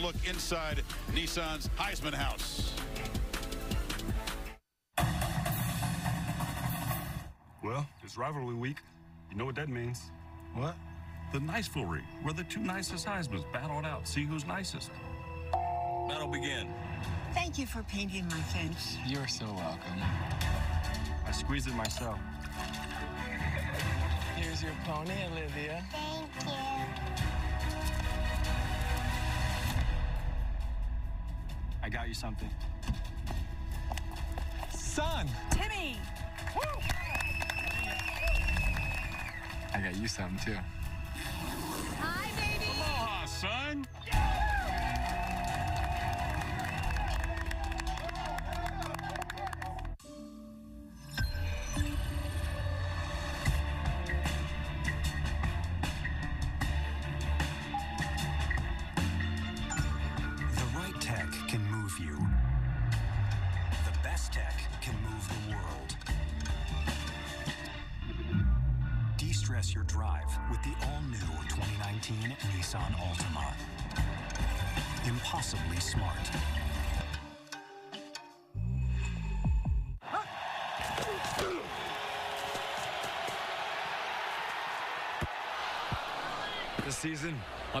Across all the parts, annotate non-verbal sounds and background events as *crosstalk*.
look inside Nissan's Heisman House. Well, it's rivalry week. You know what that means. What? The Nicefulry, where the two nicest Heismans battle it out. See who's nicest. Battle begin. Thank you for painting my fence. You're so welcome. I squeezed it myself. Here's your pony, Olivia. Thank you. Got you something. Son! Timmy! I got you something too. Hi, baby. Aloha, son. The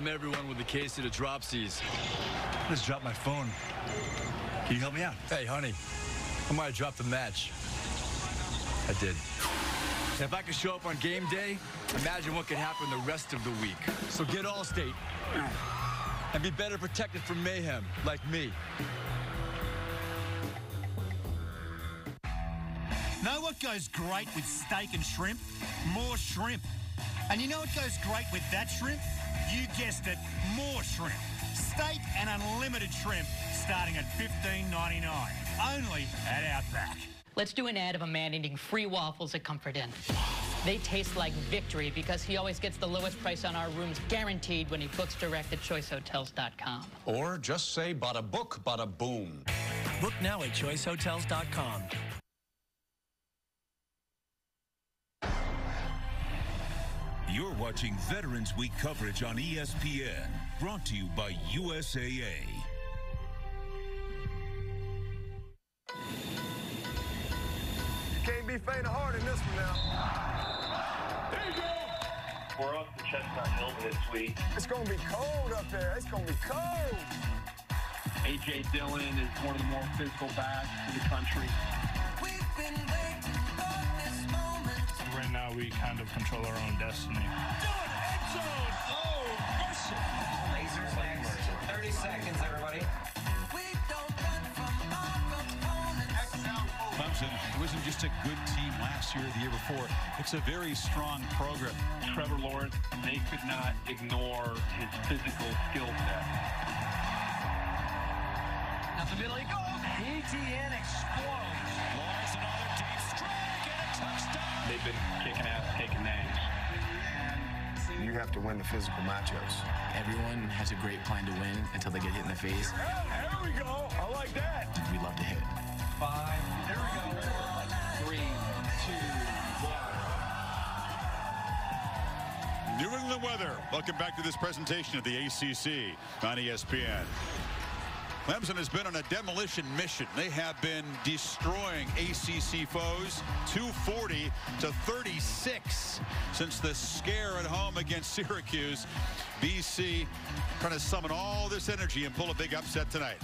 I'm everyone with a case of the dropsies. I just dropped my phone. Can you help me out? Hey, honey, I might have dropped the match. I did. If I could show up on game day, imagine what could happen the rest of the week. So get Allstate and be better protected from mayhem like me. Know what goes great with steak and shrimp? More shrimp. And you know what goes great with that shrimp? You guessed it, more shrimp. Steak and unlimited shrimp starting at $15.99. Only at Outback. Let's do an ad of a man eating free waffles at Comfort Inn. They taste like victory because he always gets the lowest price on our rooms guaranteed when he books direct at choicehotels.com. Or just say bada book, bada boom. Book now at choicehotels.com. You're watching Veterans Week coverage on ESPN, brought to you by USAA. You can't be faint of heart in this one now. There you go. We're up to Chestnut Hill this week. It's going to be cold up there. It's going to be cold. A.J. Dillon is one of the more physical backs in the country. Right now, we kind of control our own destiny. Lasers next. 30 seconds, everybody. Clemson wasn't just a good team last year or the year before. It's a very strong program. Trevor Lawrence, they could not ignore his physical skill set. Now the middle he goes. Etienne explodes. They've been kicking ass, taking names. You have to win the physical matchups. Everyone has a great plan to win until they get hit in the face. There we go. I like that. We love to hit. Five. There we go. Three, two, one. New England weather. Welcome back to this presentation of the ACC on ESPN. Clemson has been on a demolition mission. They have been destroying ACC foes 240 to 36 since the scare at home against *laughs* Syracuse. BC trying to summon all this energy and pull a big upset tonight.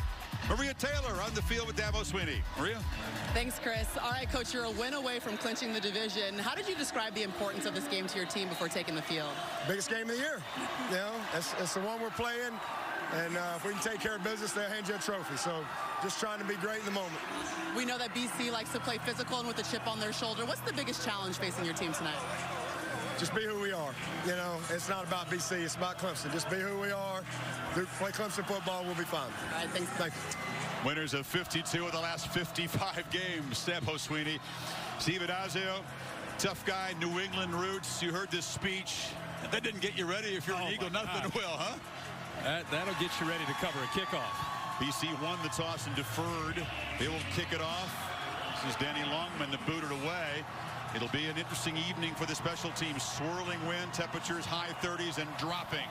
Maria Taylor on the field with Dabo Swinney. Maria? Thanks, Chris. All right, Coach, you're a win away from clinching the division. How did you describe the importance of this game to your team before taking the field? Biggest game of the year. You know, it's, it's the one we're playing. And uh, if we can take care of business, they'll hand you a trophy. So just trying to be great in the moment. We know that BC likes to play physical and with a chip on their shoulder. What's the biggest challenge facing your team tonight? Just be who we are. You know, it's not about BC, it's about Clemson. Just be who we are. Do, play Clemson football, we'll be fine. All right, thanks. Thank you. Winners of 52 of the last 55 games. Dabo Swinney. Steve Addazio, tough guy, New England roots. You heard this speech. That didn't get you ready. If you're an Eagle, nothing will, huh? That, that'll get you ready to cover a kickoff. BC won the toss and deferred. They will kick it off. This is Danny Longman to boot it away. It'll be an interesting evening for the special teams. Swirling wind, temperatures high 30s and dropping.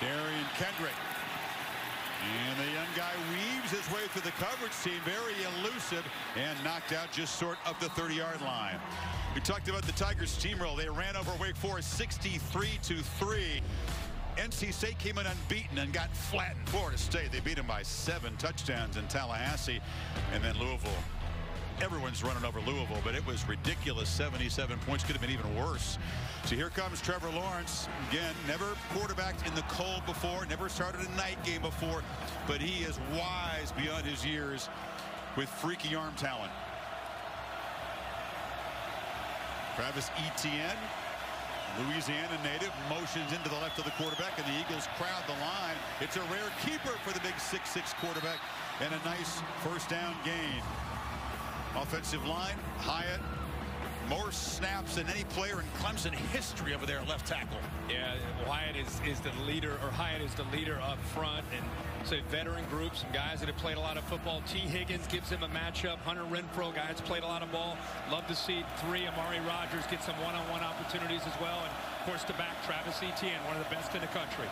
Derion Kendrick. And the young guy weaves his way through the coverage team, very elusive, and knocked out just short of the 30-yard line. We talked about the Tigers steamroll. They ran over Wake Forest 63 to 3. NC State came in unbeaten and got flattened. Florida State, they beat them by seven touchdowns in Tallahassee. And then Louisville everyone's running over Louisville, but it was ridiculous. 77 points could have been even worse. So here comes Trevor Lawrence. Again, never quarterbacked in the cold before, never started a night game before, but he is wise beyond his years with freaky arm talent. Travis Etienne, Louisiana native, motions into the left of the quarterback, and the Eagles crowd the line. It's a rare keeper for the big 6'6 quarterback, and a nice first down gain. Offensive line, Hyatt, more snaps than any player in Clemson history over there at left tackle. Yeah, Hyatt is, is the leader, or Hyatt is the leader up front. And say veteran group, some guys that have played a lot of football. Tee Higgins gives him a matchup. Hunter Renfrow, guys played a lot of ball. Love to see three. Amari Rogers get some one-on-one -on -one opportunities as well. And of course, to back Travis Etienne, one of the best in the country.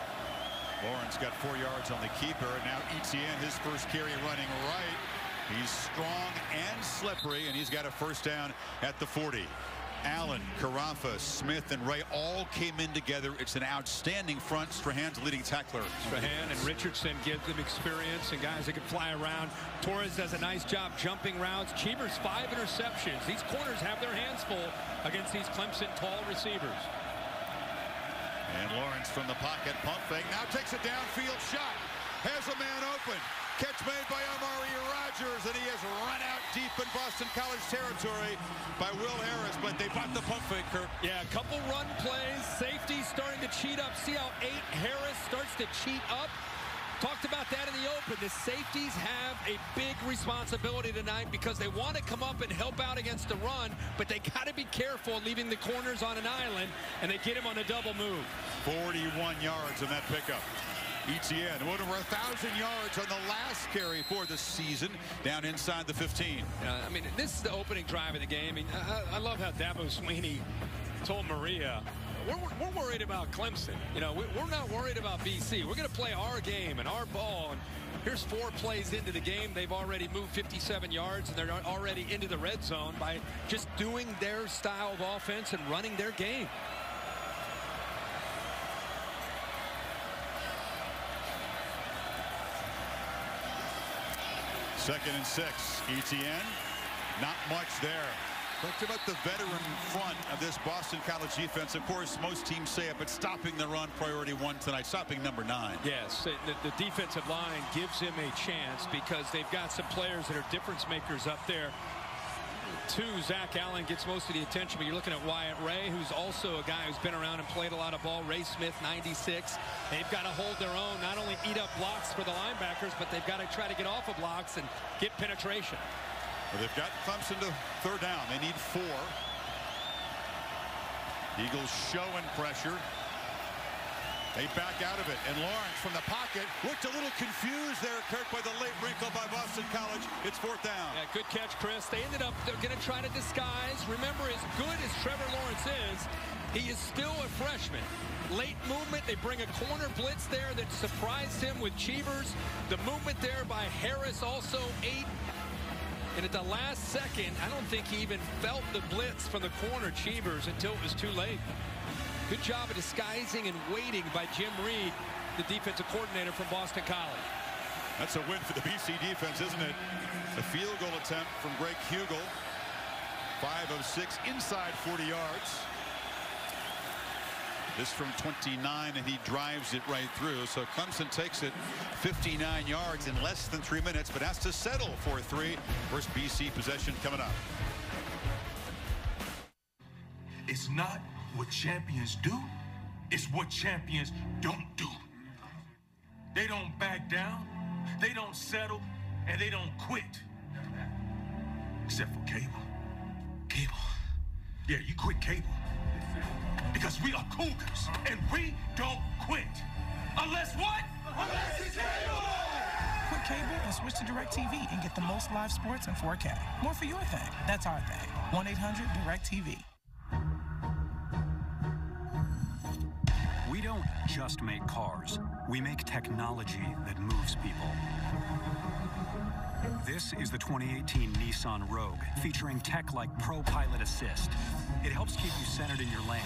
Lawrence got four yards on the keeper. And now Etienne, his first carry running right. He's strong and slippery, and he's got a first down at the 40. Allen, Karafa, Smith, and Ray all came in together. It's an outstanding front. Strachan's leading tackler. Strachan and Richardson give them experience and guys that can fly around. Torres does a nice job jumping routes. Cheever's five interceptions. These corners have their hands full against these Clemson tall receivers. And Lawrence from the pocket, pump fake, now takes a downfield shot. Has a man open. Catch made by Amari Rogers, and he is run out deep in Boston College territory by Will Harris, but they bought the pump fake, Kirk. Yeah, a couple run plays. Safety starting to cheat up. See how eight Harris starts to cheat up? Talked about that in the open. The safeties have a big responsibility tonight because they want to come up and help out against the run, but they got to be careful leaving the corners on an island, and they get him on a double move. 41 yards on that pickup. Etienne went over a thousand yards on the last carry for the season down inside the 15. Uh, I mean, this is the opening drive of the game. I, mean, I, I love how Dabo Swinney told Maria, we're, we're, worried about Clemson. You know, we're not worried about BC. We're going to play our game and our ball. And here's four plays into the game. They've already moved 57 yards, and they're already into the red zone by just doing their style of offense and running their game. Second and six. Etienne, not much there. Talked about the veteran front of this Boston College defense. Of course, most teams say it, but stopping the run priority one tonight, stopping number nine. Yes, the, the defensive line gives him a chance because they've got some players that are difference makers up there two, Zach Allen gets most of the attention, but you're looking at Wyatt Ray, who's also a guy who's been around and played a lot of ball. Ray Smith, 96. They've got to hold their own, not only eat up blocks for the linebackers, but they've got to try to get off of blocks and get penetration. Well, they've got Clemson to third down. They need four. Eagles showing pressure. They back out of it, and Lawrence from the pocket looked a little confused there, Kirk, by the late wrinkle by Boston College. It's fourth down. Yeah, good catch, Chris. They ended up, they're going to try to disguise. Remember, as good as Trevor Lawrence is, he is still a freshman. Late movement, they bring a corner blitz there that surprised him with Cheevers. The movement there by Harris also eight. And at the last second, I don't think he even felt the blitz from the corner, Cheevers, until it was too late. Good job of disguising and waiting by Jim Reid, the defensive coordinator from Boston College. That's a win for the BC defense, isn't it? A field goal attempt from Greg Huegel. Five of six inside 40 yards. This from 29, and he drives it right through. So Clemson takes it 59 yards in less than three minutes, but has to settle for three. First BC possession coming up. It's not what champions do is what champions don't do. They don't back down, they don't settle, and they don't quit. Except for Cable. Cable. Yeah, you quit Cable. Because we are Cougars, and we don't quit. Unless what? Unless it's Cable! Quit cable and switch to DirecTV and get the most live sports in 4K. More for your thing. That's our thing. 1 just make cars, we make technology that moves people. This is the 2018 Nissan Rogue, featuring tech like Pro Pilot Assist. It helps keep you centered in your lane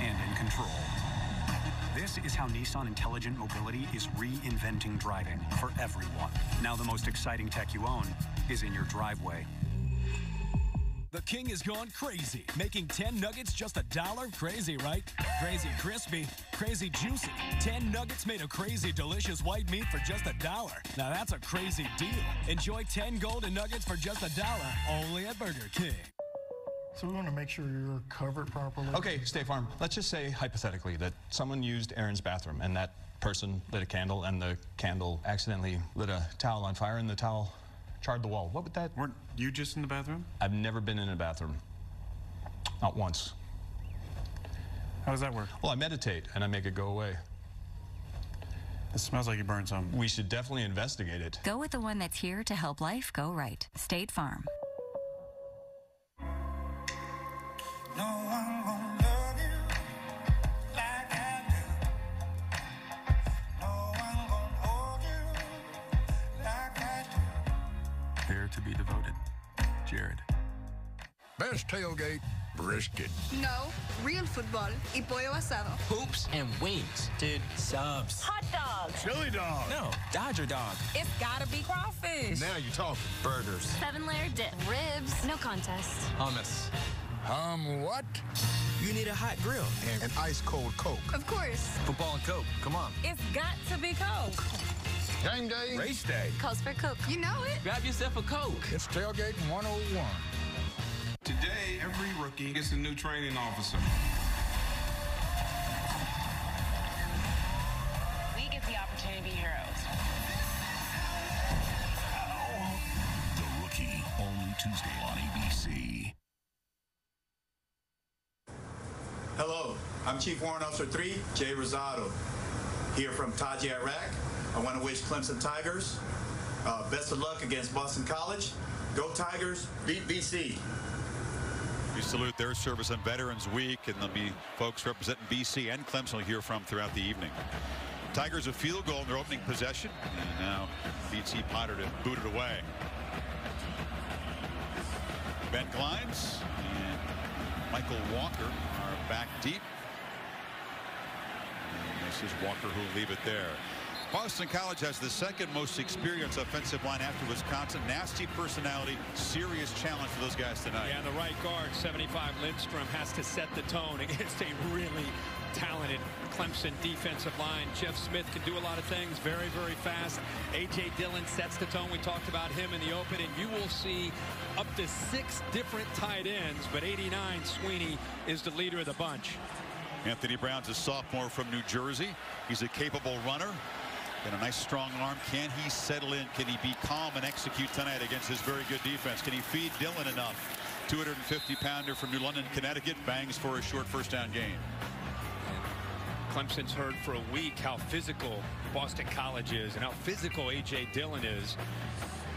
and in control. This is how Nissan Intelligent Mobility is reinventing driving for everyone. Now the most exciting tech you own is in your driveway. The king has gone crazy, making 10 nuggets just a dollar. Crazy, right? Crazy crispy, crazy juicy. 10 nuggets made of crazy delicious white meat for just a dollar. Now that's a crazy deal. Enjoy 10 golden nuggets for just a dollar only at Burger King. So we want to make sure you're covered properly. Okay, State Farm, let's just say hypothetically that someone used Aaron's bathroom and that person lit a candle and the candle accidentally lit a towel on fire and the towel charred the wall. What would that... Weren't you just in the bathroom? I've never been in a bathroom. Not once. How does that work? Well, I meditate and I make it go away. It smells like you burned something. We should definitely investigate it. Go with the one that's here to help life go right. State Farm. No There to be devoted. Jared. Best tailgate, brisket. No, real football y pollo asado. Hoops and wings. Dude, subs. Hot dog. Chili dog. No, Dodger dog. It's gotta be crawfish. Now you're talking. Burgers. Seven layer dip. Ribs. No contest. Hummus. Um, what? You need a hot grill. And an ice cold Coke. Of course. Football and Coke. Come on. It's got to be Coke. Game day. Race day. Calls for Coke. You know it. Grab yourself a Coke. It's tailgate 101. Today, every rookie gets a new training officer. We get the opportunity to be heroes. The Rookie, only Tuesday on ABC. Hello, I'm Chief Warrant Officer 3, Jay Rosado, here from Taji, Iraq. I want to wish Clemson Tigers uh, best of luck against Boston College. Go Tigers, beat BC. We salute their service on Veterans Week, and there'll be folks representing BC and Clemson will hear from throughout the evening. Tigers a field goal in their opening possession, and now BC Potter to boot it away. Ben Glines and Michael Walker are back deep. And this is Walker who will leave it there. Boston College has the second most experienced offensive line after Wisconsin. Nasty personality, serious challenge for those guys tonight. Yeah, and the right guard, 75 Lindstrom, has to set the tone *laughs* against a really talented Clemson defensive line. Jeff Smith can do a lot of things very, very fast. A.J. Dillon sets the tone. We talked about him in the open, and you will see up to six different tight ends, but 89 Sweeney is the leader of the bunch. Anthony Brown's a sophomore from New Jersey. He's a capable runner. And a nice strong arm. Can he settle in? Can he be calm and execute tonight against his very good defense? Can he feed Dillon enough? 250 pounder from New London, Connecticut bangs for a short first down gain. Clemson's heard for a week how physical Boston College is and how physical A.J. Dillon is.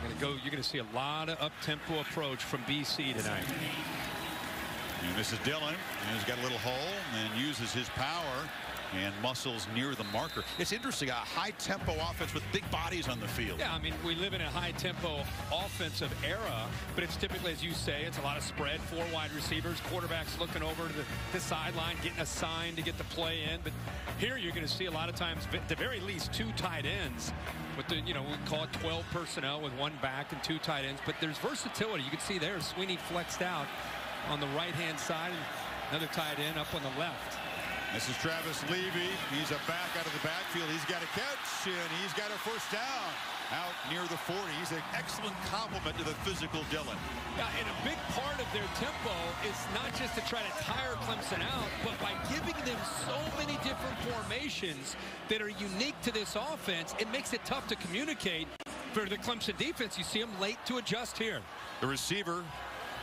You're going to go. You're going to see a lot of up-tempo approach from BC tonight. And this is Dillon. And he's got a little hole and uses his power and muscles near the marker. It's interesting, a high-tempo offense with big bodies on the field. Yeah, I mean, we live in a high-tempo offensive era, but it's typically, as you say, it's a lot of spread, four wide receivers, quarterbacks looking over to the, the sideline, getting assigned to get the play in. But here you're going to see a lot of times, at the very least, two tight ends with the, you know, we call it 12 personnel with one back and two tight ends. But there's versatility. You can see there, Sweeney flexed out on the right-hand side, and another tight end up on the left. This is Travis Levy. He's a back out of the backfield. He's got a catch, and he's got a first down out near the 40. He's an excellent complement to the physical Dillon. Yeah, and a big part of their tempo is not just to try to tire Clemson out, but by giving them so many different formations that are unique to this offense, it makes it tough to communicate for the Clemson defense. You see them late to adjust here. The receiver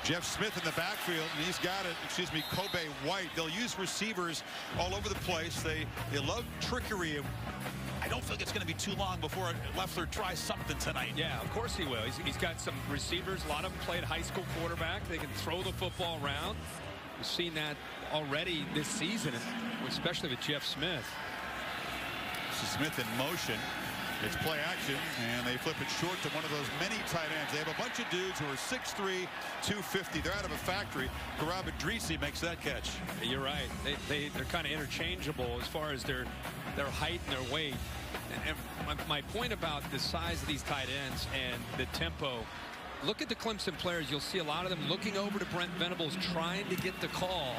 Jeff Smith in the backfield, and he's got it, excuse me, Kobay White. They'll use receivers all over the place. They, they love trickery. I don't think it's going to be too long before Loeffler tries something tonight. Yeah, of course he will. He's, he's got some receivers. A lot of them played high school quarterback. They can throw the football around. We've seen that already this season, especially with Jeff Smith. Smith in motion. It's play action, and they flip it short to one of those many tight ends. They have a bunch of dudes who are 6'3", 250. They're out of a factory. Korab Idrizi makes that catch. You're right. They, they, they're kind of interchangeable as far as their, their height and their weight. And, and my, my point about the size of these tight ends and the tempo look at the Clemson players. You'll see a lot of them looking over to Brent Venables, trying to get the call.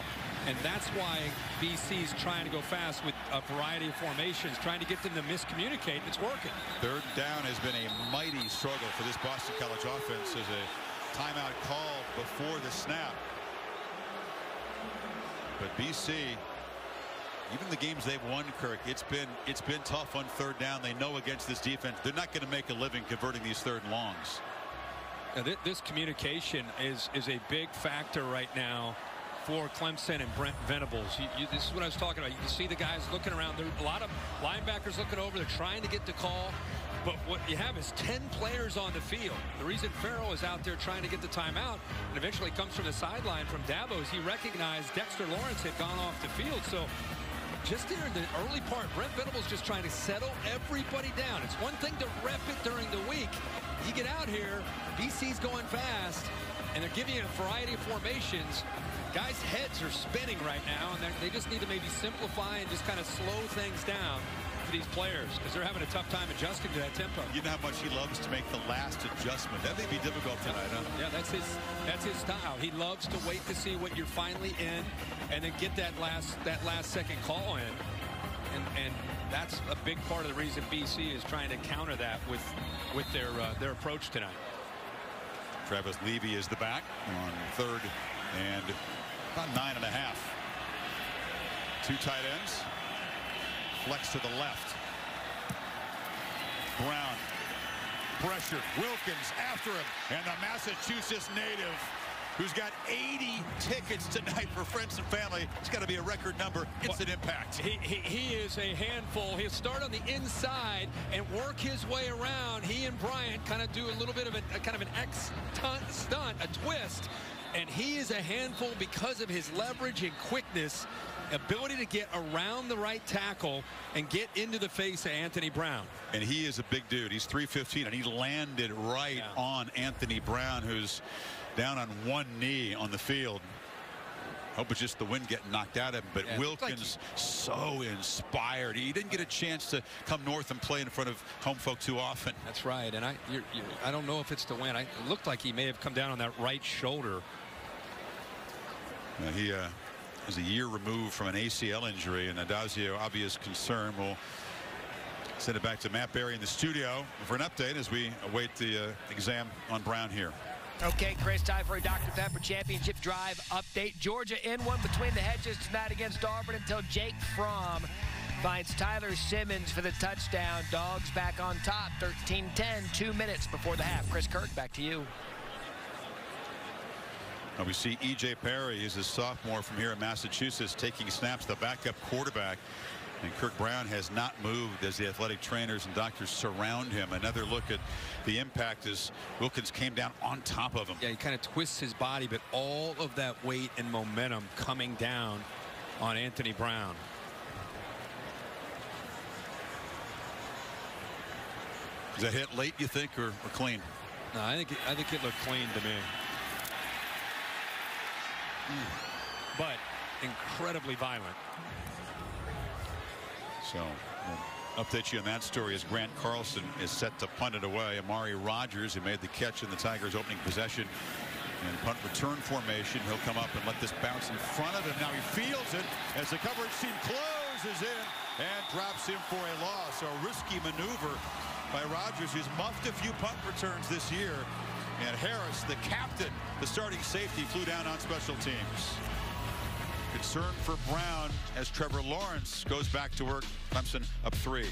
And that's why BC's trying to go fast with a variety of formations, trying to get them to miscommunicate. It's working. Third down has been a mighty struggle for this Boston College offense as a timeout call before the snap. But BC, even the games they've won, Kirk, it's been it's been tough on third down. They know against this defense, they're not going to make a living converting these third and longs. This communication is is a big factor right now for Clemson and Brent Venables. You, you, this is what I was talking about. You can see the guys looking around. There are a lot of linebackers looking over. They're trying to get the call. But what you have is 10 players on the field. The reason Farrell is out there trying to get the timeout and eventually comes from the sideline from Davos, he recognized Dexter Lawrence had gone off the field. So just there in the early part, Brent Venables just trying to settle everybody down. It's one thing to rep it during the week. You get out here, BC's going fast, and they're giving you a variety of formations. Guys' heads are spinning right now, and they just need to maybe simplify and just kind of slow things down for these players because they're having a tough time adjusting to that tempo. You know how much he loves to make the last adjustment. That may be difficult tonight, huh? Yeah, that's his that's his style. He loves to wait to see what you're finally in and then get that last that last second call in. And and that's a big part of the reason BC is trying to counter that with with their uh, their approach tonight. Travis Levy is the back on third and about nine and a half. Two tight ends. Flex to the left. Brown. Pressure. Wilkins after him. And the Massachusetts native who's got 80 tickets tonight for friends and family. It's got to be a record number. Instant impact. He, he, he is a handful. He'll start on the inside and work his way around. He and Bryant kind of do a little bit of a, a kind of an X stunt, a twist. And he is a handful because of his leverage and quickness ability to get around the right tackle and get into the face of Anthony Brown. And he is a big dude. He's 315, and he landed right yeah. on Anthony Brown, who's down on one knee on the field. Hope it's just the wind getting knocked out of him. But yeah, Wilkins like so inspired. He didn't get a chance to come north and play in front of home folk too often. That's right. And I, you're, you're, I don't know if it's the wind. I, it looked like he may have come down on that right shoulder. Yeah, he uh, is a year removed from an ACL injury, and Addazio, obvious concern. We'll send it back to Matt Barrie in the studio for an update as we await the uh, exam on Brown here. Okay, Chris, time for a Dr. Pepper Championship Drive update. Georgia in one between the hedges tonight against Auburn until Jake Fromm finds Tyler Simmons for the touchdown. Dogs back on top, 13-10, two minutes before the half. Chris Kirk, back to you. Now we see E.J. Perry is a sophomore from here in Massachusetts taking snaps, the backup quarterback. And Kirk Brown has not moved as the athletic trainers and doctors surround him. Another look at the impact as Wilkins came down on top of him. Yeah, he kind of twists his body, but all of that weight and momentum coming down on Anthony Brown. Is that hit late, you think, or, or clean? No, I think I think it looked clean to me. Hmm. But incredibly violent. So update you on that story as Grant Carlson is set to punt it away. Amari Rogers, who made the catch in the Tigers' opening possession in punt return formation. He'll come up and let this bounce in front of him. Now he fields it as the coverage team closes in and drops him for a loss. A risky maneuver by Rogers, who's muffed a few punt returns this year. And Harris, the captain, the starting safety, flew down on special teams. Concern for Brown as Trevor Lawrence goes back to work. Clemson up three.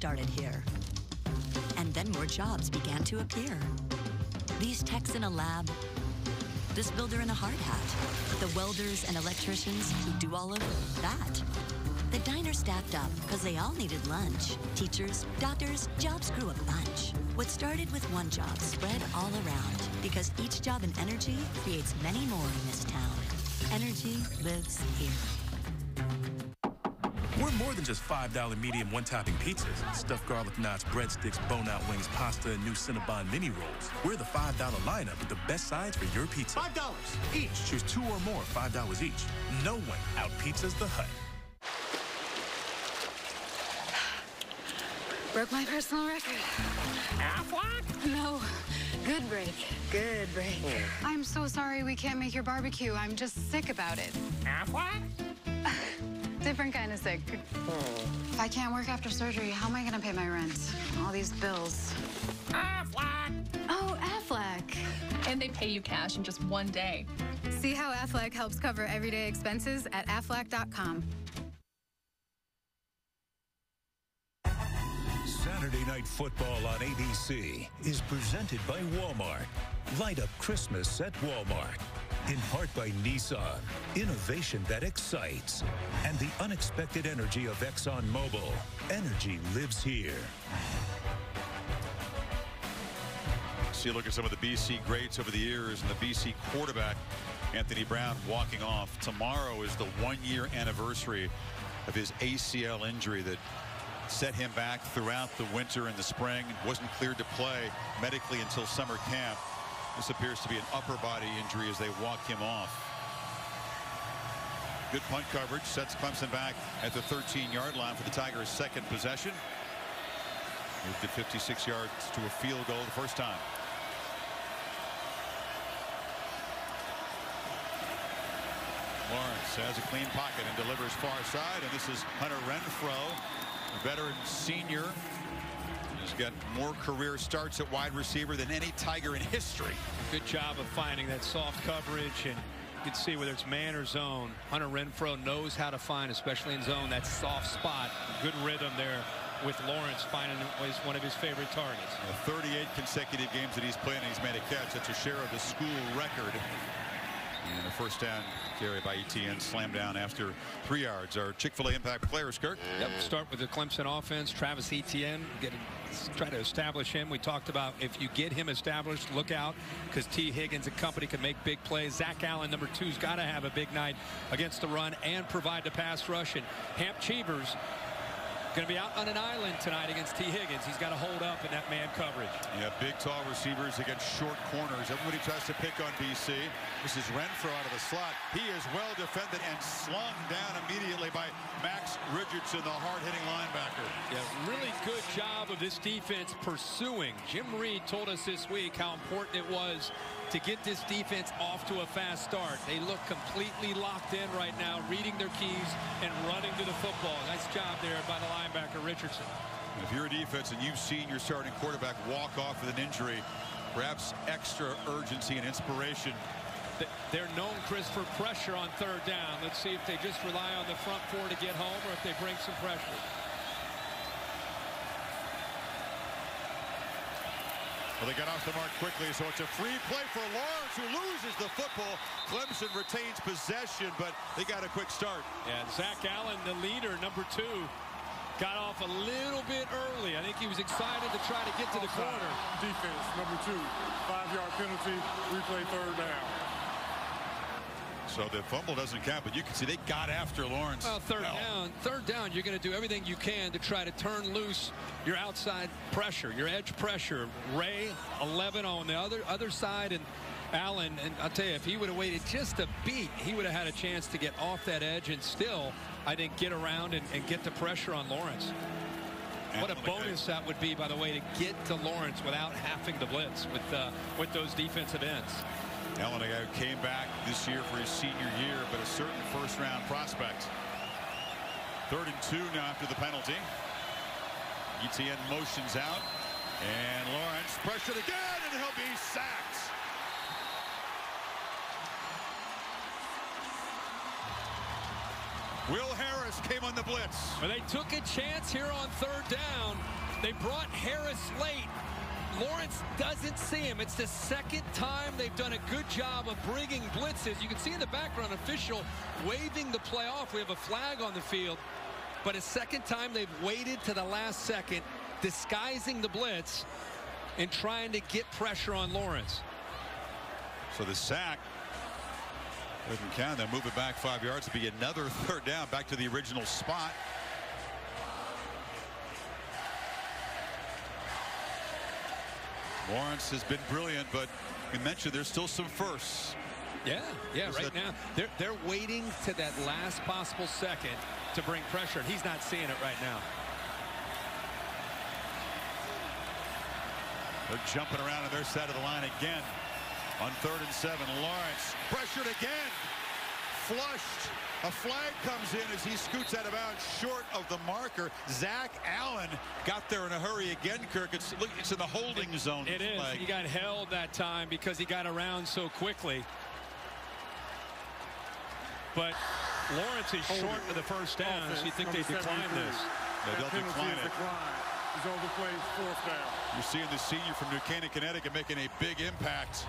Started here. And then more jobs began to appear. These techs in a lab, this builder in a hard hat, the welders and electricians who do all of that. The diner staffed up because they all needed lunch. Teachers, doctors, jobs grew a bunch. What started with one job spread all around because each job in energy creates many more in this town. Energy lives here. We're more than just $5 medium one-topping pizzas. Stuffed garlic knots, breadsticks, bone-out wings, pasta, and new Cinnabon mini rolls. We're the $5 lineup with the best sides for your pizza. $5 each. Choose two or more, $5 each. No one out-pizzas the Hut. *sighs* Broke my personal record. Aflac? No. Good break. Good break. I'm so sorry we can't make your barbecue. I'm just sick about it. Aflac? *laughs* Different kind of sick. Hmm. If I can't work after surgery, how am I gonna pay my rent? All these bills. Aflac! Oh, Aflac. And they pay you cash in just one day. See how Aflac helps cover everyday expenses at Aflac.com. Saturday Night Football on ABC is presented by Walmart. Light up Christmas at Walmart. In part by Nissan, innovation that excites. And the unexpected energy of ExxonMobil. Energy lives here. See a look at some of the BC greats over the years and the BC quarterback, Anthony Brown, walking off. Tomorrow is the one-year anniversary of his ACL injury that set him back throughout the winter and the spring. Wasn't cleared to play medically until summer camp. This appears to be an upper body injury as they walk him off. Good punt coverage sets Clemson back at the 13-yard line for the Tigers' second possession. Moved it 56 yards to a field goal the first time. Lawrence has a clean pocket and delivers far side, and this is Hunter Renfrow, a veteran senior. He's got more career starts at wide receiver than any Tiger in history. Good job of finding that soft coverage and you can see whether it's man or zone. Hunter Renfrow knows how to find, especially in zone, that soft spot. Good rhythm there with Lawrence finding was one of his favorite targets. 38 consecutive games that he's played and he's made a catch. That's a share of the school record. And the first down carry by Etienne slammed down after three yards. Our Chick-fil-A impact players, Kirk. Yep, start with the Clemson offense. Travis Etienne, get, try to establish him. We talked about if you get him established, look out, because Tee Higgins and company can make big plays. Zach Allen, number two's got to have a big night against the run and provide the pass rush. And Hamp Cheevers going to be out on an island tonight against Tee Higgins. He's got to hold up in that man coverage. Yeah, big, tall receivers against short corners. Everybody tries to pick on BC. This is Renfrow out of the slot. He is well defended and slung down immediately by Max Richardson, the hard-hitting linebacker. Yeah, really good job of this defense pursuing. Jim Reid told us this week how important it was to get this defense off to a fast start. They look completely locked in right now, reading their keys and running to the football. Nice job there by the linebacker Richardson. If you're a defense and you've seen your starting quarterback walk off with an injury, perhaps extra urgency and inspiration. They're known, Chris, for pressure on third down. Let's see if they just rely on the front four to get home or if they bring some pressure. Well, they got off the mark quickly, so it's a free play for Lawrence, who loses the football. Clemson retains possession, but they got a quick start. Yeah, Zach Allen, the leader, number two, got off a little bit early. I think he was excited to try to get to the corner. Defense, number two, five-yard penalty, replay third down. So the fumble doesn't count, but you can see they got after Lawrence. Well, third well. down, third down, you're going to do everything you can to try to turn loose your outside pressure, your edge pressure. Ray, 11 on the other other side, and Allen, and I'll tell you, if he would have waited just a beat, he would have had a chance to get off that edge and still, I think, get around and, and get the pressure on Lawrence. And what a bonus that would be, by the way, to get to Lawrence without having to blitz with uh, with those defensive ends. Elenigo came back this year for his senior year, but a certain first-round prospect. Third and two now after the penalty. Etienne motions out. And Lawrence pressured again, and he'll be sacked. Will Harris came on the blitz. Well, they took a chance here on third down. They brought Harris late. Lawrence doesn't see him. It's the second time they've done a good job of bringing blitzes. You can see in the background official waving the play off. We have a flag on the field. But a second time they've waited to the last second, disguising the blitz and trying to get pressure on Lawrence. So the sack doesn't count. They move it back five yards to be another third down back to the original spot. Lawrence has been brilliant, but we mentioned there's still some firsts. Yeah, yeah, Is right now they're they're waiting to that last possible second to bring pressure, and he's not seeing it right now. They're jumping around on their side of the line again. On third and seven, Lawrence pressured again. Flushed. A flag comes in as he scoots out of bounds short of the marker. Zach Allen got there in a hurry again, Kirk. It's, look, it's in the holding zone. It is. flag. He got held that time because he got around so quickly. But Lawrence is short of the first down, so you think they decline this. No, they'll decline it. He's over the plays, fourth down. You're seeing the senior from New Canaan, Connecticut making a big impact.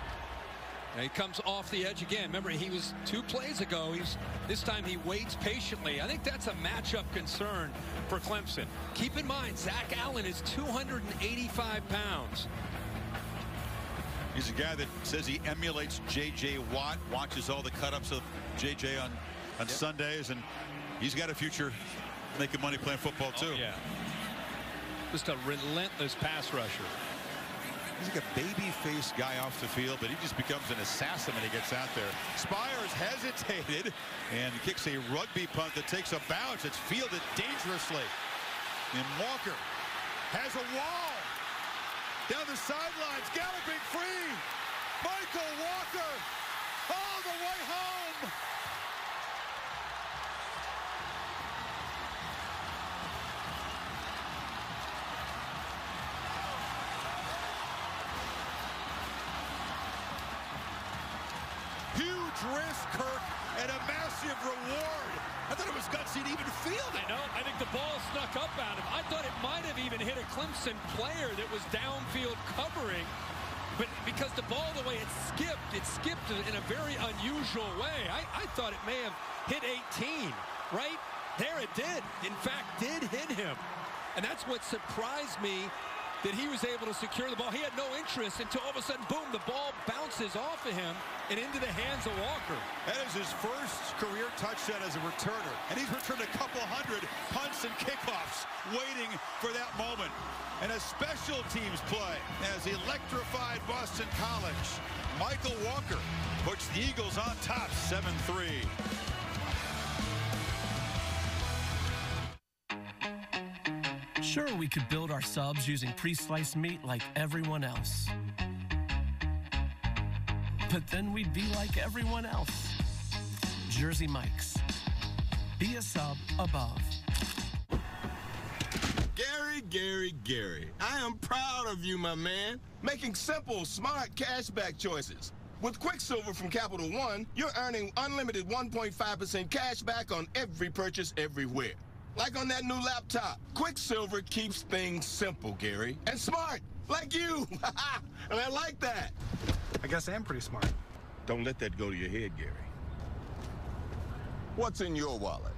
And he comes off the edge again. Remember, he was two plays ago. He's this time he waits patiently. I think that's a matchup concern for Clemson. Keep in mind, Zach Allen is 285 pounds. He's a guy that says he emulates J.J. Watt, watches all the cut-ups of J.J. on, on Sundays, and he's got a future making money playing football, oh, too. Oh, yeah. Just a relentless pass rusher. He's like a baby-faced guy off the field, but he just becomes an assassin when he gets out there. Spiers hesitated and kicks a rugby punt that takes a bounce. It's fielded dangerously. And Walker has a wall. Down the sidelines, galloping free. Michael Walker all the way home. Up at him. I thought it might have even hit a Clemson player that was downfield covering. But because the ball, the way it skipped, it skipped in a very unusual way. I, I thought it may have hit 18, right? There it did. In fact, did hit him. And that's what surprised me that he was able to secure the ball. He had no interest until all of a sudden, boom, the ball bounces off of him and into the hands of Walker. That is his first career touchdown as a returner. And he's returned a couple hundred punts and kickoffs waiting for that moment. And a special teams play as electrified Boston College. Michael Walker puts the Eagles on top 7-3. Sure, we could build our subs using pre-sliced meat like everyone else. But then we'd be like everyone else. Jersey Mike's. Be a sub above. Gary, Gary, Gary, I am proud of you, my man. Making simple, smart cashback choices. With Quicksilver from Capital One, you're earning unlimited 1.5% cash back on every purchase everywhere. Like on that new laptop, Quicksilver keeps things simple, Gary. And smart, like you. *laughs* and I like that. I guess I am pretty smart. Don't let that go to your head, Gary. What's in your wallet?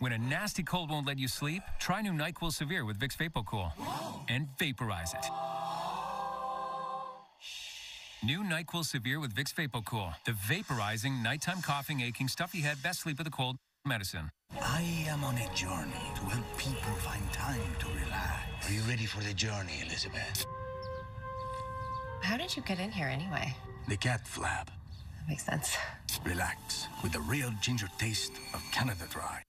When a nasty cold won't let you sleep, try new NyQuil Severe with Vicks VapoCool and vaporize it. New NyQuil Severe with Vicks VapoCool, the vaporizing, nighttime coughing, aching, stuffy head, best sleep with a cold medicine. I am on a journey to help people find time to relax. Are you ready for the journey, Elizabeth? How did you get in here anyway? The cat flap. That makes sense. Relax with the real ginger taste of Canada Dry.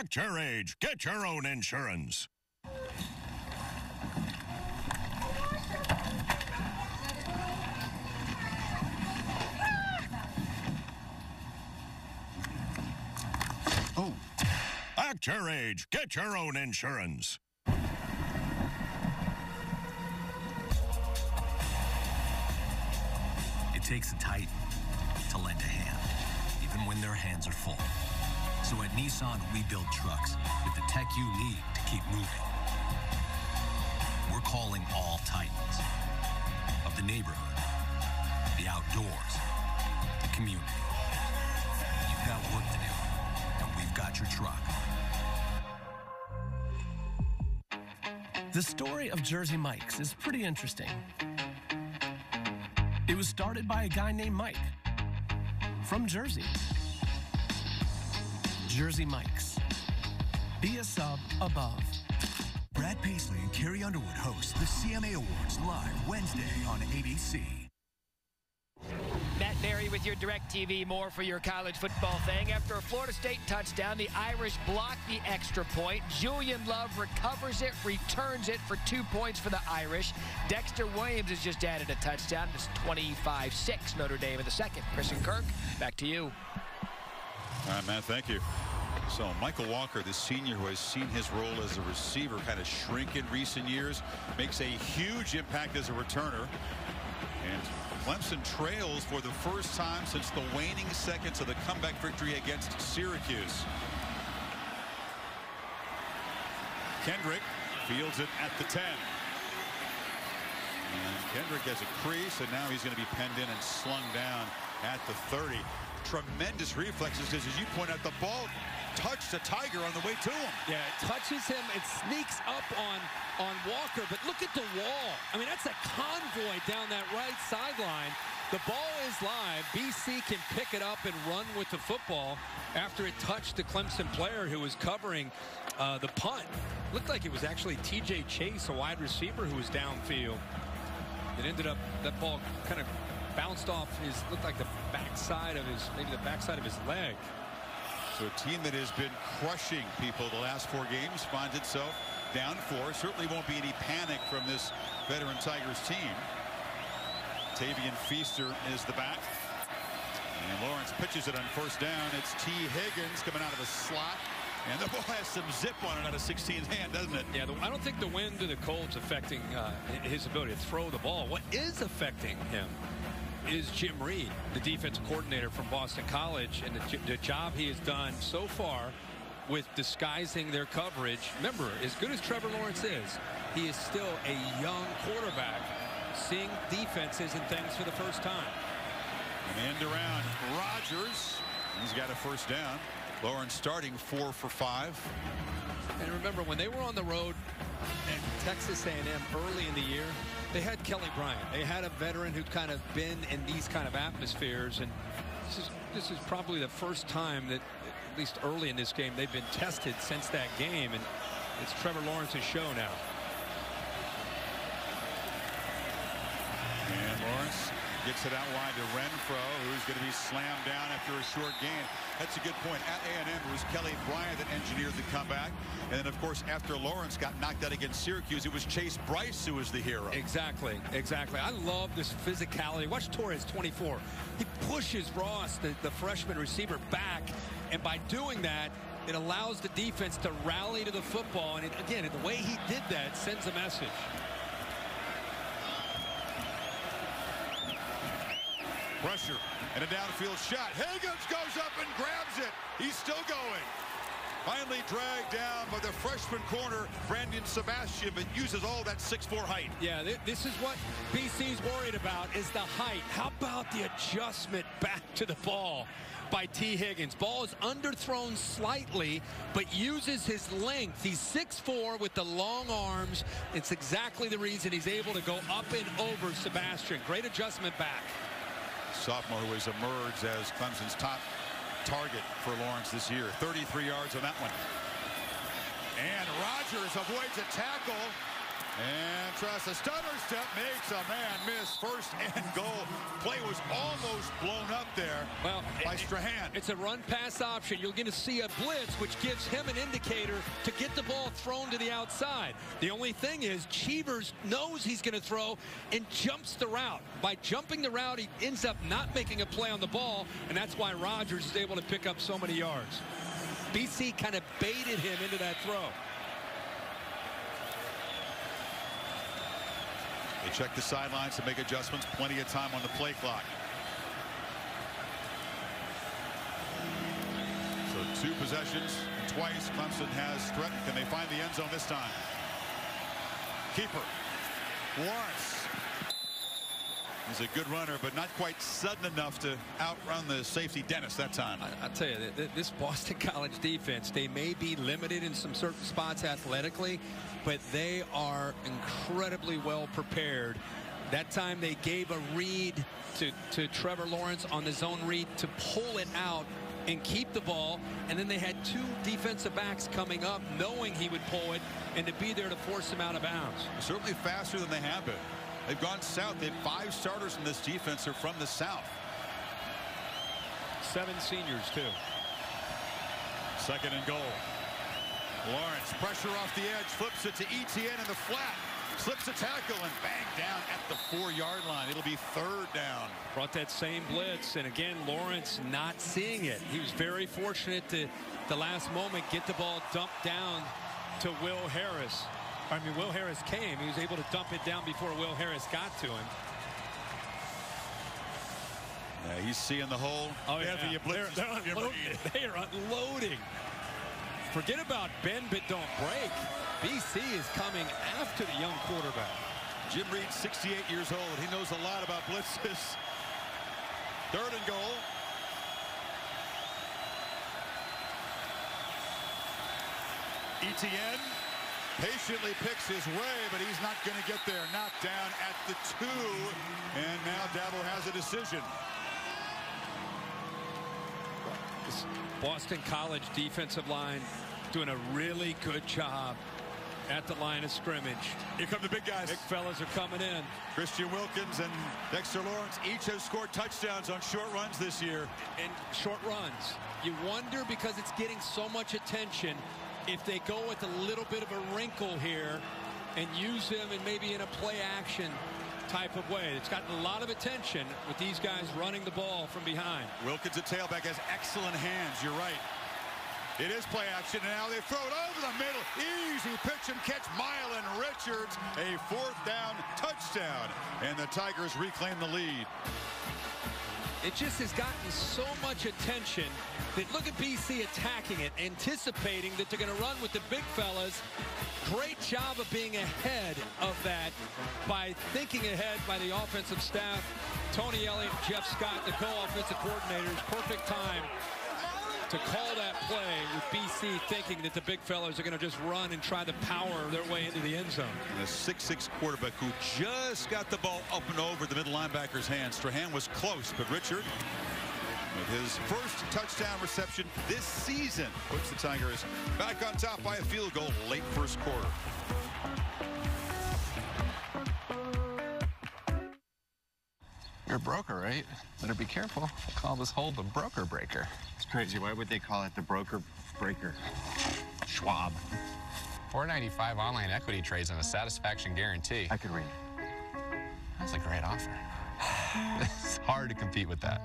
Act your age. Get your own insurance. Oh. Act your age. Get your own insurance. It takes a titan to lend a hand, even when their hands are full. So at Nissan, we build trucks with the tech you need to keep moving. We're calling all titans of the neighborhood, the outdoors, the community. You've got work to do, and we've got your truck. The story of Jersey Mike's is pretty interesting. It was started by a guy named Mike from Jersey. Jersey Mike's. Be a sub above. Brad Paisley and Carrie Underwood host the CMA Awards live Wednesday on ABC. Matt Berry with your direct TV. More for your college football thing. After a Florida State touchdown, the Irish block the extra point. Julian Love recovers it, returns it for two points for the Irish. Dexter Williams has just added a touchdown. It's 25-6 Notre Dame in the second. Chris and Kirk, back to you. All right, Matt, thank you. So Michael Walker, the senior who has seen his role as a receiver kind of shrink in recent years, makes a huge impact as a returner. And Clemson trails for the first time since the waning seconds of the comeback victory against Syracuse. Kendrick fields it at the 10. And Kendrick has a crease, and now he's going to be penned in and slung down at the 30. Tremendous reflexes because, as you point out, the ball touched a Tiger on the way to him. Yeah, it touches him. It sneaks up on, on Walker. But look at the wall. I mean, that's a convoy down that right sideline. The ball is live. BC can pick it up and run with the football after it touched the Clemson player who was covering uh, the punt. Looked like it was actually TJ Chase, a wide receiver, who was downfield. It ended up, that ball kind of bounced off his, looked like the backside of his, maybe the backside of his leg. So a team that has been crushing people the last four games finds itself down four. Certainly won't be any panic from this veteran Tigers team. Tavian Feaster is the back. And Lawrence pitches it on first down. It's Tee Higgins coming out of a slot. And the *laughs* ball has some zip on it out of 16's hand, doesn't it? Yeah, the, I don't think the wind or the cold's affecting uh, his ability to throw the ball. What is affecting him is Jim Reid, the defensive coordinator from Boston College, and the, the job he has done so far with disguising their coverage. Remember, as good as Trevor Lawrence is, he is still a young quarterback seeing defenses and things for the first time. And end around Rodgers. He's got a first down. Lawrence starting four for five. And remember, when they were on the road at Texas A&M early in the year, they had Kelly Bryant. They had a veteran who'd kind of been in these kind of atmospheres. And this is, this is probably the first time that, at least early in this game, they've been tested since that game. And it's Trevor Lawrence's show now. And Lawrence gets it out wide to Renfrow, who's going to be slammed down after a short gain. That's a good point. At A&M, it was Kelly Bryant that engineered the comeback. And then, of course, after Lawrence got knocked out against Syracuse, it was Chase Brice who was the hero. Exactly, exactly. I love this physicality. Watch Torres, 24. He pushes Ross, the, the freshman receiver, back. And by doing that, it allows the defense to rally to the football. And it, again, the way he did that sends a message. Pressure and a downfield shot. Higgins goes up and grabs it. He's still going. Finally dragged down by the freshman corner, Brandon Sebastian, but uses all that 6'4 height. Yeah, th this is what BC's worried about is the height. How about the adjustment back to the ball by Tee Higgins? Ball is underthrown slightly, but uses his length. He's 6'4 with the long arms. It's exactly the reason he's able to go up and over Sebastian. Great adjustment back sophomore who has emerged as Clemson's top target for Lawrence this year. 33 yards on that one. And Rodgers avoids a tackle. And tries a stunner step, makes a man miss. First and goal. Play was almost blown up there well, by Strachan. It's a run pass option. You're going to see a blitz, which gives him an indicator to get the ball thrown to the outside. The only thing is Cheevers knows he's going to throw and jumps the route. By jumping the route, he ends up not making a play on the ball, and that's why Rodgers is able to pick up so many yards. BC kind of baited him into that throw. They check the sidelines to make adjustments. Plenty of time on the play clock. So two possessions. And twice Clemson has threatened. Can they find the end zone this time? Keeper. Lawrence. He's a good runner, but not quite sudden enough to outrun the safety Denis that time. I, I tell you, this Boston *laughs* College defense, they may be limited in some certain spots athletically, but they are incredibly well prepared. That time they gave a read to, to Trevor Lawrence on the zone read to pull it out and keep the ball. And then they had two defensive backs coming up knowing he would pull it and to be there to force him out of bounds. Certainly faster than they have been. They've gone south. They have five starters in this defense are from the south. Seven seniors, too. Second and goal. Lawrence, pressure off the edge, flips it to Etienne in the flat. Slips a tackle and bang down at the four-yard line. It'll be third down. Brought that same blitz, and again, Lawrence not seeing it. He was very fortunate to, the last moment, get the ball dumped down to Will Harris. I mean, Will Harris came. He was able to dump it down before Will Harris got to him. Yeah, he's seeing the hole. Oh, yeah. They're, they're unloading. They are unloading. Forget about bend but don't break. BC is coming after the young quarterback. Jim Reid, 68 years old. He knows a lot about blitzes. Third and goal. Etienne patiently picks his way, but he's not going to get there. Knocked down at the two, and now Dabo has a decision. This Boston College defensive line doing a really good job at the line of scrimmage. Here come the big guys. Big fellas are coming in. Christian Wilkins and Dexter Lawrence each have scored touchdowns on short runs this year. And short runs. You wonder because it's getting so much attention if they go with a little bit of a wrinkle here and use them and maybe in a play action type of way. It's gotten a lot of attention with these guys running the ball from behind. Wilkins, a tailback, has excellent hands. You're right. It is play action, and now they throw it over the middle. Easy pitch and catch, Milan Richards. A fourth down touchdown, and the Tigers reclaim the lead. It just has gotten so much attention that look at BC attacking it, anticipating that they're going to run with the big fellas. Great job of being ahead of that by thinking ahead by the offensive staff. Tony Elliott, Jeff Scott, the co-offensive coordinators. Perfect time to call that play with BC thinking that the big fellas are going to just run and try to power their way into the end zone. And a 6'6 quarterback who just got the ball up and over the middle linebacker's hands. Strachan was close, but Richard with his first touchdown reception this season puts the Tigers back on top by a field goal late first quarter. You're a broker, right? Better be careful. Call this hold the broker breaker. Crazy. Why would they call it the broker breaker? Schwab. 495 online equity trades and a satisfaction guarantee. I could read. That's a great offer. *sighs* it's hard to compete with that.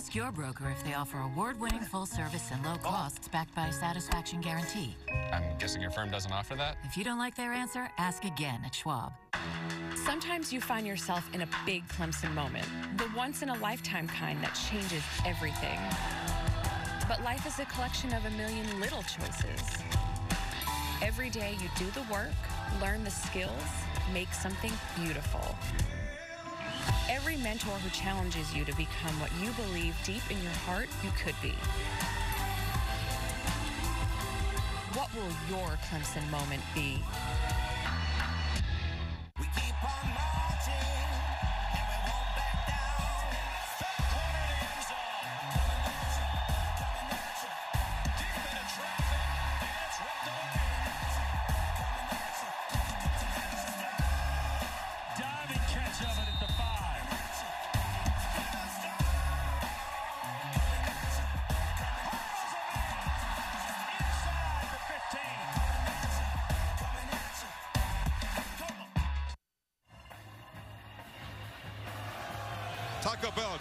Ball. Ask your broker if they offer award-winning full service and low costs backed by a satisfaction guarantee. I'm guessing your firm doesn't offer that? If you don't like their answer, ask again at Schwab. Sometimes you find yourself in a big Clemson moment, the once in a lifetime kind that changes everything. But life is a collection of a million little choices. Every day you do the work, learn the skills, make something beautiful. Every mentor who challenges you to become what you believe deep in your heart you could be. What will your Clemson moment be?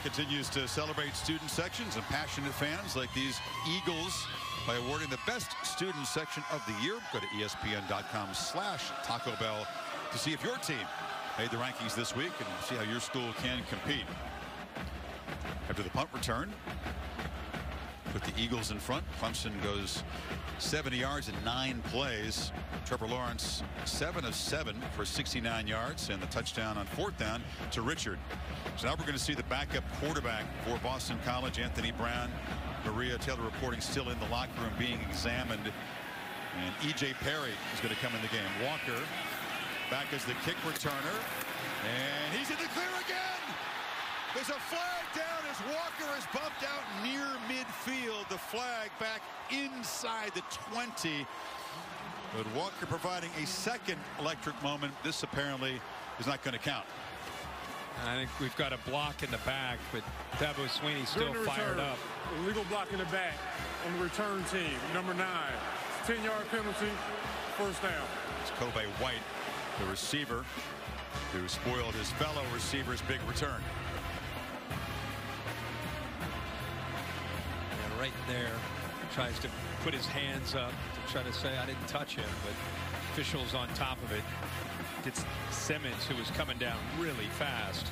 Continues to celebrate student sections and passionate fans like these Eagles by awarding the best student section of the year. Go to espn.com slash Taco Bell to see if your team made the rankings this week and see how your school can compete. After the punt return, put the Eagles in front. Clemson goes 70 yards in nine plays. Trevor Lawrence, seven of seven for 69 yards and the touchdown on fourth down to Richard. So now we're going to see the backup quarterback for Boston College, Anthony Brown. Maria Taylor reporting still in the locker room being examined. And E.J. Perry is going to come in the game. Walker back as the kick returner. And he's in the clear again. There's a flag down as Walker is bumped out near midfield. The flag back inside the 20. But Walker providing a second electric moment. This apparently is not going to count. I think we've got a block in the back, but Dabo Swinney still fired return, up. Illegal block in the back on the return team, number nine. 10-yard penalty, first down. It's Kobay White, the receiver, who spoiled his fellow receiver's big return. Right there, tries to put his hands up to try to say I didn't touch him, but officials on top of it. Gets Simmons, who was coming down really fast.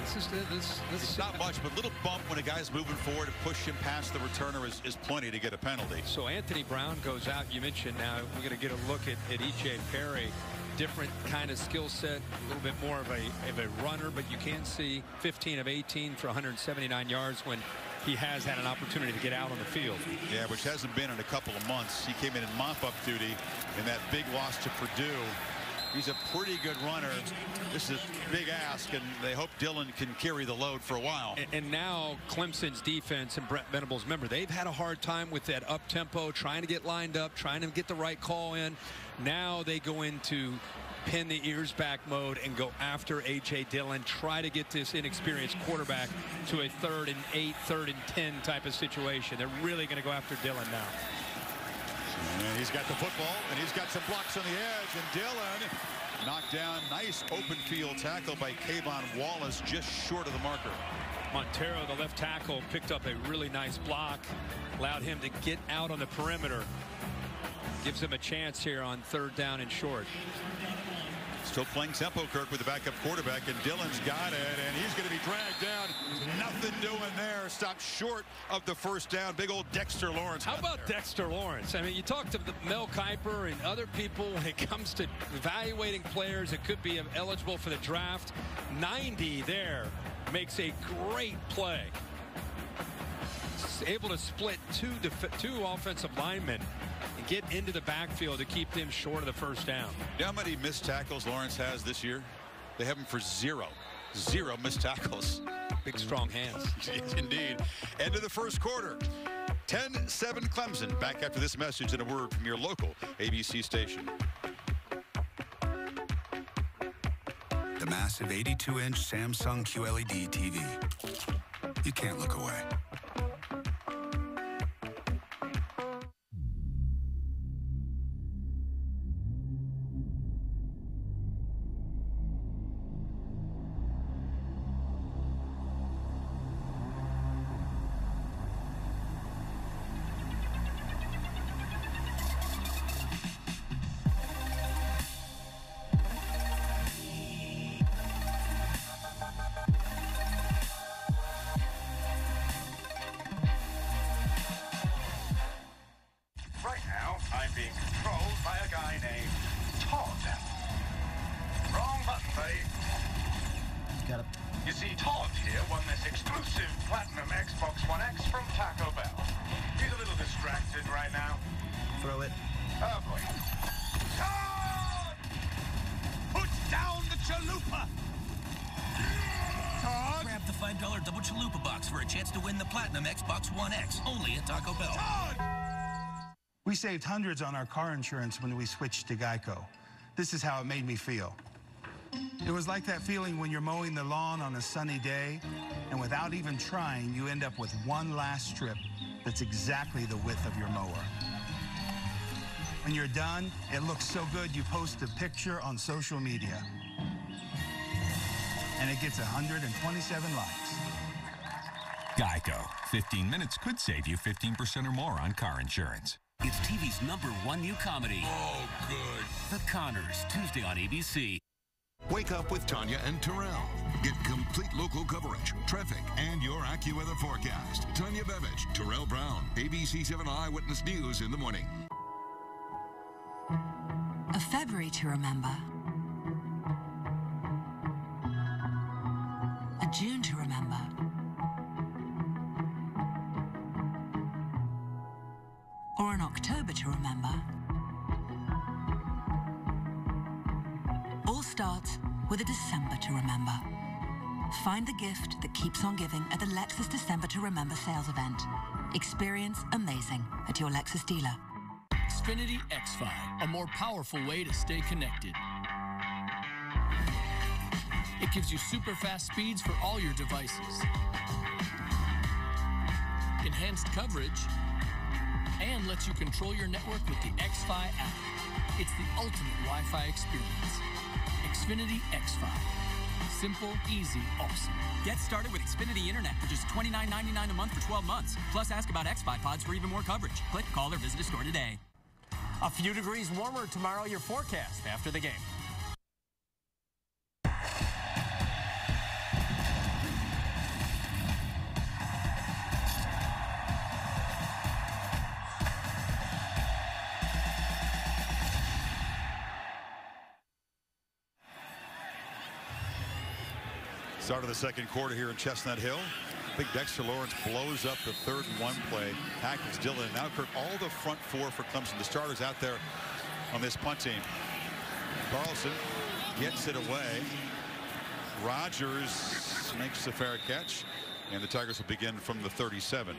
This is this. This It's not much, but a little bump when a guy's moving forward and push him past the returner is, is plenty to get a penalty. So Anthony Brown goes out. You mentioned now we're going to get a look at, at E.J. Perry. Different kind of skill set, a little bit more of a, of a runner, but you can see 15 of 18 for 179 yards when he has had an opportunity to get out on the field. Yeah, which hasn't been in a couple of months. He came in in mop-up duty in that big loss to Purdue. He's a pretty good runner. This is a big ask, and they hope Dillon can carry the load for a while. And, and now Clemson's defense and Brent Venables, remember, they've had a hard time with that up tempo, trying to get lined up, trying to get the right call in. Now they go into pin the ears back mode and go after A.J. Dillon, try to get this inexperienced quarterback to a third and eight, third and 10 type of situation. They're really going to go after Dillon now. And he's got the football, and he's got some blocks on the edge, and Dillon knocked down. Nice open field tackle by K'Von Wallace, just short of the marker. Monteiro, the left tackle, picked up a really nice block, allowed him to get out on the perimeter. Gives him a chance here on third down and short. Still playing tempo, Kirk, with the backup quarterback, and Dillon's got it, and he's going to be dragged down. Nothing doing there. Stopped short of the first down. Big old Dexter Lawrence. How about there. Dexter Lawrence? I mean, you talk to Mel Kiper and other people when it comes to evaluating players that could be eligible for the draft. 90 there makes a great play. Able to split two two offensive linemen and get into the backfield to keep them short of the first down. You know how many missed tackles Lawrence has this year? They have him for zero. Zero missed tackles. Big, strong hands. *laughs* Indeed. End of the first quarter. 10-7 Clemson. Back after this message and a word from your local ABC station. The massive 82-inch Samsung QLED TV. You can't look away. Thank you. Saved hundreds on our car insurance when we switched to Geico. This is how it made me feel. It was like that feeling when you're mowing the lawn on a sunny day, and without even trying, you end up with one last strip that's exactly the width of your mower. When you're done, it looks so good you post a picture on social media. and it gets 127 likes. Geico. 15 minutes could save you 15% or more on car insurance. It's TV's number one new comedy. Oh, good. The Conners, Tuesday on ABC. Wake up with Tanya and Terrell. Get complete local coverage, traffic, and your AccuWeather forecast. Tanya Bevich, Terrell Brown, ABC 7 Eyewitness News in the morning. A February to remember. A June to remember. October to remember. All starts with a December to remember. Find the gift that keeps on giving at the Lexus December to Remember sales event. Experience amazing at your Lexus dealer. Xfinity X5, a more powerful way to stay connected. It gives you super fast speeds for all your devices, enhanced coverage, and lets you control your network with the X5 app. It's the ultimate Wi-Fi experience. Xfinity X5. Simple, easy, awesome. Get started with Xfinity Internet for just $29.99 a month for 12 months. Plus, ask about X5 pods for even more coverage. Click, call, or visit a store today. A few degrees warmer tomorrow, your forecast after the game. Start of the second quarter here in Chestnut Hill. Big Dexter Lawrence blows up the third and one play. Tackles Dillon. Now Kirk, all the front four for Clemson. The starters out there on this punt team. Carlson gets it away. Rodgers makes the fair catch. And the Tigers will begin from the 37.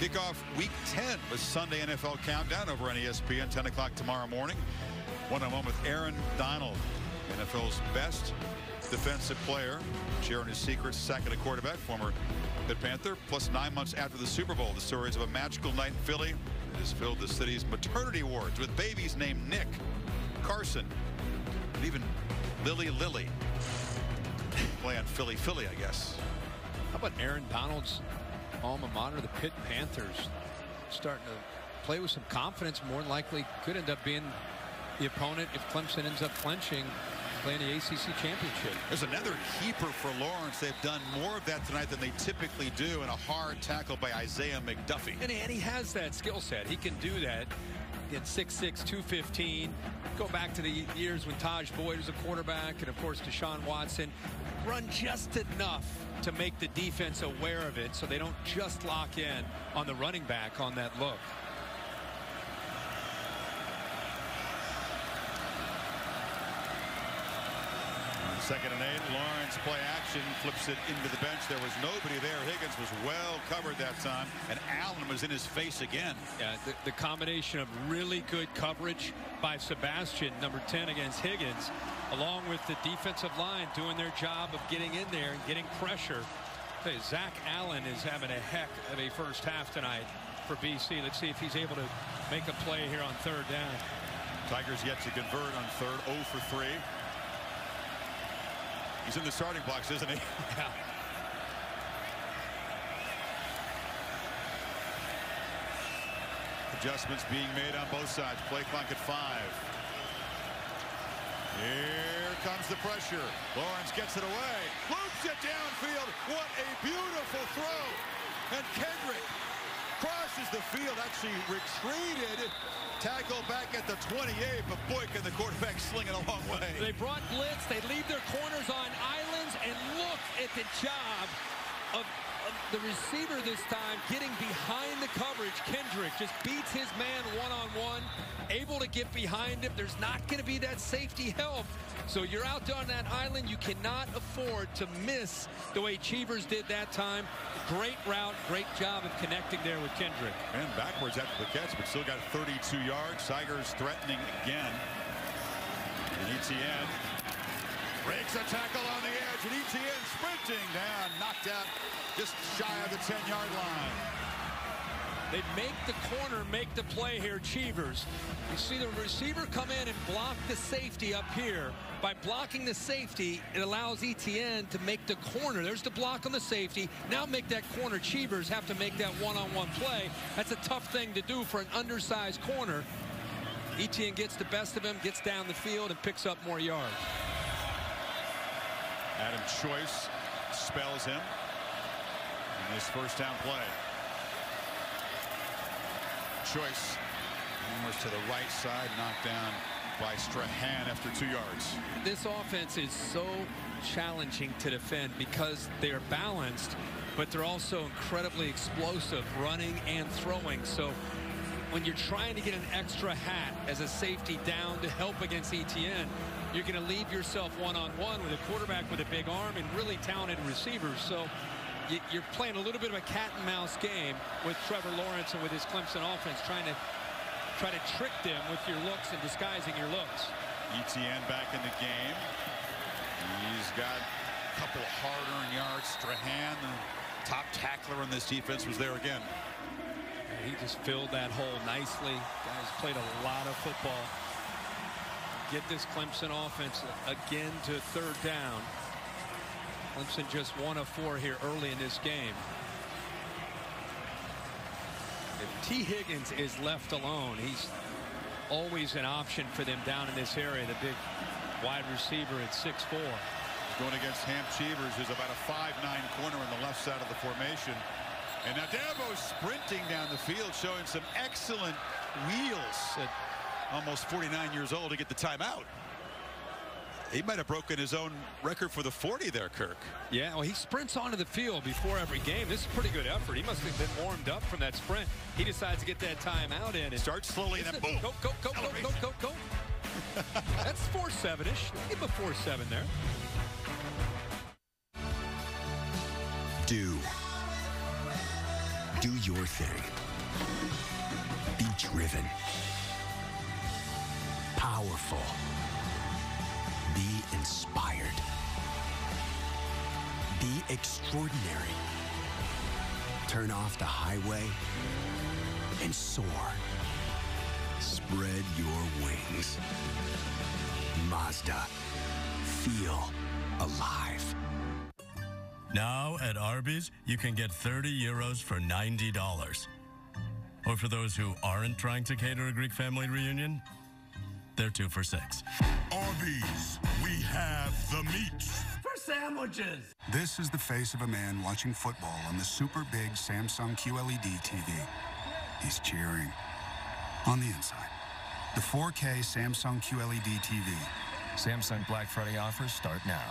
Kickoff week 10 with Sunday NFL Countdown over on ESPN 10 o'clock tomorrow morning. One-on-one with Aaron Donald, NFL's best defensive player, sharing his secrets, second a quarterback, former Pitt Panther, plus nine months after the Super Bowl. The stories of a magical night in Philly has filled the city's maternity wards with babies named Nick, Carson, and even Lily Lily. Play on Philly Philly, I guess. How about Aaron Donald's alma mater, the Pitt Panthers, starting to play with some confidence. More than likely could end up being the opponent if Clemson ends up clenching playing the ACC championship. There's another keeper for Lawrence. They've done more of that tonight than they typically do, and a hard tackle by Isaiah McDuffie. And he, and he has that skill set. He can do that at 6'6", 215. Go back to the years when Tajh Boyd was a quarterback, and of course Deshaun Watson. Run just enough to make the defense aware of it so they don't just lock in on the running back on that look. Second and eight. Lawrence play action, flips it into the bench. There was nobody there. Higgins was well covered that time, and Allen was in his face again. Yeah, the, the combination of really good coverage by Sebastian, number 10 against Higgins, along with the defensive line doing their job of getting in there and getting pressure. Hey, Zach Allen is having a heck of a first half tonight for BC. Let's see if he's able to make a play here on third down. Tigers yet to convert on third, 0 for 3. He's in the starting blocks, isn't he? *laughs* yeah. Adjustments being made on both sides. Play clock at five. Here comes the pressure. Lawrence gets it away. Loops it downfield. What a beautiful throw. And Kendrick crosses the field. Actually retreated. Tackle back at the 28, but boy, can the quarterback sling it a long way. They brought blitz. They leave their corners on islands, and look at the job of, of the receiver this time getting behind the coverage. Kendrick just beats his man one-on-one, -on -one, able to get behind him. There's not going to be that safety help. So you're out there on that island. You cannot afford to miss the way Cheevers did that time. Great route, great job of connecting there with Kendrick. And backwards after the catch, but still got 32 yards. Tigers threatening again. And Etienne breaks a tackle on the Etienne sprinting down, knocked out just shy of the 10-yard line. They make the corner make the play here, Cheevers. You see the receiver come in and block the safety up here. By blocking the safety, it allows Etienne to make the corner. There's the block on the safety. Now make that corner. Cheevers have to make that one-on-one -on -one play. That's a tough thing to do for an undersized corner. Etienne gets the best of him, gets down the field, and picks up more yards. Adam Choice spells him in this first down play. Choice was to the right side, knocked down by Strachan after two yards. This offense is so challenging to defend because they are balanced, but they're also incredibly explosive running and throwing. So when you're trying to get an extra hat as a safety down to help against Etienne, you're going to leave yourself one-on-one -on -one with a quarterback with a big arm and really talented receivers. So you're playing a little bit of a cat and mouse game with Trevor Lawrence and with his Clemson offense trying to try to trick them with your looks and disguising your looks. Etienne back in the game. He's got a couple hard-earned yards. Strachan, the top tackler in this defense, was there again. He just filled that hole nicely. Guys played a lot of football. Get this Clemson offense again to third down. Clemson just one of four here early in this game. If Tee Higgins is left alone, he's always an option for them down in this area. The big wide receiver at 6'4". Going against Hamp Cheevers, who's about a 5'9 corner on the left side of the formation. And now Dabo sprinting down the field, showing some excellent wheels almost 49 years old to get the timeout. He might have broken his own record for the 40 there, Kirk. Yeah, well, he sprints onto the field before every game. This is pretty good effort. He must have been warmed up from that sprint. He decides to get that timeout in. And Starts slowly and then boom. Go, go, go, go, go, go, go. *laughs* That's 4-7-ish. Give him a 4-7 there. Do. Do your thing. Be driven. Powerful be inspired. Be extraordinary. Turn off the highway and soar. Spread your wings. Mazda. Feel alive. Now at Arby's, you can get 30 euros for $90. Or for those who aren't trying to cater a Greek family reunion, they're two for six. Arby's, we have the meats. For sandwiches. This is the face of a man watching football on the super big Samsung QLED TV. He's cheering. On the inside, the 4K Samsung QLED TV. Samsung Black Friday offers start now.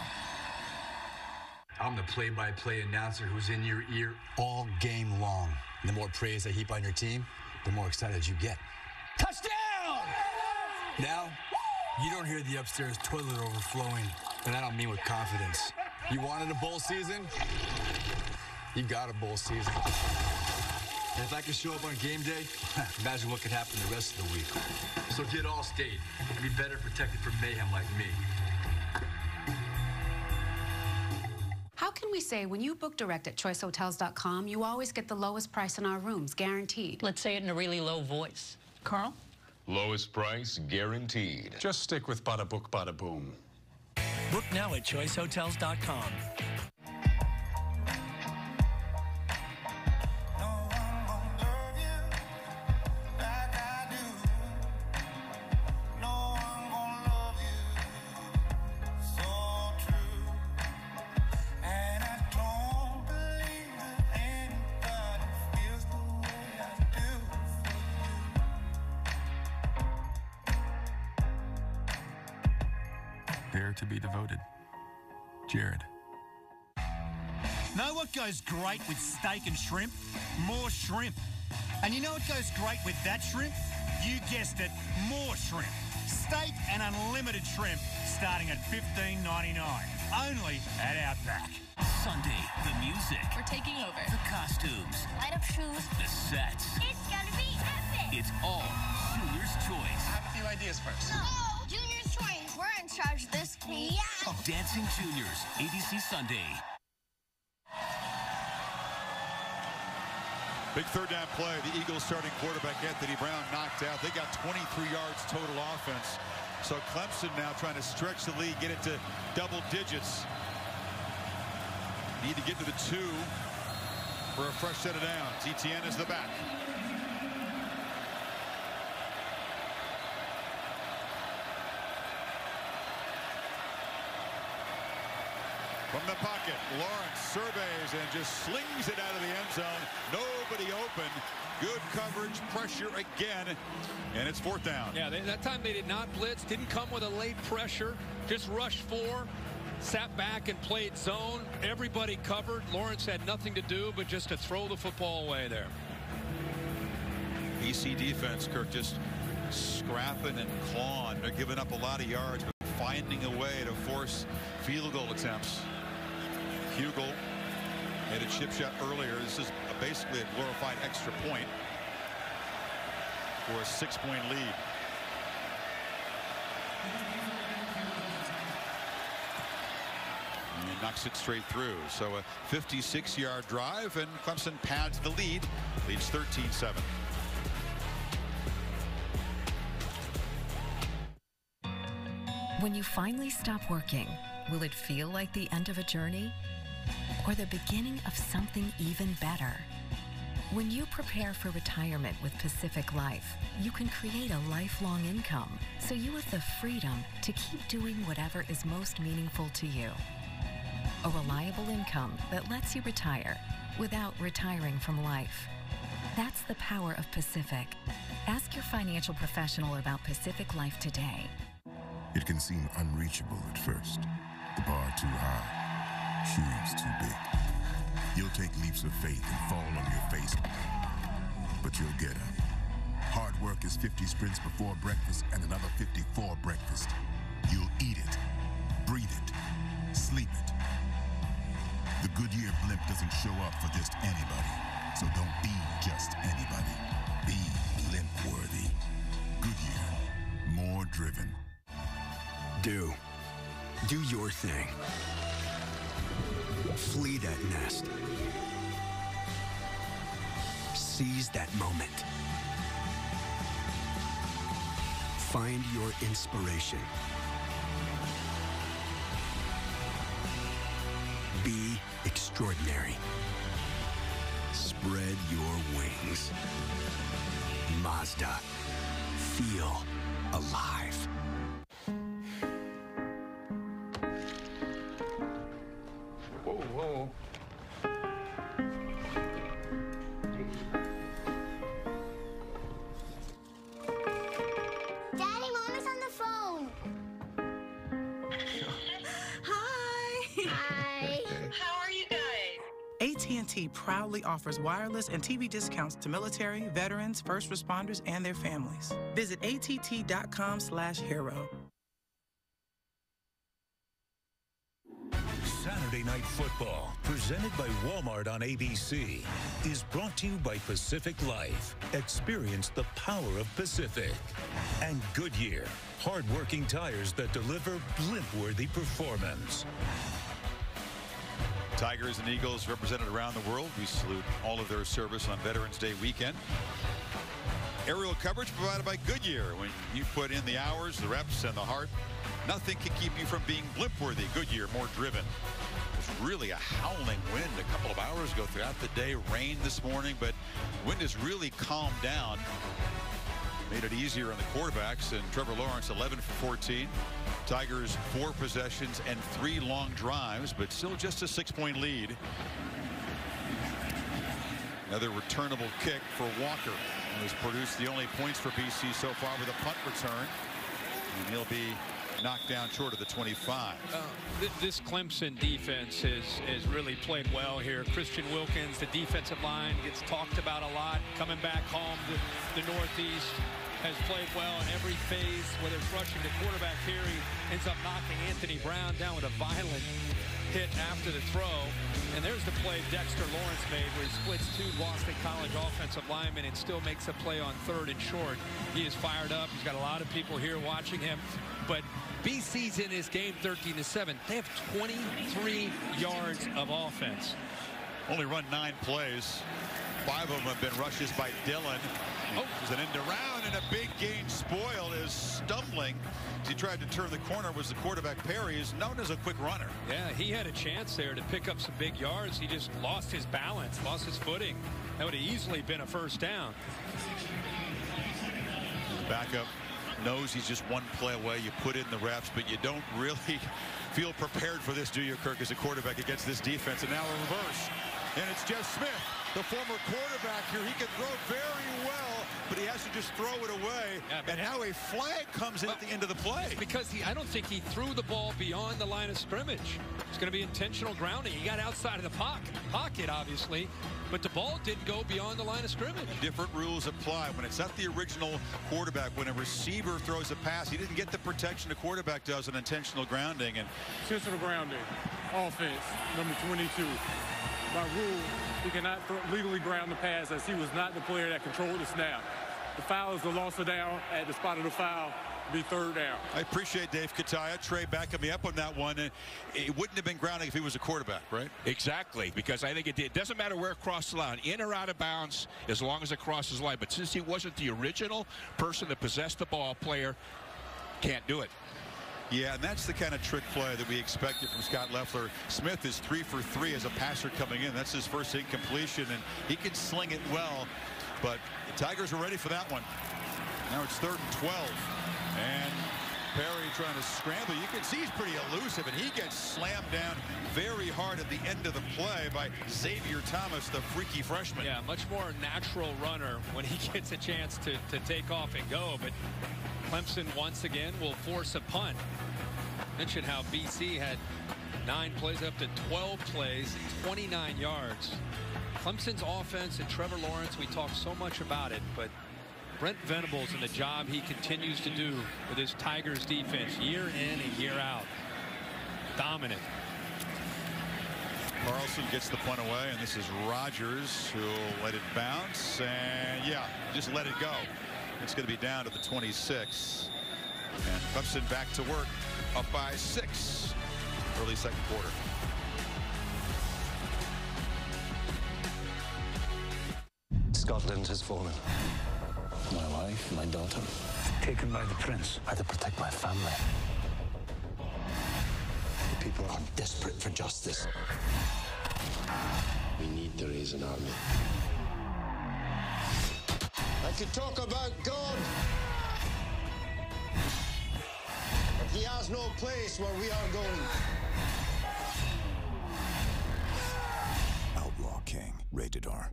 I'm the play-by-play announcer who's in your ear all game long. And the more praise I heap on your team, the more excited you get. Touchdown! Now, you don't hear the upstairs toilet overflowing, and I don't mean with confidence. You wanted a bowl season? You got a bowl season. And if I could show up on game day, *laughs* imagine what could happen the rest of the week. So get all Allstate and be better protected from mayhem like me. How can we say when you book direct at choicehotels.com, you always get the lowest price in our rooms, guaranteed? Let's say it in a really low voice. Carl? Lowest price guaranteed. Just stick with bada book, bada boom. Book now at choicehotels.com. Jared. Know what goes great with steak and shrimp? More shrimp. And you know what goes great with that shrimp? You guessed it, more shrimp. Steak and unlimited shrimp starting at $15.99. Only at Outback. Sunday, the music. We're taking over. The costumes. Light up shoes. The sets. It's gonna be epic. It's all Junior's Choice. I have a few ideas first. No, Junior's Choice. We're in charge of this. Yeah. Dancing Juniors, ABC Sunday. Big third down play. The Eagles starting quarterback Anthony Brown knocked out. They got 23 yards total offense. So Clemson now trying to stretch the lead, get it to double digits. Need to get to the two for a fresh set of downs. Etienne is the back. From the pocket, Lawrence surveys and just slings it out of the end zone. Nobody open. Good coverage, pressure again, and it's fourth down. Yeah, they, that time they did not blitz, didn't come with a late pressure, just rushed four, sat back and played zone. Everybody covered. Lawrence had nothing to do but just to throw the football away there. BC defense, Kirk, just scrapping and clawing. They're giving up a lot of yards, but finding a way to force field goal attempts. Huegel made a chip shot earlier. This is basically a glorified extra point for a six-point lead. And he knocks it straight through. So a 56-yard drive, and Clemson pads the lead, leads 13-7. When you finally stop working, will it feel like the end of a journey? Or the beginning of something even better? When you prepare for retirement with Pacific Life, you can create a lifelong income so you have the freedom to keep doing whatever is most meaningful to you. A reliable income that lets you retire without retiring from life. That's the power of Pacific. Ask your financial professional about Pacific Life today. It can seem unreachable at first. The bar too high, shoes too big. You'll take leaps of faith and fall on your face, but you'll get up. Hard work is 50 sprints before breakfast and another 50 for breakfast. You'll eat it, breathe it, sleep it. The Goodyear blimp doesn't show up for just anybody, so don't be just anybody. Be blimp worthy. Goodyear, more driven. Do. Do your thing. Flee that nest. Seize that moment. Find your inspiration. Be extraordinary. Spread your wings. Mazda. Feel alive. Proudly offers wireless and TV discounts to military, veterans, first responders, and their families. Visit att.com slash hero. Saturday Night Football, presented by Walmart on ABC, is brought to you by Pacific Life. Experience the power of Pacific. And Goodyear, hardworking tires that deliver blimp-worthy performance. Tigers and Eagles represented around the world. We salute all of their service on Veterans Day weekend. Aerial coverage provided by Goodyear. When you put in the hours, the reps, and the heart, nothing can keep you from being blimp-worthy. Goodyear, more driven. It was really a howling wind a couple of hours ago throughout the day. Rain this morning, but wind has really calmed down. Made it easier on the quarterbacks, and Trevor Lawrence 11 for 14. Tigers four possessions and three long drives, but still just a six-point lead. Another returnable kick for Walker, who has produced the only points for BC so far with a punt return. And he'll be knocked down short of the 25. Uh, th this Clemson defense has, has really played well here. Christian Wilkins, the defensive line, gets talked about a lot. Coming back home to the Northeast, has played well in every phase, whether it's rushing the quarterback here. He ends up knocking Anthony Brown down with a violent hit after the throw. And there's the play Dexter Lawrence made where he splits two Boston College offensive linemen and still makes a play on third and short. He is fired up. He's got a lot of people here watching him. But BC's in this game 13 to 7. They have 23 yards of offense. only run nine plays. Five of them have been rushes by Dillon. Oh, an end around and a big gain. Spoil is stumbling. As He tried to turn the corner. Was the quarterback Perry? Is known as a quick runner. Yeah, he had a chance there to pick up some big yards. He just lost his balance, lost his footing. That would have easily been a first down. Backup knows he's just one play away. You put in the reps, but you don't really *laughs* feel prepared for this, do you, Kirk, as a quarterback against this defense? And now a reverse. And it's Jeff Smith, the former quarterback here. He can throw very well, but he has to just throw it away. Yeah, and now a flag comes in well, at the end of the play. Because he, I don't think he threw the ball beyond the line of scrimmage. It's going to be intentional grounding. He got outside of the pocket, pocket, obviously, but the ball didn't go beyond the line of scrimmage. Different rules apply. When it's not the original quarterback, when a receiver throws a pass, he didn't get the protection a quarterback does an intentional grounding. And intentional grounding, offense, number 22 by rule, he cannot legally ground the pass as he was not the player that controlled the snap. The foul is the loss of down at the spot of the foul. Be third down. I appreciate Dave Cutaia. Trey backing me up on that one. Uh, it wouldn't have been grounding if he was a quarterback, right? Exactly, because I think it, it doesn't matter where it crosses the line, in or out of bounds, as long as it crosses the line. But since he wasn't the original person that possessed the ball, player can't do it. Yeah, and that's the kind of trick play that we expected from Scott Loeffler. Smith is three for three as a passer coming in. That's his first incompletion, and he can sling it well. But the Tigers are ready for that one. Now it's third and 12. And Perry trying to scramble. You can see he's pretty elusive, and he gets slammed down very hard at the end of the play by Xavier Thomas, the freaky freshman. Yeah, much more natural runner when he *laughs* gets a chance to, to take off and go. But Clemson once again will force a punt. Mention how BC had nine plays up to 12 plays, 29 yards. Clemson's offense and Trevor Lawrence, we talk so much about it, but Brent Venables and the job he continues to do with his Tigers defense year in and year out. Dominant. Carlson gets the punt away, and this is Rodgers who'll let it bounce. And yeah, just let it go. It's going to be down to the 26. And Clemson back to work, up by six, early second quarter. Scotland has fallen. My wife, my daughter. Taken by the prince. I had to protect my family. The people are desperate for justice. We need to raise an army. I could talk about God. But he has no place where we are going. Outlaw King, rated R.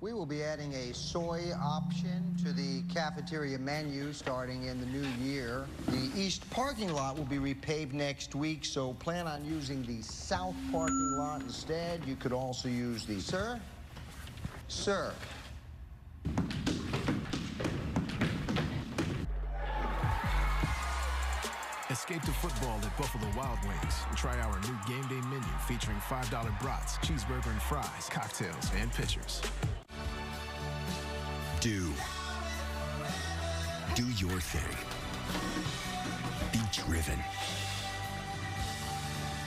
We will be adding a soy option to the cafeteria menu starting in the new year. The east parking lot will be repaved next week, so plan on using the south parking lot instead. You could also use the... Sir? Sir. Escape to football at Buffalo Wild Wings and try our new game day menu featuring $5 brats, cheeseburger and fries, cocktails, and pitchers. Do. Do your thing. Be driven.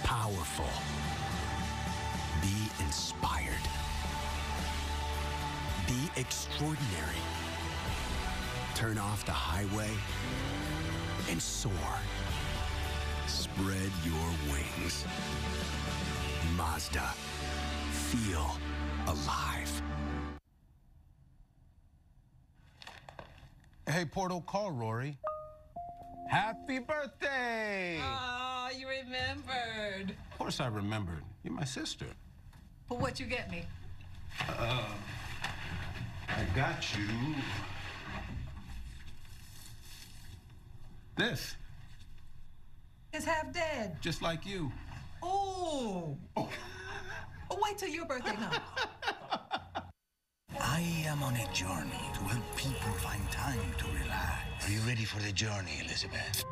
Powerful. Be inspired. Be extraordinary. Turn off the highway and soar. Spread your wings. Mazda. Feel alive. Hey, Portal, call Rory. Happy birthday! Oh, you remembered. Of course I remembered. You're my sister. But what'd you get me? Uh, I got you. This. It's half dead. Just like you. Oh. oh. Wait till your birthday comes. *laughs* I am on a journey to help people find time to relax. Are you ready for the journey, Elizabeth?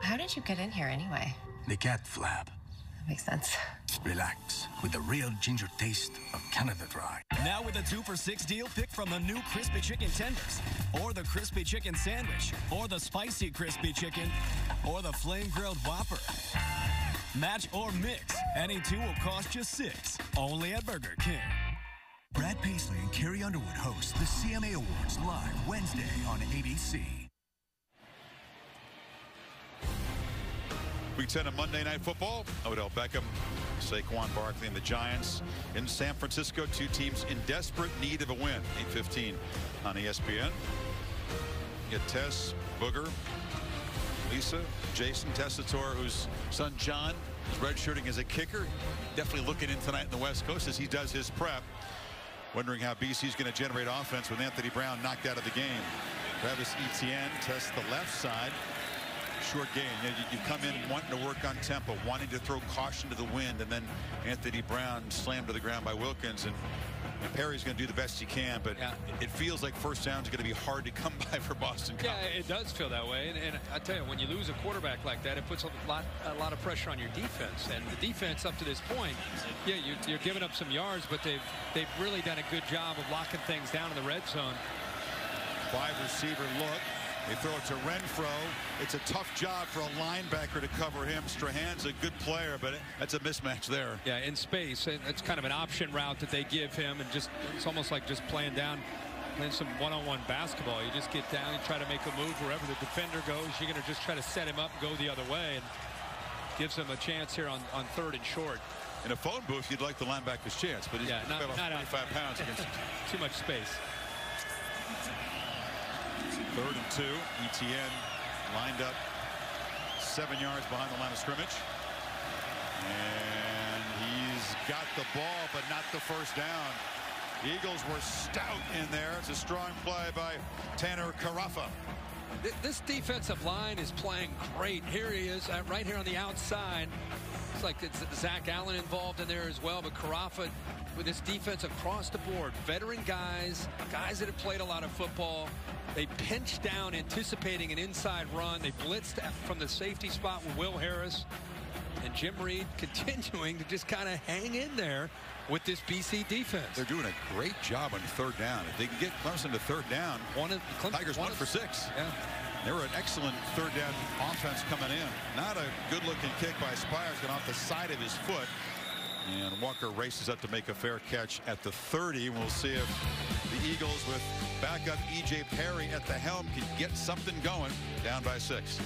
How did you get in here anyway? The cat flap. That makes sense. Relax with the real ginger taste of Canada Dry. Now with a two for six deal, pick from the new crispy chicken tenders, or the crispy chicken sandwich, or the spicy crispy chicken, or the flame grilled whopper. Match or mix. Any two will cost you six. Only at Burger King. Brad Paisley and Carrie Underwood host the CMA Awards live Wednesday on ABC. Week 10 of Monday Night Football. Odell Beckham, Saquon Barkley, and the Giants in San Francisco. Two teams in desperate need of a win. 8:15 on ESPN. Get Tess, Booger, Lisa, Jason Tessitore, whose son John is redshirting as a kicker. Definitely looking in tonight in the West Coast as he does his prep. Wondering how BC is going to generate offense with Anthony Brown knocked out of the game. Travis Etienne tests the left side short game. You, know, you, you, come in wanting to work on tempo, wanting to throw caution to the wind, and then Anthony Brown slammed to the ground by Wilkins. And, and Perry's going to do the best he can, but yeah. it, it, feels like first down is going to be hard to come *laughs* by for Boston College. Yeah, it does feel that way. And, and, I tell you, when you lose a quarterback like that, it puts a lot, a lot of pressure on your defense. And the defense up to this point, yeah, you're, you're giving up some yards, but they've they've really done a good job of locking things down in the red zone. Five receiver look. They throw it to Renfrow. It's a tough job for a linebacker to cover him. Strachan's a good player, but that's a mismatch there. Yeah, in space. And it's kind of an option route that they give him, and just it's almost like just playing down playing some one-on-one -on -one basketball. You just get down and try to make a move wherever the defender goes. You're going to just try to set him up and go the other way, and gives him a chance here on, on third and short. In a phone booth, you'd like the linebacker's chance, but he's yeah, not, about not 25 pounds against *laughs* too much space. Third and two. Etienne lined up seven yards behind the line of scrimmage. And he's got the ball, but not the first down. Eagles were stout in there. It's a strong play by Tanner Karafa. This defensive line is playing great. Here he is, uh, right here on the outside. It's like it's Zach Allen involved in there as well, but Karafa with this defense across the board. Veteran guys, guys that have played a lot of football. They pinched down anticipating an inside run. They blitzed from the safety spot with Will Harris. And Jim Reid *laughs* continuing to just kind of hang in there with this BC defense. They're doing a great job on third down. If they can get Clemson to third down, one of Clemson, Tigers one, one for six. Yeah. They were an excellent third down offense coming in. Not a good-looking kick by Spiers, going off the side of his foot. And Walker races up to make a fair catch at the 30. We'll see if the Eagles with backup E.J. Perry at the helm can get something going down by six.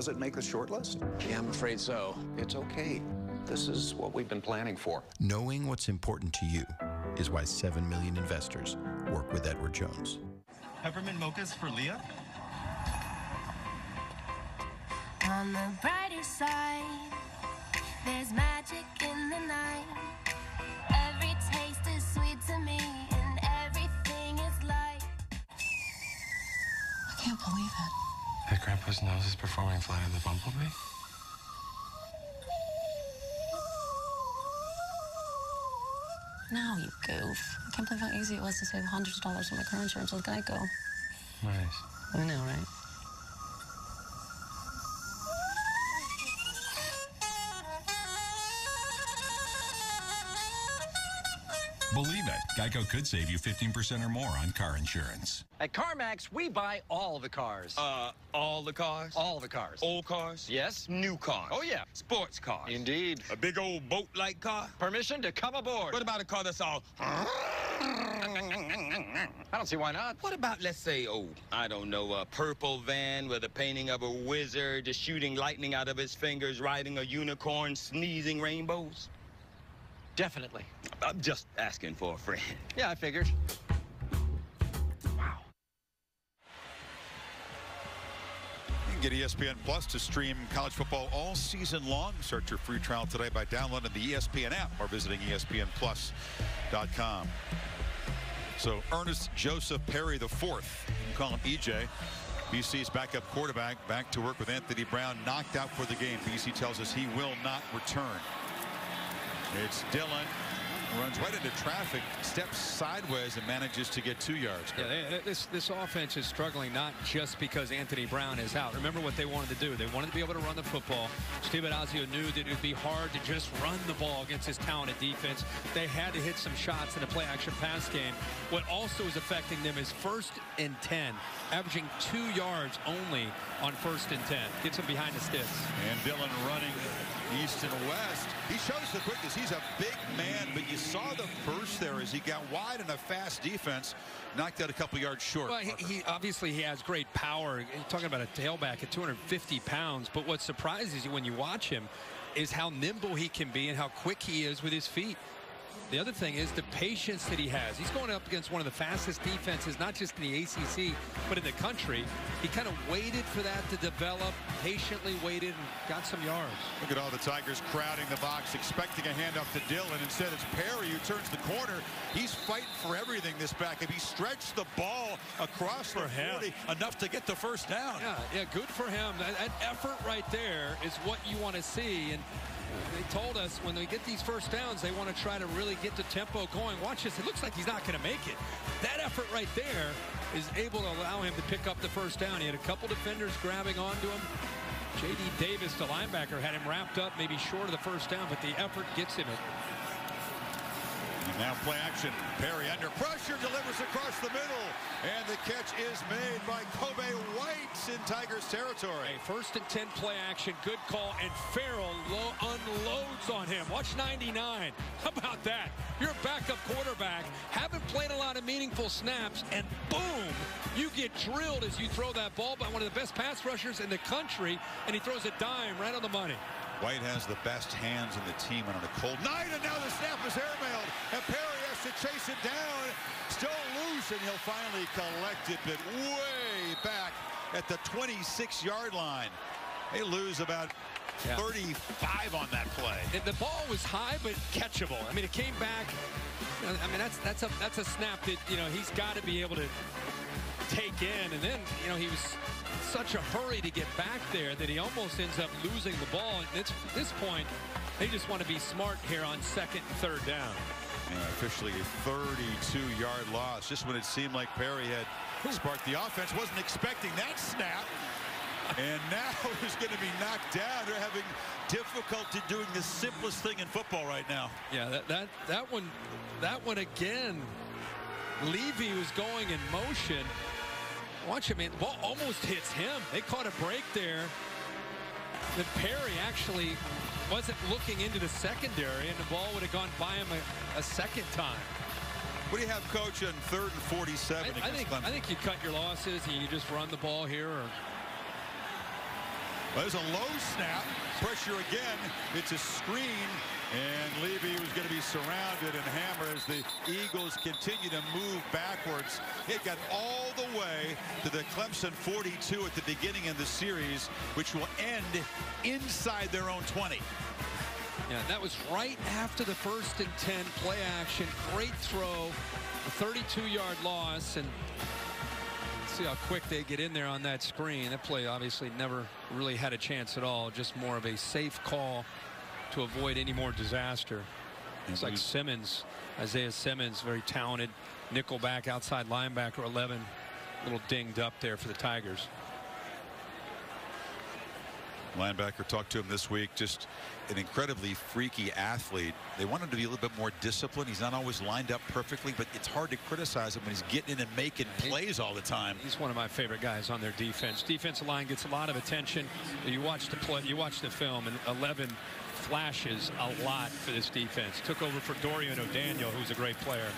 Does it make the short list? Yeah, I'm afraid so. It's okay. This is what we've been planning for. Knowing what's important to you is why 7 million investors work with Edward Jones. Peppermint mochas for Leah? On the brighter side, there's magic in the night. Grandpa's nose is performing Flight of the Bumblebee? No, you goof. I can't believe how easy it was to save hundreds of dollars on my car insurance with Geico. Nice. I know, right? Believe it, Geico could save you 15% or more on car insurance. At CarMax, we buy all the cars. Uh, all the cars? All the cars. Old cars? Yes. New cars? Oh, yeah. Sports cars? Indeed. A big old boat-like car? Permission to come aboard. What about a car that's all... *laughs* I don't see why not. What about, let's say, oh, I don't know, a purple van with a painting of a wizard just shooting lightning out of his fingers, riding a unicorn, sneezing rainbows? Definitely. I'm just asking for a friend. *laughs* Yeah, I figured. You can get ESPN Plus to stream college football all season long. Start your free trial today by downloading the ESPN app or visiting ESPNplus.com. So Ernest Joseph Perry the fourth, you can call him EJ. BC's backup quarterback back to work with Anthony Brown, knocked out for the game. BC tells us he will not return. It's Dillon. Runs right into traffic, steps sideways, and manages to get two yards. Yeah, this this offense is struggling not just because Anthony Brown is out. Remember what they wanted to do. They wanted to be able to run the football. Steve Addazio knew that it would be hard to just run the ball against his talented defense. They had to hit some shots in the play-action pass game. What also is affecting them is first and 10, averaging two yards only on first and 10. Gets them behind the sticks. And Dillon running east and west. He shows the quickness. He's a big man, but you saw the burst there as he got wide in a fast defense, knocked out a couple yards short. Well, he, he obviously he has great power. You're talking about a tailback at 250 pounds, but what surprises you when you watch him is how nimble he can be and how quick he is with his feet. The other thing is the patience that he has. He's going up against one of the fastest defenses, not just in the ACC, but in the country. He kind of waited for that to develop, patiently waited, and got some yards. Look at all the Tigers crowding the box, expecting a handoff to Dillon. Instead, it's Perry who turns the corner. He's fighting for everything this back. If he stretched the ball across for 40, enough to get the first down. Yeah, yeah, good for him. That, that effort right there is what you want to see. And they told us when they get these first downs, they want to try to really get the tempo going. Watch this. It looks like he's not going to make it. That effort right there is able to allow him to pick up the first down. He had a couple defenders grabbing onto him. J.D. Davis, the linebacker, had him wrapped up, maybe short of the first down, but the effort gets him it. Now play action. Perry under pressure, delivers across the middle. And the catch is made by Kobay White in Tigers territory. Hey, first and 10 play action, good call, and Ferrell unloads on him. Watch 99. *laughs* How about that? You're a backup quarterback, haven't played a lot of meaningful snaps, and boom, you get drilled as you throw that ball by one of the best pass rushers in the country, and he throws a dime right on the money. White has the best hands in the team on a cold night, and now the snap is airmailed, and Perry has to chase it down. Still loose, and he'll finally collect it, but way back at the 26-yard line. They lose about Yeah. 35 on that play. And the ball was high, but catchable. I mean, it came back. I mean, that's that's a that's a snap that you know he's got to be able to take in. And then you know he was such a hurry to get back there that he almost ends up losing the ball. And at this point, they just want to be smart here on second and third down. Yeah, officially a 32-yard loss. Just when it seemed like Perry had sparked the offense, wasn't expecting that snap. And now *laughs* he's going to be knocked down. They're having difficulty doing the simplest thing in football right now. Yeah, that that that one, that one again. Levy was going in motion. Watch him, man. The ball almost hits him. They caught a break there. Then Perry actually wasn't looking into the secondary, and the ball would have gone by him a, a second time. What do you have, Coach, on third and 47 I, I against think Clemson? I think you cut your losses and you just run the ball here. Or Well, there's a low snap. Pressure again. It's a screen. And Levy was going to be surrounded and hammered as the Eagles continue to move backwards. It got all the way to the Clemson 42 at the beginning of the series, which will end inside their own 20. Yeah, that was right after the first and 10 play action. Great throw, a 32-yard loss, and see how quick they get in there on that screen. That play obviously never really had a chance at all. Just more of a safe call to avoid any more disaster. It's like mm-hmm. Simmons, Isaiah Simmons, very talented nickelback outside linebacker, 11, a little dinged up there for the Tigers. Linebacker talked to him this week. Just an incredibly freaky athlete. They want him to be a little bit more disciplined. He's not always lined up perfectly, but it's hard to criticize him when he's getting in and making plays all the time. He's one of my favorite guys on their defense. Defensive line gets a lot of attention. You watch the play, you watch the film, and 11 flashes a lot for this defense. Took over for Dorian O'Daniel, who's a great player.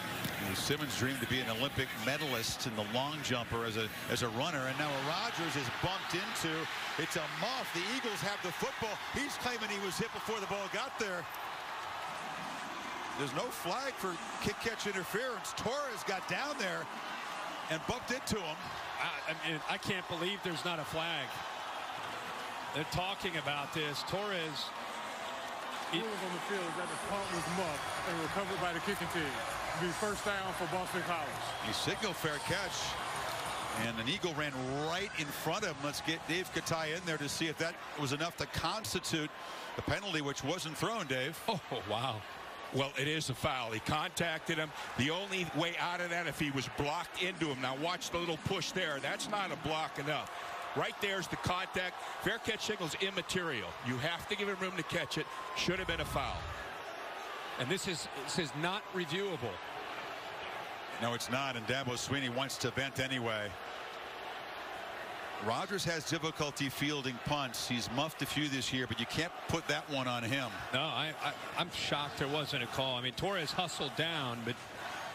Simmons dreamed to be an Olympic medalist in the long jumper as a as a runner, and now Rodgers is bumped into. It's a muff. The Eagles have the football. He's claiming he was hit before the ball got there. There's no flag for kick catch interference. Torres got down there and bumped into him. I, I mean, I can't believe there's not a flag. They're talking about this. Torres. He, on the field that the punt was muffed and recovered by the kicking team. Be first down for Boston College. He signaled fair catch. And an Eagle ran right in front of him. Let's get Dave Katai in there to see if that was enough to constitute the penalty, which wasn't thrown, Dave. Oh, wow. Well, it is a foul. He contacted him. The only way out of that if he was blocked into him. Now watch the little push there. That's not a block enough. Right there's the contact. Fair catch signal's immaterial. You have to give him room to catch it. Should have been a foul. And this is this is not reviewable. No, it's not. And Dabo Swinney wants to vent anyway. Rodgers has difficulty fielding punts. He's muffed a few this year, but you can't put that one on him. No, I, I, I'm shocked there wasn't a call. I mean, Torres hustled down, but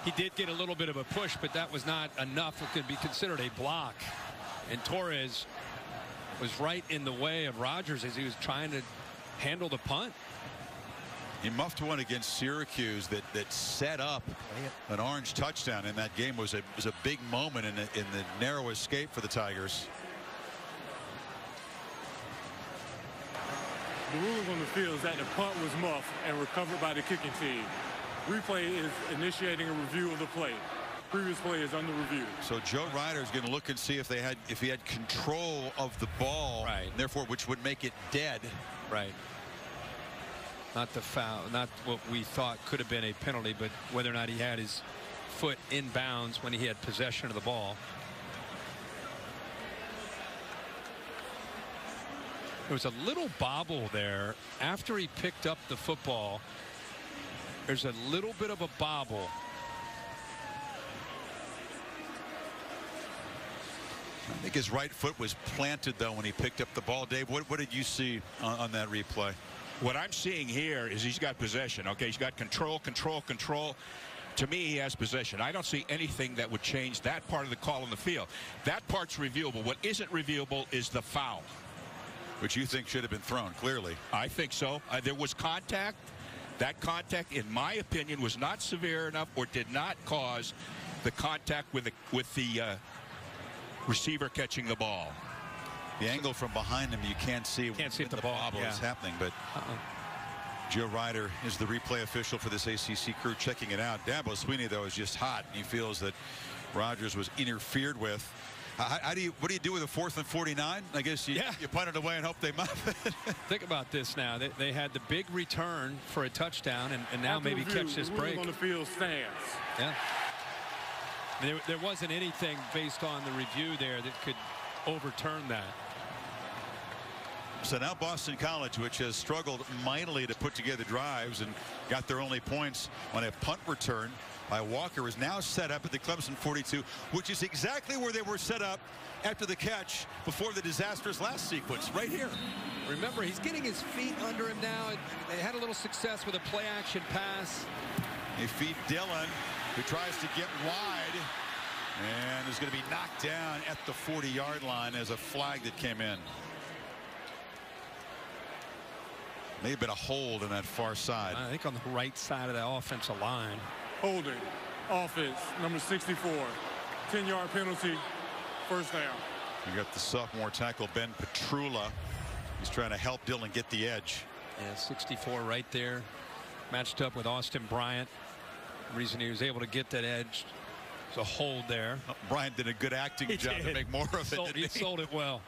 he did get a little bit of a push, but that was not enough. It could be considered a block. And Torres was right in the way of Rodgers as he was trying to handle the punt. He muffed one against Syracuse that that set up an orange touchdown in that game was a was a big moment in the, in the narrow escape for the Tigers. The ruling on the field is that the punt was muffed and recovered by the kicking team. Replay is initiating a review of the play. Previous play is under review. So Joe Ryder is going to look and see if they had if he had control of the ball, right? Therefore, which would make it dead, right? Not the foul, not what we thought could have been a penalty, but whether or not he had his foot in bounds when he had possession of the ball. There was a little bobble there after he picked up the football. There's a little bit of a bobble. I think his right foot was planted though when he picked up the ball. Dave, what, what did you see on, on that replay? What I'm seeing here is he's got possession. Okay, he's got control, control, control. To me, he has possession. I don't see anything that would change that part of the call on the field. That part's reviewable. What isn't reviewable is the foul. Which you think should have been thrown, clearly. I think so. Uh, there was contact. That contact, in my opinion, was not severe enough or did not cause the contact with the, with the uh, receiver catching the ball. The angle from behind him, you can't see. Can't see if the, the ball bobble yeah. is happening, but uh -uh. Joe Ryder is the replay official for this ACC crew checking it out. Dabo Swinney, though, is just hot. He feels that Rodgers was interfered with. How, how, do you what do you do with a fourth and 49? I guess you, yeah. you punt it away and hope they muff it. *laughs* Think about this now. They, they, had the big return for a touchdown and, and now After maybe review, catch this the break. on the field stands. Yeah. There, there wasn't anything based on the review there that could overturn that. So now Boston College, which has struggled mightily to put together drives and got their only points on a punt return by Walker, is now set up at the Clemson 42, which is exactly where they were set up after the catch before the disastrous last sequence, right here. Remember, he's getting his feet under him now. They had a little success with a play action pass. They feed Dillon, who tries to get wide and is going to be knocked down at the 40 yard line as a flag that came in. May have been a hold in that far side. I think on the right side of the offensive line. Holding. Offense. Number 64. 10 yard penalty. First down. You got the sophomore tackle Ben Petrula. He's trying to help Dillon get the edge. Yeah, 64 right there. Matched up with Austin Bryant. The reason he was able to get that edge. It's a hold there. Oh, Bryant did a good acting *laughs* he job did. to make more of sold, it. He, he sold it well.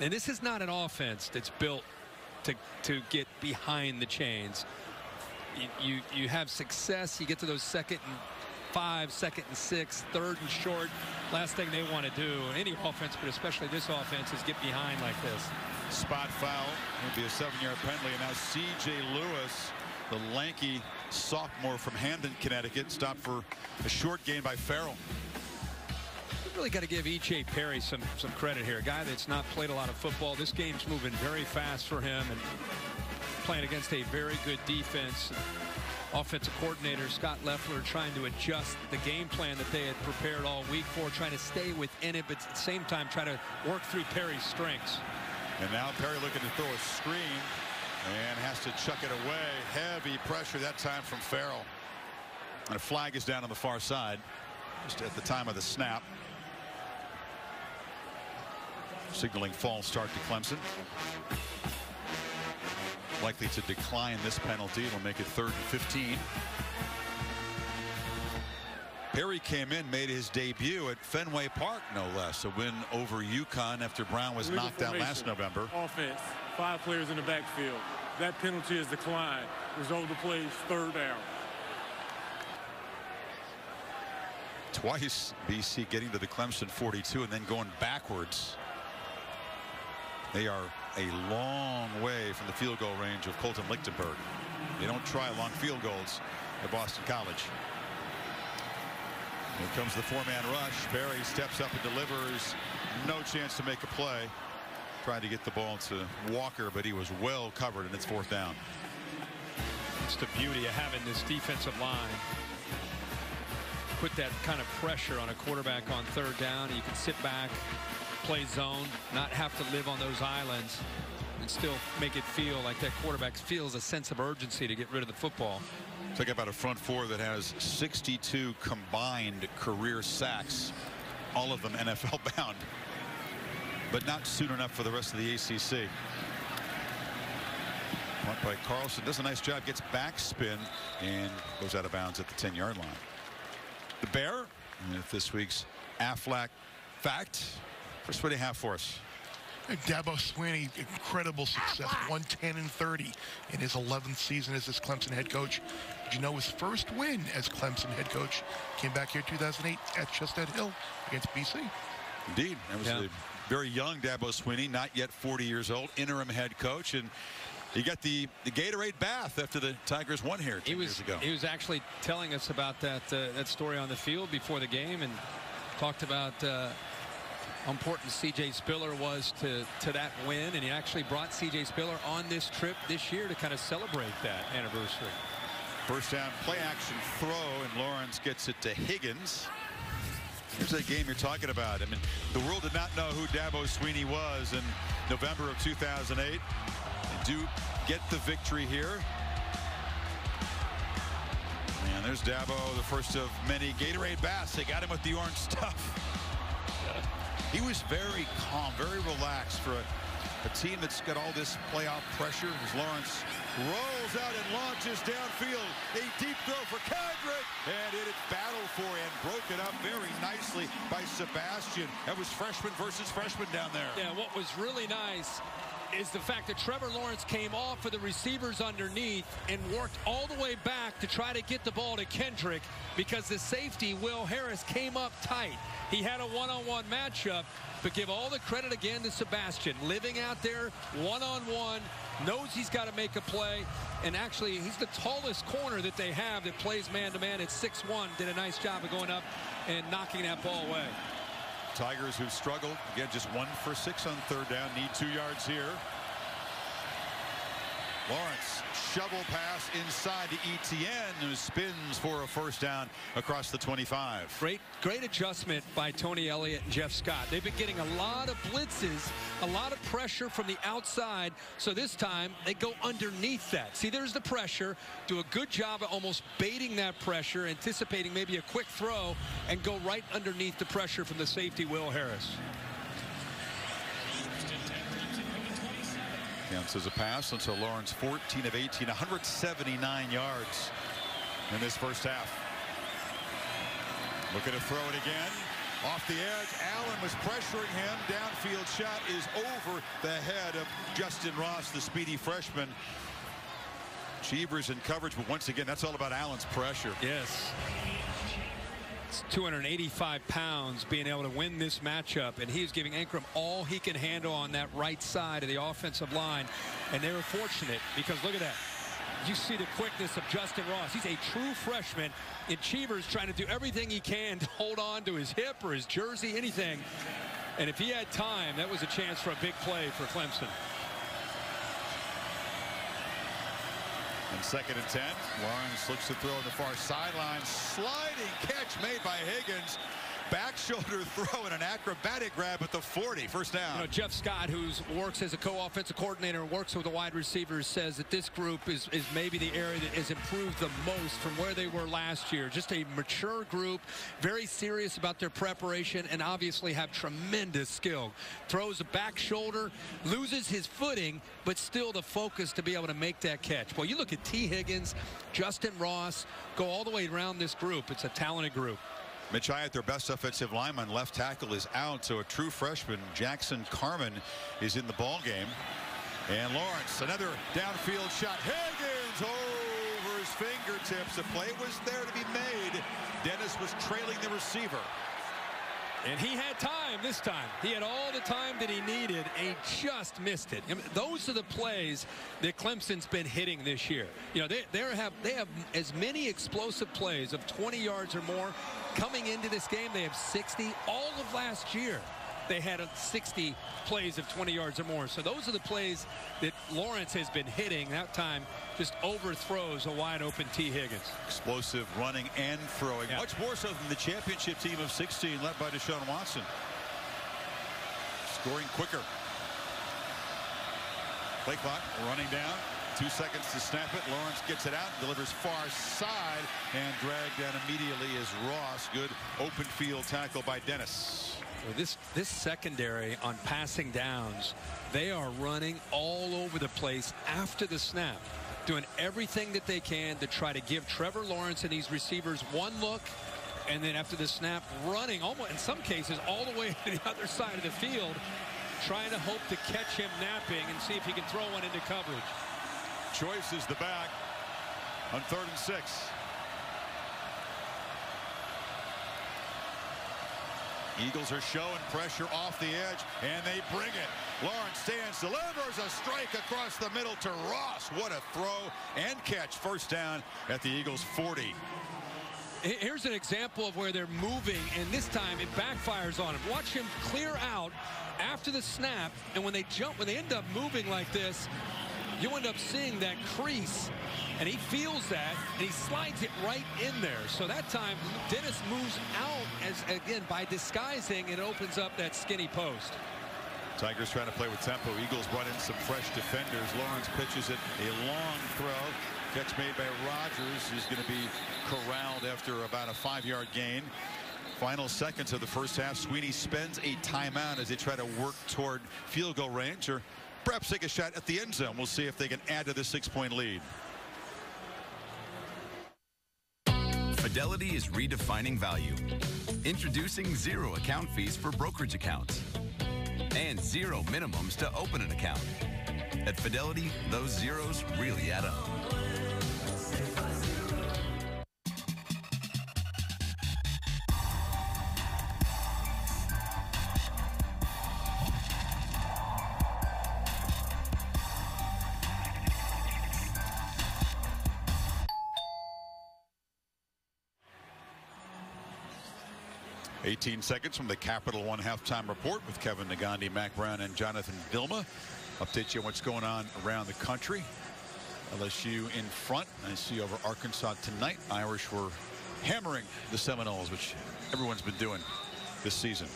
And this is not an offense that's built to to get behind the chains. You, you you have success. You get to those second and five, second and six, third and short. Last thing they want to do, any offense, but especially this offense, is get behind like this. Spot foul. It'll be a seven-yard penalty. And now C.J. Lewis, the lanky sophomore from Hamden, Connecticut, stopped for a short gain by Ferrell. really got to give E.J. Perry some some credit here. A guy that's not played a lot of football. This game's moving very fast for him and playing against a very good defense. Offensive coordinator Scott Loeffler trying to adjust the game plan that they had prepared all week for, trying to stay within it, but at the same time try to work through Perry's strengths. And now Perry looking to throw a screen and has to chuck it away. Heavy pressure that time from Ferrell. And a flag is down on the far side just at the time of the snap. Signaling false start to Clemson. Likely to decline this penalty. It'll make it third and 15. Perry came in, made his debut at Fenway Park, no less. A win over UConn after Brown was Legal knocked out last. November. Offense, five players in the backfield. That penalty is declined. Result the play is third down. Twice BC getting to the Clemson 42 and then going backwards. They are a long way from the field goal range of Colton Lichtenberg. They don't try long field goals at Boston College. Here comes the four-man rush. Barry steps up and delivers. No chance to make a play. Tried to get the ball to Walker, but he was well covered, and it's fourth down. It's the beauty of having this defensive line. Put that kind of pressure on a quarterback on third down. You can sit back, play zone, not have to live on those islands, and still make it feel like that quarterback feels a sense of urgency to get rid of the football. Talk about a front four that has 62 combined career sacks, all of them NFL bound, but not soon enough for the rest of the ACC. Punt by Carlson does a nice job, gets backspin and goes out of bounds at the 10 yard line. The Bear with this week's Aflac fact. First, what do you have for us? Uh, Dabo Swinney, incredible success, 110 and 30 in his 11th season as his Clemson head coach. Did you know his first win as Clemson head coach came back here 2008 at Chestnut Hill against BC? Indeed. That was Yeah. a very young Dabo Swinney, not yet 40 years old, interim head coach. And he got the, the Gatorade bath after the Tigers won here two He was years ago. he was actually telling us about that uh, that story on the field before the game and talked about uh, how important C.J. Spiller was to to that win and he actually brought C.J. Spiller on this trip this year to kind of celebrate that anniversary. First down, play action throw, and Lawrence gets it to Higgins. Here's that game you're talking about. I mean, the world did not know who Dabo Swinney was in November of 2008. They do get the victory here. And there's Dabo, the first of many Gatorade baths. They got him with the orange *laughs* stuff. He was very calm, very relaxed for a, a team that's got all this playoff pressure. As Lawrence rolls out and launches downfield. A deep throw for Kendrick. And it battled for and broken up very nicely by Sebastian. That was freshman versus freshman down there. Yeah, what was really nice is the fact that Trevor Lawrence came off of the receivers underneath and worked all the way back to try to get the ball to Kendrick because the safety, Will Harris, came up tight. He had a one-on-one matchup, but give all the credit again to Sebastian. Living out there one-on-one, knows he's got to make a play, and actually he's the tallest corner that they have that plays man-to-man at 6'1", did a nice job of going up and knocking that ball away. Tigers who've struggled. Again, just one for six on third down. Need two yards here. Lawrence, shovel pass inside to Etienne, who spins for a first down across the 25. Great, great adjustment by Tony Elliott and Jeff Scott. They've been getting a lot of blitzes, a lot of pressure from the outside. So this time they go underneath that. See, there's the pressure. Do a good job of almost baiting that pressure, anticipating maybe a quick throw, and go right underneath the pressure from the safety, Will Harris. Counts as a pass until Lawrence 14 of 18, 179 yards in this first half. Looking to throw it again. Off the edge, Allen was pressuring him. Downfield shot is over the head of Justin Ross, the speedy freshman. Cheevers in coverage, but once again, that's all about Allen's pressure. Yes. It's 285 pounds being able to win this matchup and he's giving Anchrum all he can handle on that right side of the offensive line and they were fortunate because look at that you see the quickness of Justin Ross. He's a true freshman, and Cheever's trying to do everything he can to hold on to his hip or his jersey, anything. And if he had time, that was a chance for a big play for Clemson. And second and 10. Lawrence looks to throw on the far sideline. Sliding catch made by Higgins. Back shoulder *laughs* throw and an acrobatic grab at the 40. First down. You know, Jeff Scott, who works as a co-offensive coordinator and works with the wide receivers, says that this group is, is maybe the area that has improved the most from where they were last year. Just a mature group, very serious about their preparation, and obviously have tremendous skill. Throws a back shoulder, loses his footing, but still the focus to be able to make that catch. Well, you look at Tee Higgins, Justin Ross, go all the way around this group. It's a talented group. Mitch Hyatt, their best offensive lineman, left tackle is out, so a true freshman, Jackson Carman, is in the ball game. And Lawrence, another downfield shot. Higgins over his fingertips. The play was there to be made. Denis was trailing the receiver. And he had time this time. He had all the time that he needed, and just missed it. Those are the plays that Clemson's been hitting this year. You know, they, they have they have as many explosive plays of 20 yards or more coming into this game. They have 60 all of last year they had 60 plays of 20 yards or more. So those are the plays that Lawrence has been hitting. That time just overthrows a wide open Tee Higgins. Explosive running and throwing. Yeah. Much more so than the championship team of 16 led by Deshaun Watson. Scoring quicker. Play clock running down. Two seconds to snap it. Lawrence gets it out, delivers far side, and dragged down immediately is Ross. Good open field tackle by Denis. Well, this this secondary on passing downs, they are running all over the place after the snap, doing everything that they can to try to give Trevor Lawrence and these receivers one look, and then after the snap, running almost in some cases all the way *laughs* to the other side of the field, trying to hope to catch him napping and see if he can throw one into coverage. Choice is the back on third and six. Eagles are showing pressure off the edge, and they bring it. Lawrence stands, delivers a strike across the middle to Ross. What a throw and catch. First down at the Eagles 40. Here's an example of where they're moving, and this time it backfires on him. Watch him clear out after the snap, and when they jump, when they end up moving like this, you end up seeing that crease and he feels that, and he slides it right in there. So that time, Denis moves out as again by disguising, it opens up that skinny post. Tigers trying to play with tempo. Eagles brought in some fresh defenders. Lawrence pitches it a long throw. Catch made by Rodgers. He's going to be corralled after about a five-yard gain. Final seconds of the first half. Swinney spends a timeout as they try to work toward field goal range or perhaps take a shot at the end zone. We'll see if they can add to the six-point lead. Fidelity is redefining value. Introducing zero account fees for brokerage accounts. And zero minimums to open an account. At Fidelity, those zeros really add up. 18 seconds from the Capital One halftime report with Kevin Negandhi, Mack Brown, and Jonathan Vilma. Update you on what's going on around the country. LSU in front. I see over Arkansas tonight. Irish were hammering the Seminoles, which everyone's been doing this season.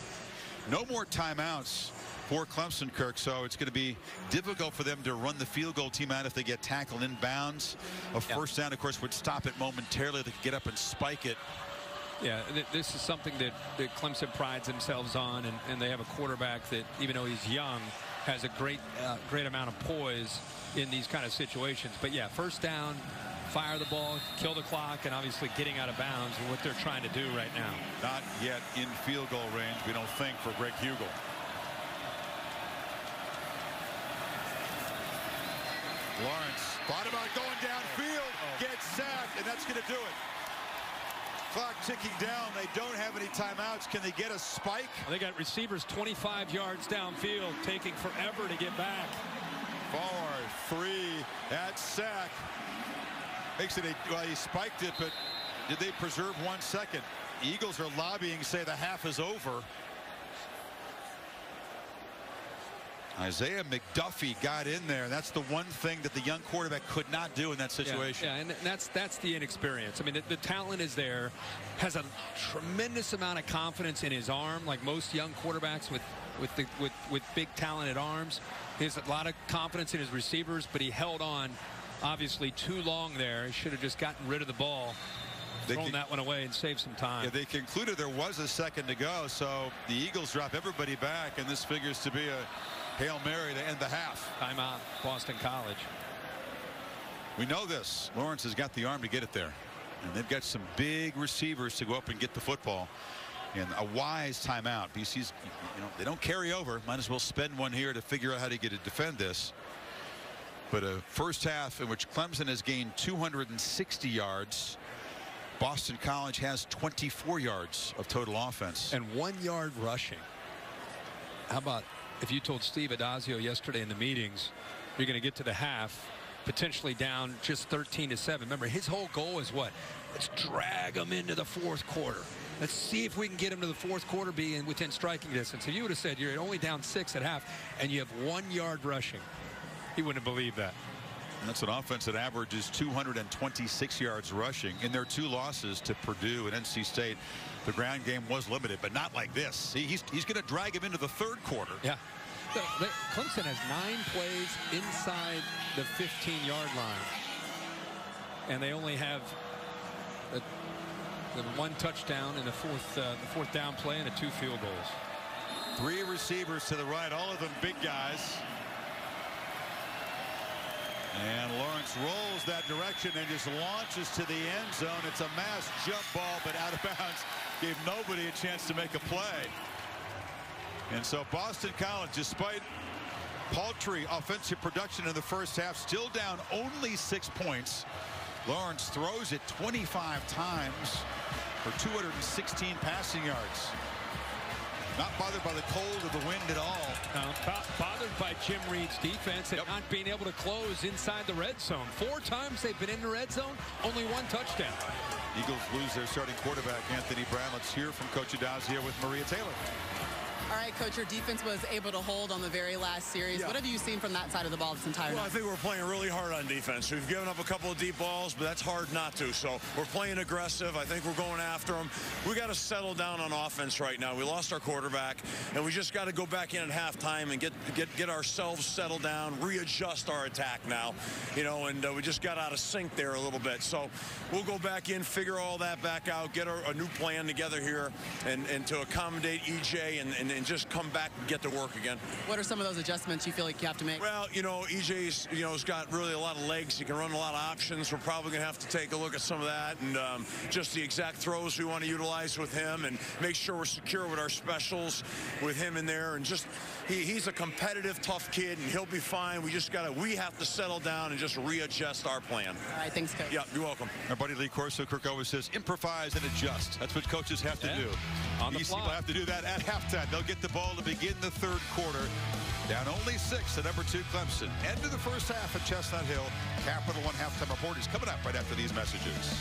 No more timeouts for Clemson, Kirk, so it's going to be difficult for them to run the field goal team out if they get tackled in bounds. A first down, of course, would stop it momentarily. They could get up and spike it yeah, th this is something that, that Clemson prides themselves on, and, and they have a quarterback that, even though he's young, has a great, uh, great amount of poise in these kind of situations. But yeah, first down, fire the ball, kill the clock, and obviously getting out of bounds is what they're trying to do right now. Not yet in field goal range, we don't think, for Greg Huegel. Lawrence thought about going downfield, gets sacked, and that's going to do it. Clock ticking down. They don't have any timeouts. Can they get a spike? They got receivers 25 yards downfield, taking forever to get back. Four, three, at sack. Makes it a, well, he spiked it, but did they preserve one second? Eagles are lobbying, say the half is over. Isaiah McDuffie got in there. That's the one thing that the young quarterback could not do in that situation. Yeah, yeah, and that's that's the inexperience. I mean, the, the, talent is there, has a tremendous amount of confidence in his arm, like most young quarterbacks with with the, with with big talented arms. He has a lot of confidence in his receivers, but he held on obviously too long there. He should have just gotten rid of the ball. They thrown that one away and saved some time. Yeah, they concluded there was a second to go, so the Eagles drop everybody back, and this figures to be a Hail Mary to end the half. Timeout, Boston College. We know this. Lawrence has got the arm to get it there. And they've got some big receivers to go up and get the football. And a wise timeout. BC's, you know, they don't carry over. Might as well spend one here to figure out how to get to defend this. But a first half in which Clemson has gained 260 yards. Boston College has 24 yards of total offense. And one yard rushing. How about if you told Steve Addazio yesterday in the meetings you're going to get to the half potentially down just 13 to 7 remember his whole goal is what? Let's drag them into the fourth quarter. Let's see if we can get them to the fourth quarter being within striking distance. If you would have said you're only down six at half and you have one yard rushing he wouldn't have believed that. That's an offense that averages 226 yards rushing in their two losses to Purdue and NC State. The ground game was limited, but not like this. He's, he's going to drag him into the third quarter. Yeah. Clemson has nine plays inside the 15-yard line. And they only have a, the one touchdown in the fourth, uh, the fourth down play and a two field goals. Three receivers to the right, all of them big guys. And Lawrence rolls that direction and just launches to the end zone. It's a mass jump ball, but out of bounds. Gave nobody a chance to make a play. And so Boston College, despite paltry offensive production in the first half, still down only six points. Lawrence throws it 25 times for 216 passing yards. Not bothered by the cold or the wind at all. No, bothered by Jim Reid's defense and yep. not being able to close inside the red zone. Four times they've been in the red zone, only one touchdown. Eagles lose their starting quarterback, Anthony Brown. Let's hear from Coach Addazio with Maria Taylor. All right, Coach, your defense was able to hold on the very last series. Yeah. What have you seen from that side of the ball this entire well, night? I think we're playing really hard on defense. We've given up a couple of deep balls, but that's hard not to. So we're playing aggressive. I think we're going after them. We got to settle down on offense right now. We lost our quarterback, and we just got to go back in at halftime and get get get ourselves settled down, readjust our attack now. You know, and uh, we just got out of sync there a little bit. So we'll go back in, figure all that back out, get our, a new plan together here, and, and to accommodate EJ and, and, and just come back and get to work again. What are some of those adjustments you feel like you have to make? Well, you know, EJ's, you know, has got really a lot of legs. He can run a lot of options. We're probably going to have to take a look at some of that and um, just the exact throws we want to utilize with him and make sure we're secure with our specials with him in there and just he, he's a competitive, tough kid, and he'll be fine. We just got to, we have to settle down and just readjust our plan. All right, thanks, Coach. Yeah, you're welcome. Our buddy Lee Corso Kirk always says, improvise and adjust. That's what coaches have to yeah. do. On the EC will have to do that at halftime. They'll get the ball to begin the third quarter. Down only six at number two Clemson. End of the first half at Chestnut Hill. Capital One halftime report is coming up right after these messages.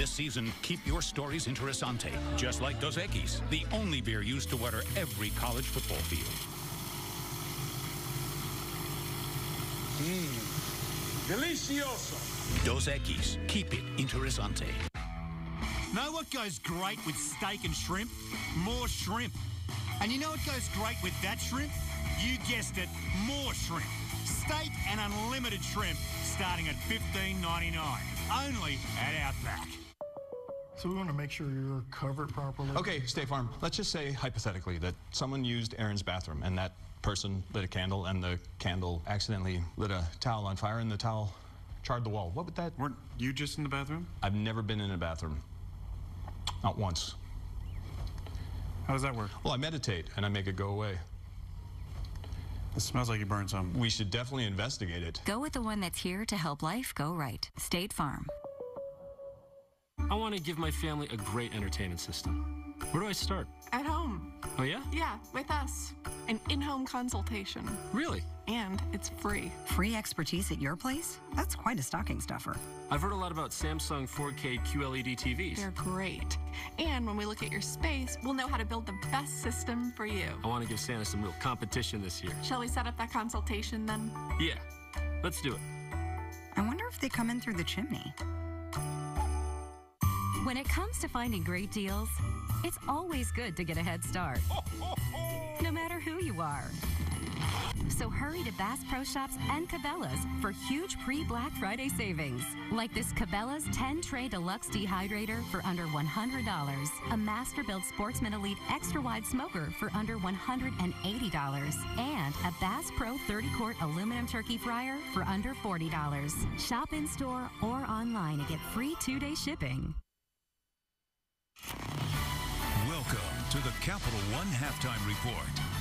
This season, keep your stories interessante, just like Dos Equis, the only beer used to water every college football field. Mmm, delicioso. Dos Equis, keep it interessante. Know what goes great with steak and shrimp? More shrimp. And you know what goes great with that shrimp? You guessed it, more shrimp. Steak and unlimited shrimp starting at $15.99. Only at Outback. So we want to make sure you're covered properly. Okay, State Farm, let's just say hypothetically that someone used Aaron's bathroom and that person lit a candle and the candle accidentally lit a towel on fire and the towel charred the wall. What would that... Weren't you just in the bathroom? I've never been in a bathroom. Not once. How does that work? Well, I meditate and I make it go away. It smells like you burned something. We should definitely investigate it. Go with the one that's here to help life go right. State Farm. I want to give my family a great entertainment system. Where do I start? At home. Oh, yeah? Yeah, with us. An in home consultation. Really? And it's free. Free expertise at your place? That's quite a stocking stuffer. I've heard a lot about Samsung 4K QLED TVs. They're great. And when we look at your space, we'll know how to build the best system for you. I want to give Santa some real competition this year. Shall we set up that consultation then? Yeah, let's do it. I wonder if they come in through the chimney. When it comes to finding great deals, it's always good to get a head start. *laughs* No matter who you are. So hurry to Bass Pro Shops and Cabela's for huge pre-Black Friday savings. Like this Cabela's 10 tray deluxe dehydrator for under $100. A Masterbuilt Sportsman Elite extra wide smoker for under $180. And a Bass Pro 30 quart aluminum turkey fryer for under $40. Shop in store or online and get free two day shipping. Welcome to the Capital One Halftime Report.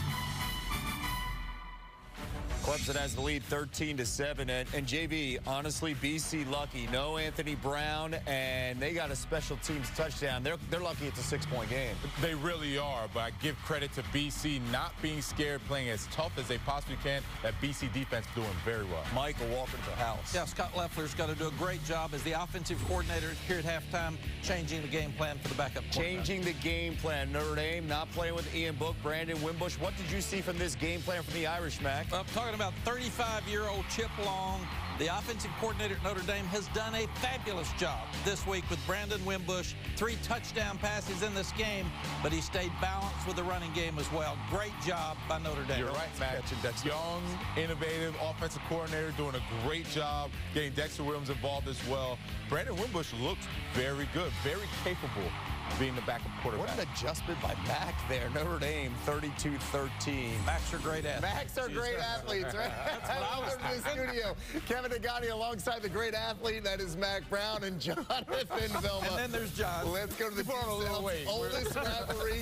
Clemson has the lead 13 to 7 and, and JV honestly BC lucky. No Anthony Brown and they got a special teams touchdown. They're they're lucky it's a six point game. They really are but I give credit to BC not being scared playing as tough as they possibly can. That BC defense doing very well. Michael walking to the house. Yeah Scott Loeffler's got to do a great job as the offensive coordinator here at halftime changing the game plan for the backup changing the game plan. Notre Dame not playing with Ian Book Brandon Wimbush. What did you see from this game plan from the Irish Mack? I'm talking about 35-year-old Chip Long. The offensive coordinator at Notre Dame has done a fabulous job this week with Brandon Wimbush. Three touchdown passes in this game, but he stayed balanced with the running game as well. Great job by Notre Dame. You're right, Matt. Young, innovative offensive coordinator doing a great job getting Dexter Williams involved as well. Brandon Wimbush looks very good, very capable being the backup quarterback. What an adjustment by Mac there. Notre Dame 32-13. Macs are great athletes. Macs are great athletes, right? *laughs* Welcome to the studio. Kevin Negandhi alongside the great athlete that is Mack Brown and Jonathan *laughs* Vilma. And then there's John. Let's go to the *laughs* oldest rivalry.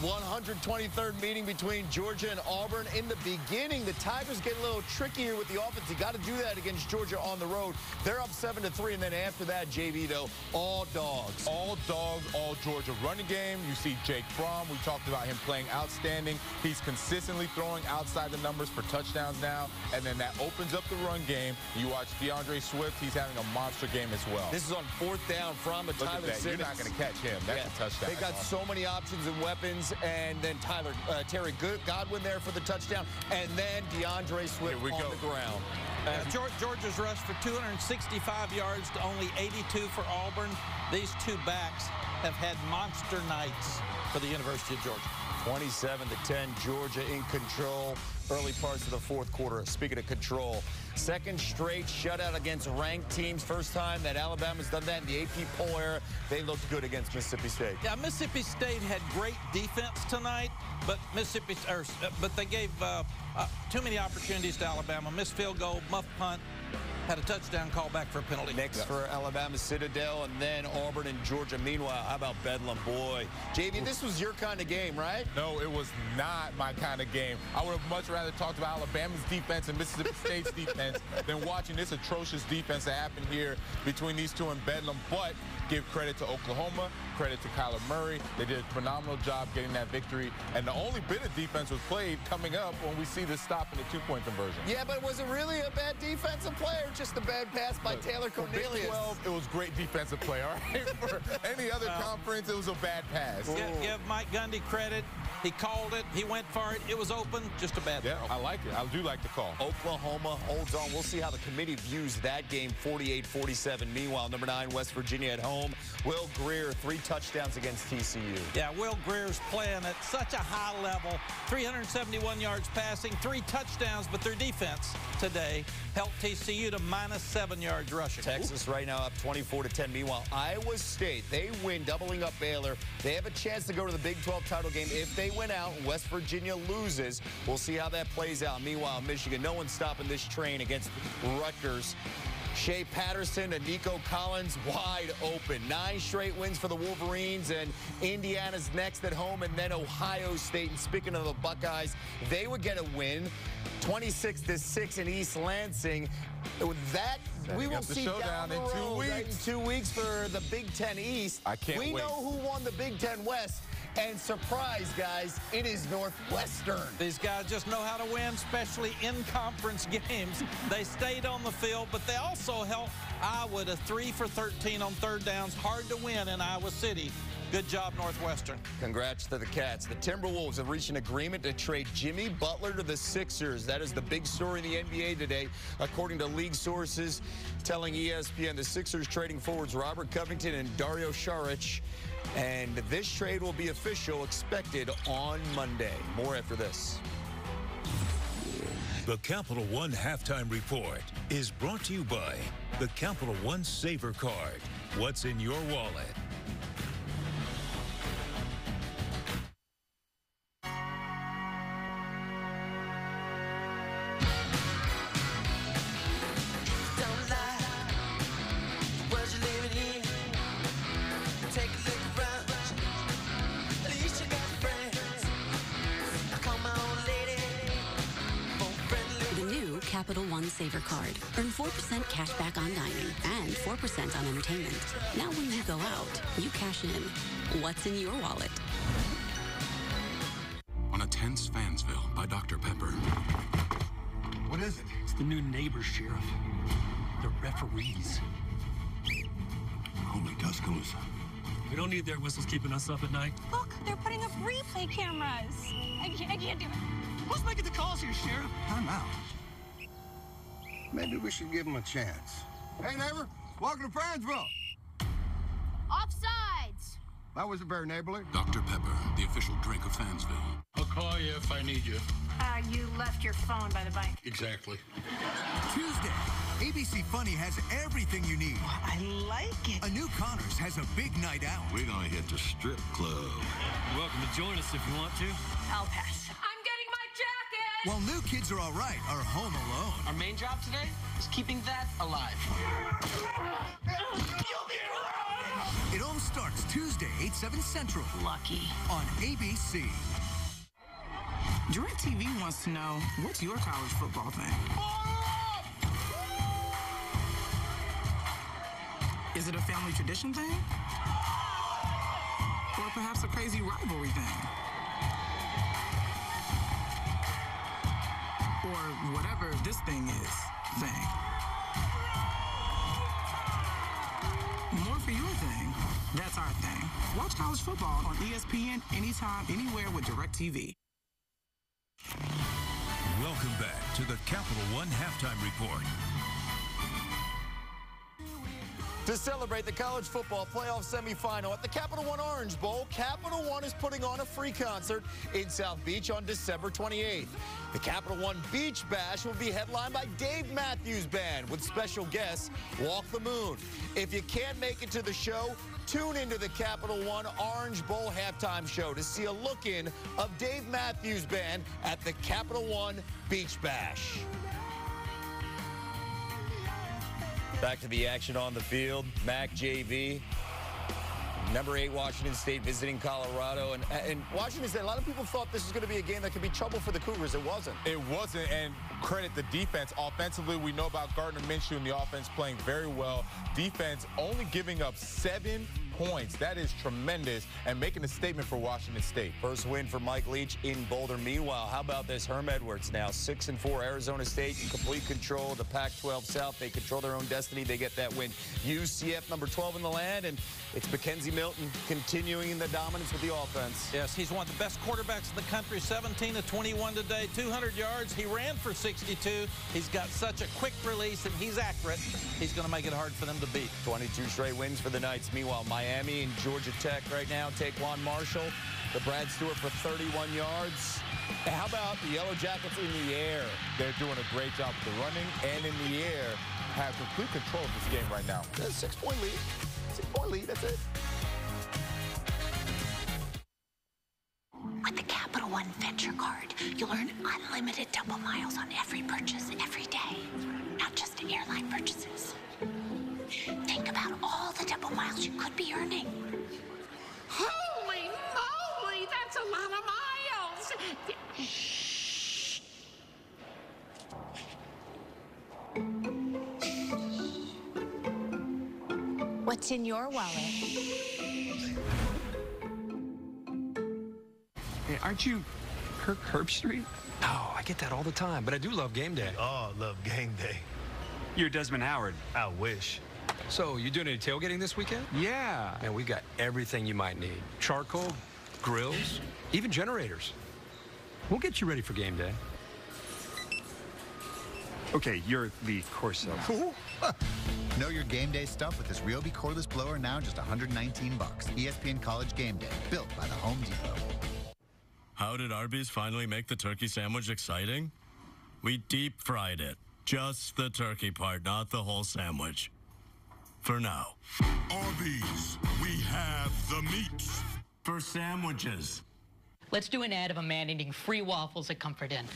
123rd meeting between Georgia and Auburn. In the beginning, the Tigers get a little trickier with the offense. You got to do that against Georgia on the road. They're up 7 to 3, and then after that, JV, though, all dogs. All dogs, all Georgia running game. You see Jake Fromm. We talked about him playing outstanding. He's consistently throwing outside the numbers for touchdowns now, and then that opens up the run game. You watch D'Andre Swift. He's having a monster game as well. This is on fourth down from a Look Tyler at that. You're not going to catch him. That's Yeah. a touchdown. They got so many options and weapons, and then Tyler uh, Terry Godwin there for the touchdown, and then D'Andre Swift Here we on go. the ground. Yeah, Geor- Georgia's rushed for 265 yards to only 82 for Auburn. These two backs have had monster nights for the University of Georgia. 27 to 10, Georgia in control. Early parts of the fourth quarter. Speaking of control, second straight shutout against ranked teams. First time that Alabama's done that in the AP poll era. They looked good against Mississippi State. Yeah, Mississippi State had great defense tonight, but Mississippi, or, uh, but they gave uh, uh, too many opportunities to Alabama. Missed field goal, muff punt, had a touchdown call back for a penalty. Next for Alabama Citadel and then Auburn and Georgia. Meanwhile, how about Bedlam? Boy, JV, this was your kind of game, right? No, it was not my kind of game. I would have much rather talked about Alabama's defense and Mississippi State's *laughs* defense than watching this atrocious defense that happened here between these two in Bedlam. But give credit to Oklahoma, credit to Kyler Murray. They did a phenomenal job getting that victory. And the only bit of defense was played coming up when we see this stop in the two-point conversion. Yeah, but was it really a bad defensive play or just a bad pass by Look, Taylor for Big Cornelius? 12, it was great defensive play, all right? *laughs* For any other um, conference, it was a bad pass. Give, give Mike Gundy credit. He called it. He went for it. It was open. Just a bad Yeah, throw. I like it. I do like the call. Oklahoma holds on. We'll see how the committee views that game 48-47. Meanwhile, number nine, West Virginia at home. Will Grier, three touchdowns against TCU. Yeah, Will Grier's playing at such a high level. 371 yards passing, three touchdowns, but their defense today helped TCU to minus seven yards rushing. Texas right now up 24 to 10. Meanwhile, Iowa State, they win, doubling up Baylor. They have a chance to go to the Big 12 title game if they win out. West Virginia loses. We'll see how that plays out. Meanwhile, Michigan, no one's stopping this train against Rutgers. Shea Patterson and Nico Collins wide open. Nine straight wins for the Wolverines, and Indiana's next at home, and then Ohio State. And speaking of the Buckeyes, they would get a win, 26 to six in East Lansing. With That we will see down the in two road, right, weeks. in two weeks for the Big Ten East. I can't we wait. know who won the Big Ten West. And surprise, guys, it is Northwestern. These guys just know how to win, especially in conference *laughs* games. They stayed on the field, but they also helped Iowa to 3 for 13 on third downs. Hard to win in Iowa City. Good job, Northwestern. Congrats to the Cats. The Timberwolves have reached an agreement to trade Jimmy Butler to the Sixers. That is the big story in the NBA today, according to league sources telling ESPN the Sixers trading forwards Robert Covington and Dario Saric. And this trade will be official, expected on Monday. More after this. The Capital One halftime report is brought to you by the Capital One Saver Card. What's in your wallet? Capital One Saver Card. Earn 4% cash back on dining and 4% on entertainment. Now when you go out, you cash in. What's in your wallet? On a tense Fansville by Dr. Pepper. What is it? It's the new neighbor Sheriff. The referees. Holy Tuscaloosa. We don't need their whistles keeping us up at night. Look, they're putting up replay cameras. I can't, I can't do it. Who's making the calls here, Sheriff? I'm out. Maybe we should give him a chance. Hey, neighbor. Welcome to Fansville. Offsides! That was a very neighborly. Dr. Pepper, the official drink of Fansville. I'll call you if I need you. Uh, you left your phone by the bike. Exactly. Tuesday, ABC Funny has everything you need. I like it. A new Conners has a big night out. We're gonna hit the strip club. You're welcome to join us if you want to. I'll pass. While new kids are all right, are home alone. Our main job today is keeping that alive. It all starts Tuesday, 8, 7 Central. Lucky. On ABC. DirecTV wants to know what's your college football thing? Is it a family tradition thing? Or perhaps a crazy rivalry thing? Or whatever this thing is thing. More for your thing. That's our thing. Watch college football on ESPN anytime, anywhere with DirecTV. Welcome back to the Capital One halftime report. To celebrate the college football playoff semifinal at the Capital One Orange Bowl, Capital One is putting on a free concert in South Beach on December 28th. The Capital One Beach Bash will be headlined by Dave Matthews Band with special guests Walk the Moon. If you can't make it to the show, tune into the Capital One Orange Bowl halftime show to see a look in of Dave Matthews Band at the Capital One Beach Bash. Back to the action on the field. MAC JV. Number eight, Washington State visiting Colorado. And, and Washington State, a lot of people thought this was going to be a game that could be trouble for the Cougars. It wasn't. It wasn't, and credit the defense. Offensively, we know about Gardner Minshew and the offense playing very well. Defense only giving up seven points. That is tremendous and making a statement for Washington State. First win for Mike Leach in Boulder. Meanwhile, how about this? Herm Edwards now 6 and 4. Arizona State in complete control of the Pac 12 South. They control their own destiny. They get that win. UCF number 12 in the land, and it's McKenzie Milton continuing in the dominance with the offense. Yes, he's one of the best quarterbacks in the country. 17 to 21 today, 200 yards. He ran for 62. He's got such a quick release, and he's accurate. He's going to make it hard for them to beat. 22 straight wins for the Knights. Meanwhile, Miami and Georgia Tech right now. TaQuon Marshall, the Brad Stewart for 31 yards. And how about the Yellow Jackets in the air? They're doing a great job with the running and in the air. Have complete control of this game right now. A six-point lead. Six-point lead, that's it. With the Capital One Venture Card, you'll earn unlimited double miles on every purchase every day, not just airline purchases. Think about all the double miles you could be earning. Holy moly, that's a lot of miles. What's in your wallet? Hey, aren't you Kirk Herbstreit? Oh, I get that all the time, but I do love game day. Oh, love game day. You're Desmond Howard. I wish. So, you doing any tailgating this weekend? Yeah. Man, we've got everything you might need. Charcoal, grills, even generators. We'll get you ready for game day. Okay, you're the Corso. *laughs* know your game day stuff with this Ryobi cordless blower now just 119 bucks. ESPN College Game Day, built by the Home Depot. How did Arby's finally make the turkey sandwich exciting? We deep fried it. Just the turkey part, not the whole sandwich. For now. Arby's, we have the meats. For sandwiches. Let's do an ad of a man eating free waffles at Comfort Inn.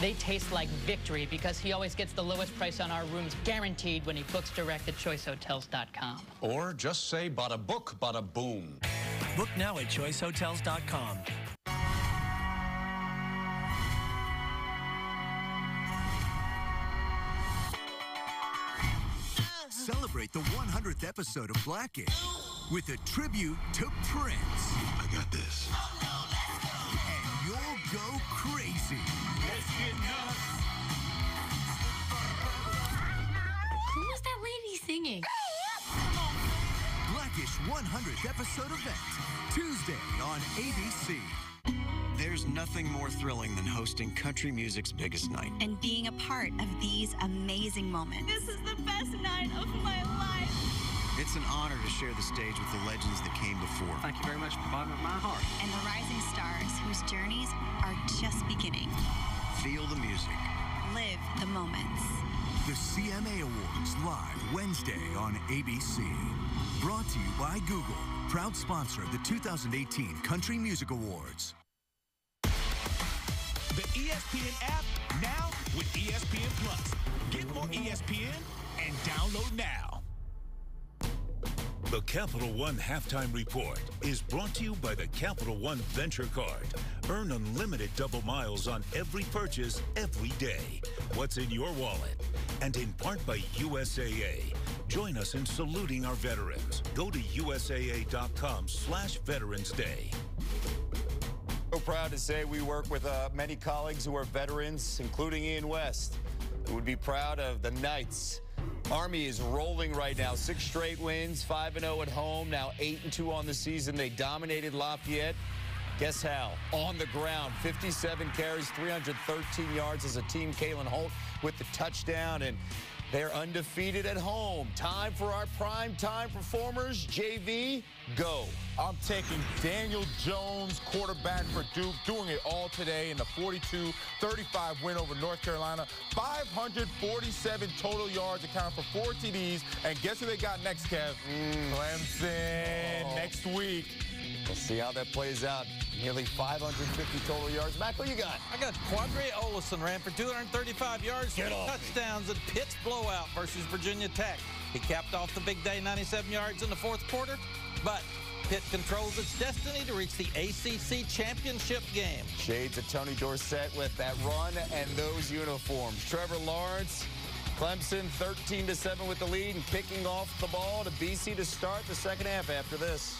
They taste like victory because he always gets the lowest price on our rooms guaranteed when he books direct at choicehotels.com. Or just say bada book, bada boom. Book now at choicehotels.com. Celebrate the 100th episode of Blackish with a tribute to Prince. I got this. And you'll go crazy. Let's get nuts. Who was that lady singing? Blackish 100th episode event, Tuesday on ABC. There's nothing more thrilling than hosting country music's biggest night. And being a part of these amazing moments. This is the best night of my life. It's an honor to share the stage with the legends that came before. Thank you very much for bottom of my heart. And the rising stars whose journeys are just beginning. Feel the music. Live the moments. The CMA Awards live Wednesday on ABC. Brought to you by Google, proud sponsor of the 2018 Country Music Awards. The ESPN app now with ESPN Plus. Get more ESPN and download now. The Capital One halftime report is brought to you by the Capital One Venture Card. Earn unlimited double miles on every purchase every day. What's in your wallet? And in part by USAA. Join us in saluting our veterans. Go to USAA.com slash Veterans Day. So proud to say we work with uh, many colleagues who are veterans, including Ian West, who would be proud of the Knights. Army is rolling right now. Six straight wins, 5 0 at home, now 8 2 on the season. They dominated Lafayette. Guess how? On the ground, 57 carries, 313 yards as a team. Kalen Holt with the touchdown, and they're undefeated at home. Time for our prime time performers. JV, go. I'm taking Daniel Jones, quarterback for Duke, doing it all today in the 42-35 win over North Carolina. 547 total yards, accounting for four TDs. And guess who they got next, Kev? Mm. Clemson Oh. next week. We'll see how that plays out. Nearly 550 total yards. Mack, what you got? I got Qadree Ollison ran for 235 yards, Get three off me. touchdowns, and Pitt's blowout versus Virginia Tech. He capped off the big day, 97 yards in the fourth quarter, but Pitt controls its destiny to reach the ACC championship game. Shades of Tony Dorsett with that run and those uniforms. Trevor Lawrence, Clemson 13 to 7 with the lead and kicking off the ball to BC to start the second half after this.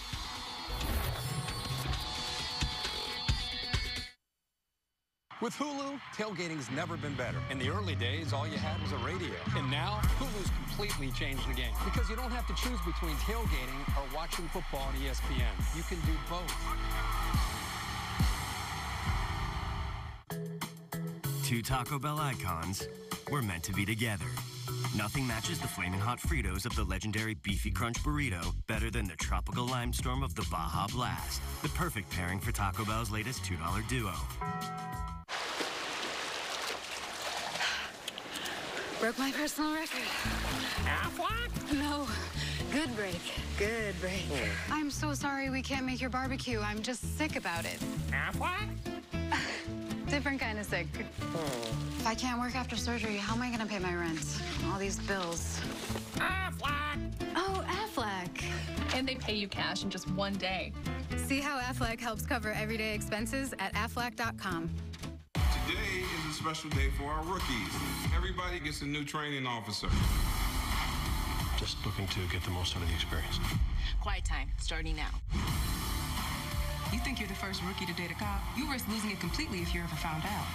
With Hulu, tailgating's never been better. In the early days, all you had was a radio. And now, Hulu's completely changed the game. Because you don't have to choose between tailgating or watching football on ESPN. You can do both. Two Taco Bell icons were meant to be together. Nothing matches the flaming hot Fritos of the legendary Beefy Crunch Burrito better than the tropical lime storm of the Baja Blast. The perfect pairing for Taco Bell's latest $2 duo. Broke my personal record. Half what? No. Good break. Good break. I'm so sorry we can't make your barbecue. I'm just sick about it. Different kind of sick. If I can't work after surgery, how am I gonna pay my rent? All these bills. Aflac! Oh, Aflac. And they pay you cash in just one day. See how Aflac helps cover everyday expenses at Aflac.com. Today is a special day for our rookies. Everybody gets a new training officer. Just looking to get the most out of the experience. Quiet time, starting now. You think you're the first rookie to date a cop? You risk losing it completely if you're ever found out.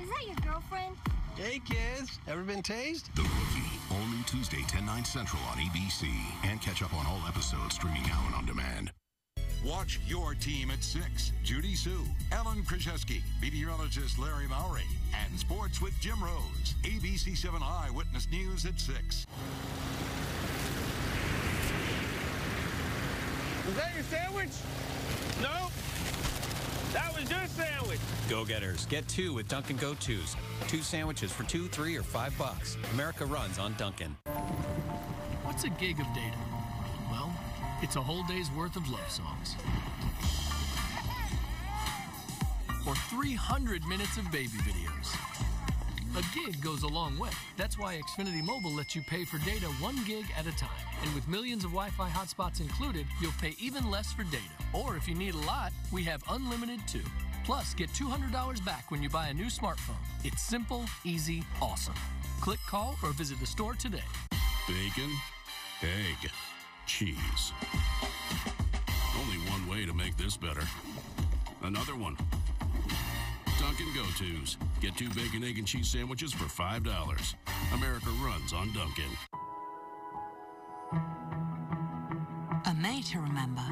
Is that your girlfriend? Hey, kids. Ever been tased? The Rookie, all new Tuesday, 10, 9 central on ABC. And catch up on all episodes streaming now and on demand. Watch your team at 6. Judy Hsu, Alan Krashesky, meteorologist Larry Mowry, and Sports with Jim Rose. ABC 7 Eyewitness News at 6. Was that your sandwich? No. That was your sandwich. Go getters. Get two with Dunkin' Go Twos. Two sandwiches for two, three, or five bucks. America runs on Dunkin'. What's a gig of data? It's a whole day's worth of love songs. Or 300 minutes of baby videos. A gig goes a long way. That's why Xfinity Mobile lets you pay for data one gig at a time. And with millions of Wi Fi hotspots included, you'll pay even less for data. Or if you need a lot, we have unlimited too. Plus, get $200 back when you buy a new smartphone. It's simple, easy, awesome. Click, call, or visit the store today. Bacon, egg, cheese. Only one way to make this better. Another one. Dunkin' Go Tos. Get two bacon, egg, and cheese sandwiches for $5. America runs on Dunkin'. A May to remember.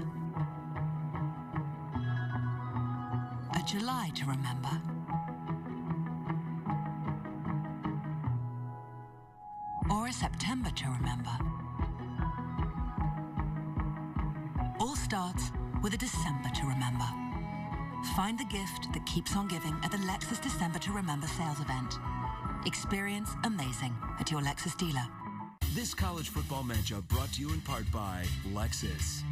A July to remember. Or a September to remember. Starts with a December to remember. Find the gift that keeps on giving at the Lexus December to Remember sales event. Experience amazing at your Lexus dealer. This college football matchup brought to you in part by Lexus.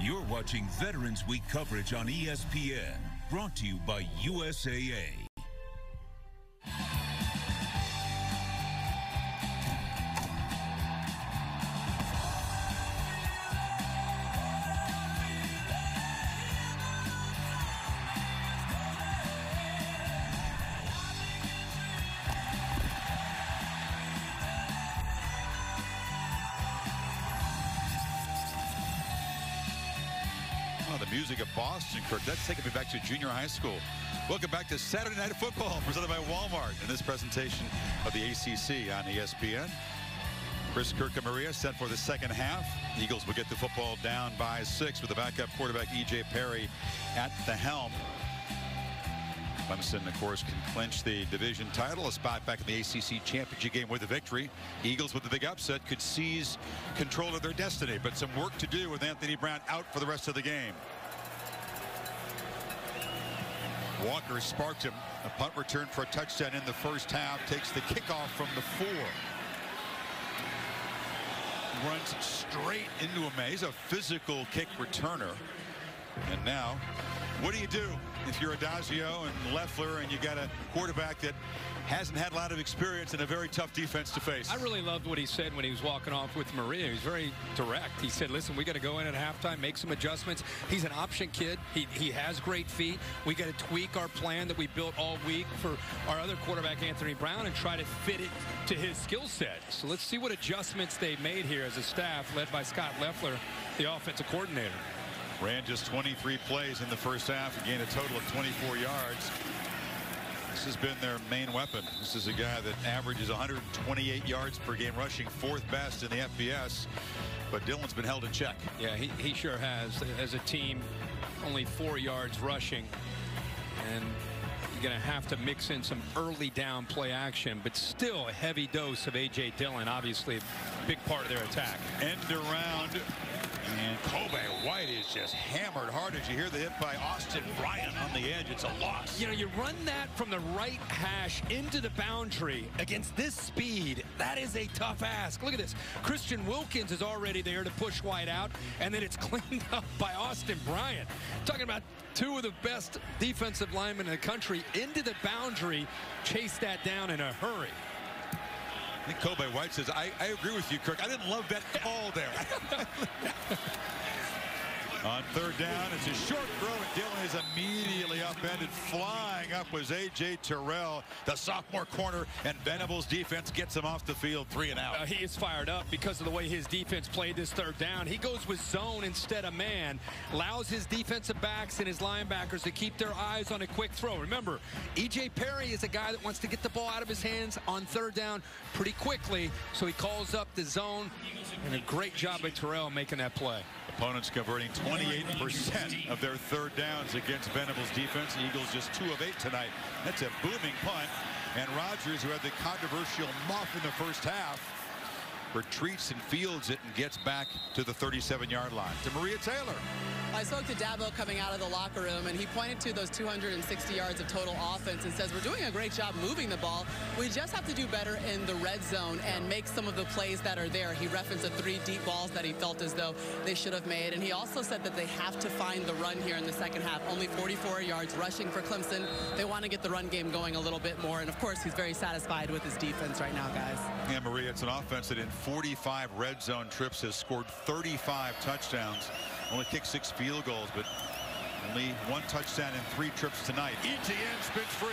You're watching Veterans Week coverage on E ESPN, brought to you by USAA. Kirk. That's taking me back to junior high school. Welcome back to Saturday Night Football, *laughs* presented by Walmart. In this presentation of the ACC on ESPN, Chris Kirk and Maria set for the second half. Eagles will get the football down by six with the backup quarterback E.J. Perry at the helm. Clemson, of course, can clinch the division title, a spot back in the ACC championship game with a victory. Eagles with the big upset could seize control of their destiny, but some work to do with Anthony Brown out for the rest of the game. Walker sparked him. A punt return for a touchdown in the first half. Takes the kickoff from the four. Runs straight into him. He's a physical kick returner. And now, what do you do if you're Addazio and Loeffler and you got a quarterback that hasn't had a lot of experience and a very tough defense to face? I really loved what he said when he was walking off with Maria. He was very direct. He said, listen, we got to go in at halftime, make some adjustments. He's an option kid. He, he has great feet. We got to tweak our plan that we built all week for our other quarterback, Anthony Brown, and try to fit it to his skill set. So let's see what adjustments they made here as a staff led by Scott Loeffler, the offensive coordinator. Ran just 23 plays in the first half and gained a total of 24 yards. This has been their main weapon. This is a guy that averages 128 yards per game rushing, fourth best in the FBS. But Dillon's been held in check. Yeah, he, he sure has. As a team, only four yards rushing. And you're going to have to mix in some early down play action, but still a heavy dose of A.J. Dillon, obviously a big part of their attack. End around. And Kobay White is just hammered hard. As you hear the hit by Austin Bryant on the edge, it's a loss. You know, you run that from the right hash into the boundary against this speed. That is a tough ask. Look at this. Christian Wilkins is already there to push White out, and then it's *laughs* cleaned up by Austin Bryant. Talking about two of the best defensive linemen in the country into the boundary, chase that down in a hurry. I think Kobay White says, I, I agree with you, Kirk. I didn't love that call there. *laughs* On third down, it's a short throw, and Dillon is immediately upended. Flying up was A.J. Terrell, the sophomore corner, and Venables' defense gets him off the field, three and out. Uh, he is fired up because of the way his defense played this third down. He goes with zone instead of man, allows his defensive backs and his linebackers to keep their eyes on a quick throw. Remember, E.J. Perry is a guy that wants to get the ball out of his hands on third down pretty quickly, so he calls up the zone, and a great job by Terrell making that play. Opponents converting 28% of their third downs against Venables defense. Eagles just two of eight tonight. That's a booming punt. And Rodgers, who had the controversial muff in the first half, retreats and fields it and gets back to the 37-yard line. To Maria Taylor. I spoke to Dabo coming out of the locker room, and he pointed to those 260 yards of total offense and says, we're doing a great job moving the ball. We just have to do better in the red zone and make some of the plays that are there. He referenced the three deep balls that he felt as though they should have made, and he also said that they have to find the run here in the second half. Only 44 yards rushing for Clemson. They want to get the run game going a little bit more, and of course, he's very satisfied with his defense right now, guys. Yeah, Maria, it's an offense that in 45 red zone trips has scored 35 touchdowns. Only kicked six field goals, but only one touchdown in three trips tonight. Etienne spins free.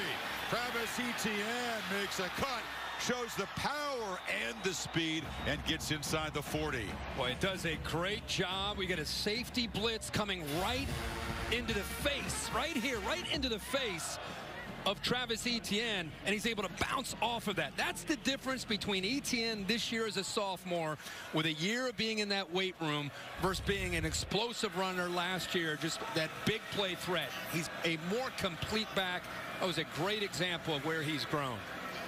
Travis Etienne makes a cut, shows the power and the speed, and gets inside the 40. Boy, it does a great job. We get a safety blitz coming right into the face, right here, right into the face of Travis Etienne, and he's able to bounce off of that. That's the difference between Etienne this year as a sophomore with a year of being in that weight room versus being an explosive runner last year, just that big play threat. He's a more complete back. That was a great example of where he's grown.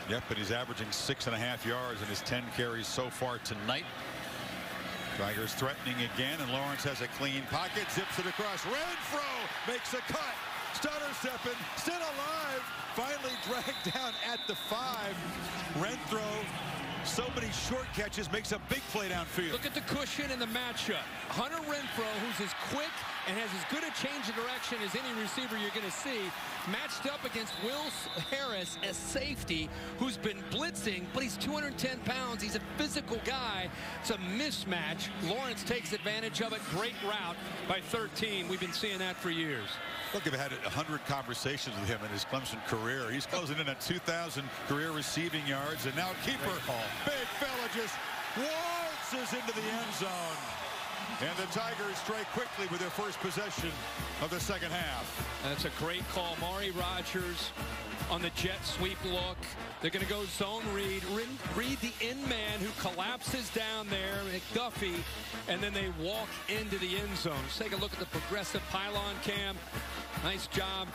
Yep, but he's averaging six and a half yards in his 10 carries so far tonight. Tigers threatening again, and Lawrence has a clean pocket, zips it across. Renfrow makes a cut. Stutter stepping, still alive, finally dragged down at the five. Renfrow, so many short catches, makes a big play downfield. Look at the cushion and the matchup. Hunter Renfrow, who's as quick and has as good a change of direction as any receiver you're going to see, matched up against Will Harris, a safety who's been blitzing, but he's 210 pounds. He's a physical guy. It's a mismatch. Lawrence takes advantage of it. Great route by 13. We've been seeing that for years. Look, I've had 100 conversations with him in his Clemson career. He's closing in at 2,000 career receiving yards, and now keeper, big fella, just waltzes into the end zone. And the Tigers strike quickly with their first possession of the second half. That's a great call. Mari Rodgers on the jet sweep look. They're going to go zone read. Read the in man who collapses down there, McDuffie, and then they walk into the end zone. Let's take a look at the progressive pylon cam. Nice job.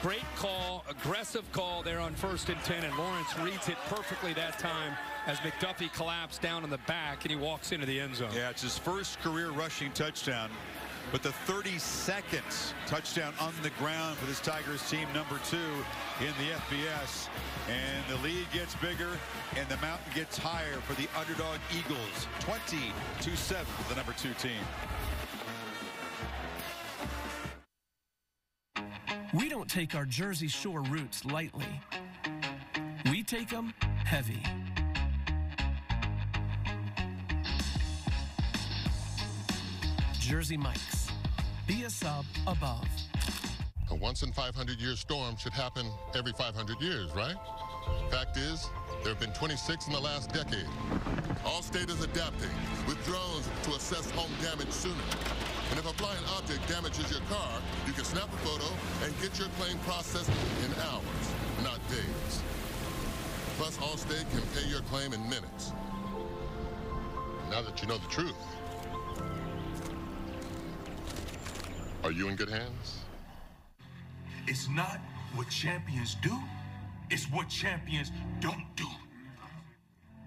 Great call, aggressive call there on first and 10, and Lawrence reads it perfectly that time as McDuffie collapsed down in the back and he walks into the end zone. Yeah, it's his first career rushing touchdown, but the 32nd touchdown on the ground for this Tigers team, number two in the FBS. And the lead gets bigger and the mountain gets higher for the underdog Eagles. 20-7 the number two team. We don't take our Jersey Shore roots lightly. We take them heavy. Jersey Mike's. Be a sub above. A once in 500 year storm should happen every 500 years, right? Fact is, there have been 26 in the last decade. Allstate is adapting with drones to assess home damage sooner. And if a flying object damages your car, you can snap a photo and get your claim processed in hours, not days. Plus, Allstate can pay your claim in minutes. Now that you know the truth, are you in good hands? It's not what champions do, it's what champions don't do.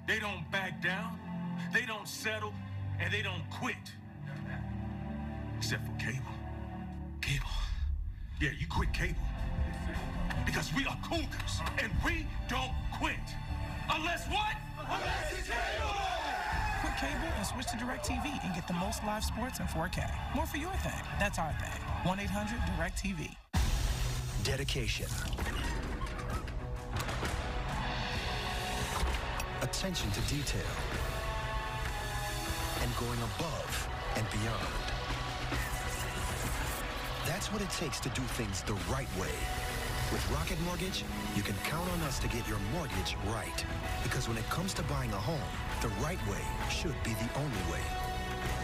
They don't back down, they don't settle, and they don't quit. Except for cable. Cable. Yeah, you quit cable. Because we are Cougars, and we don't quit. Unless what? Unless it's cable! Cable and switch to DirecTV and get the most live sports in 4K. More for your thing. That's our thing. 1-800-DirecTV. Dedication. Attention to detail. And going above and beyond. That's what it takes to do things the right way. With Rocket Mortgage, you can count on us to get your mortgage right. Because when it comes to buying a home, the right way should be the only way.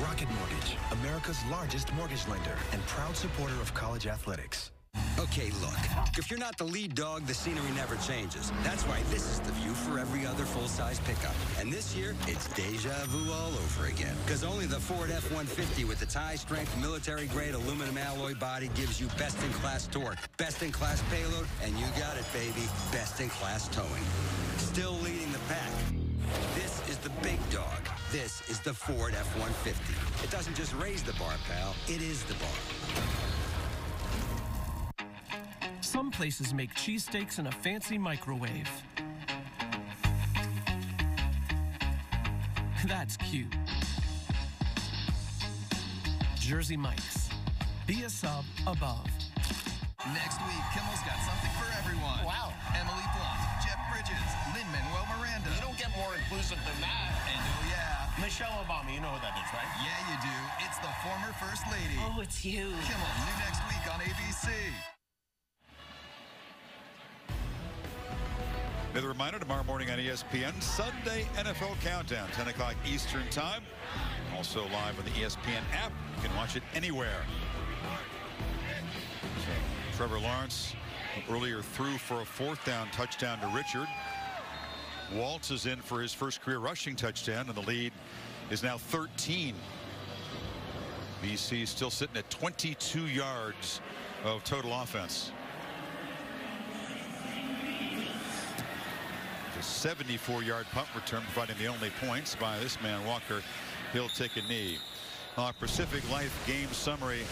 Rocket Mortgage, America's largest mortgage lender and proud supporter of college athletics. Okay, look. If you're not the lead dog, the scenery never changes. That's why this is the view for every other full-size pickup. And this year, it's deja vu all over again. Because only the Ford F-150 with its high-strength, military-grade aluminum alloy body gives you best-in-class torque, best-in-class payload, and you got it, baby, best-in-class towing. Still leading the pack. This is the big dog. This is the Ford F-150. It doesn't just raise the bar, pal. It is the bar. Some places make cheesesteaks in a fancy microwave. That's cute. Jersey Mike's. Be a sub above. Next week, Kimmel's got something for everyone. Wow. Emily Blunt, Jeff Bridges, Lin-Manuel Miranda. You don't get more inclusive than that. And oh yeah. Michelle Obama, you know who that is, right? Yeah, you do. It's the former First Lady. Oh, it's you. Kimmel, new next week on ABC. Another reminder, tomorrow morning on ESPN, Sunday NFL Countdown, 10 o'clock Eastern Time. Also live on the ESPN app. You can watch it anywhere. So, Trevor Lawrence earlier threw for a fourth down touchdown to Richard. Waltz is in for his first career rushing touchdown, and the lead is now 13. BC still sitting at 22 yards of total offense. 74-yard punt return providing the only points by this man Walker. He'll take a knee. Our Pacific Life game summary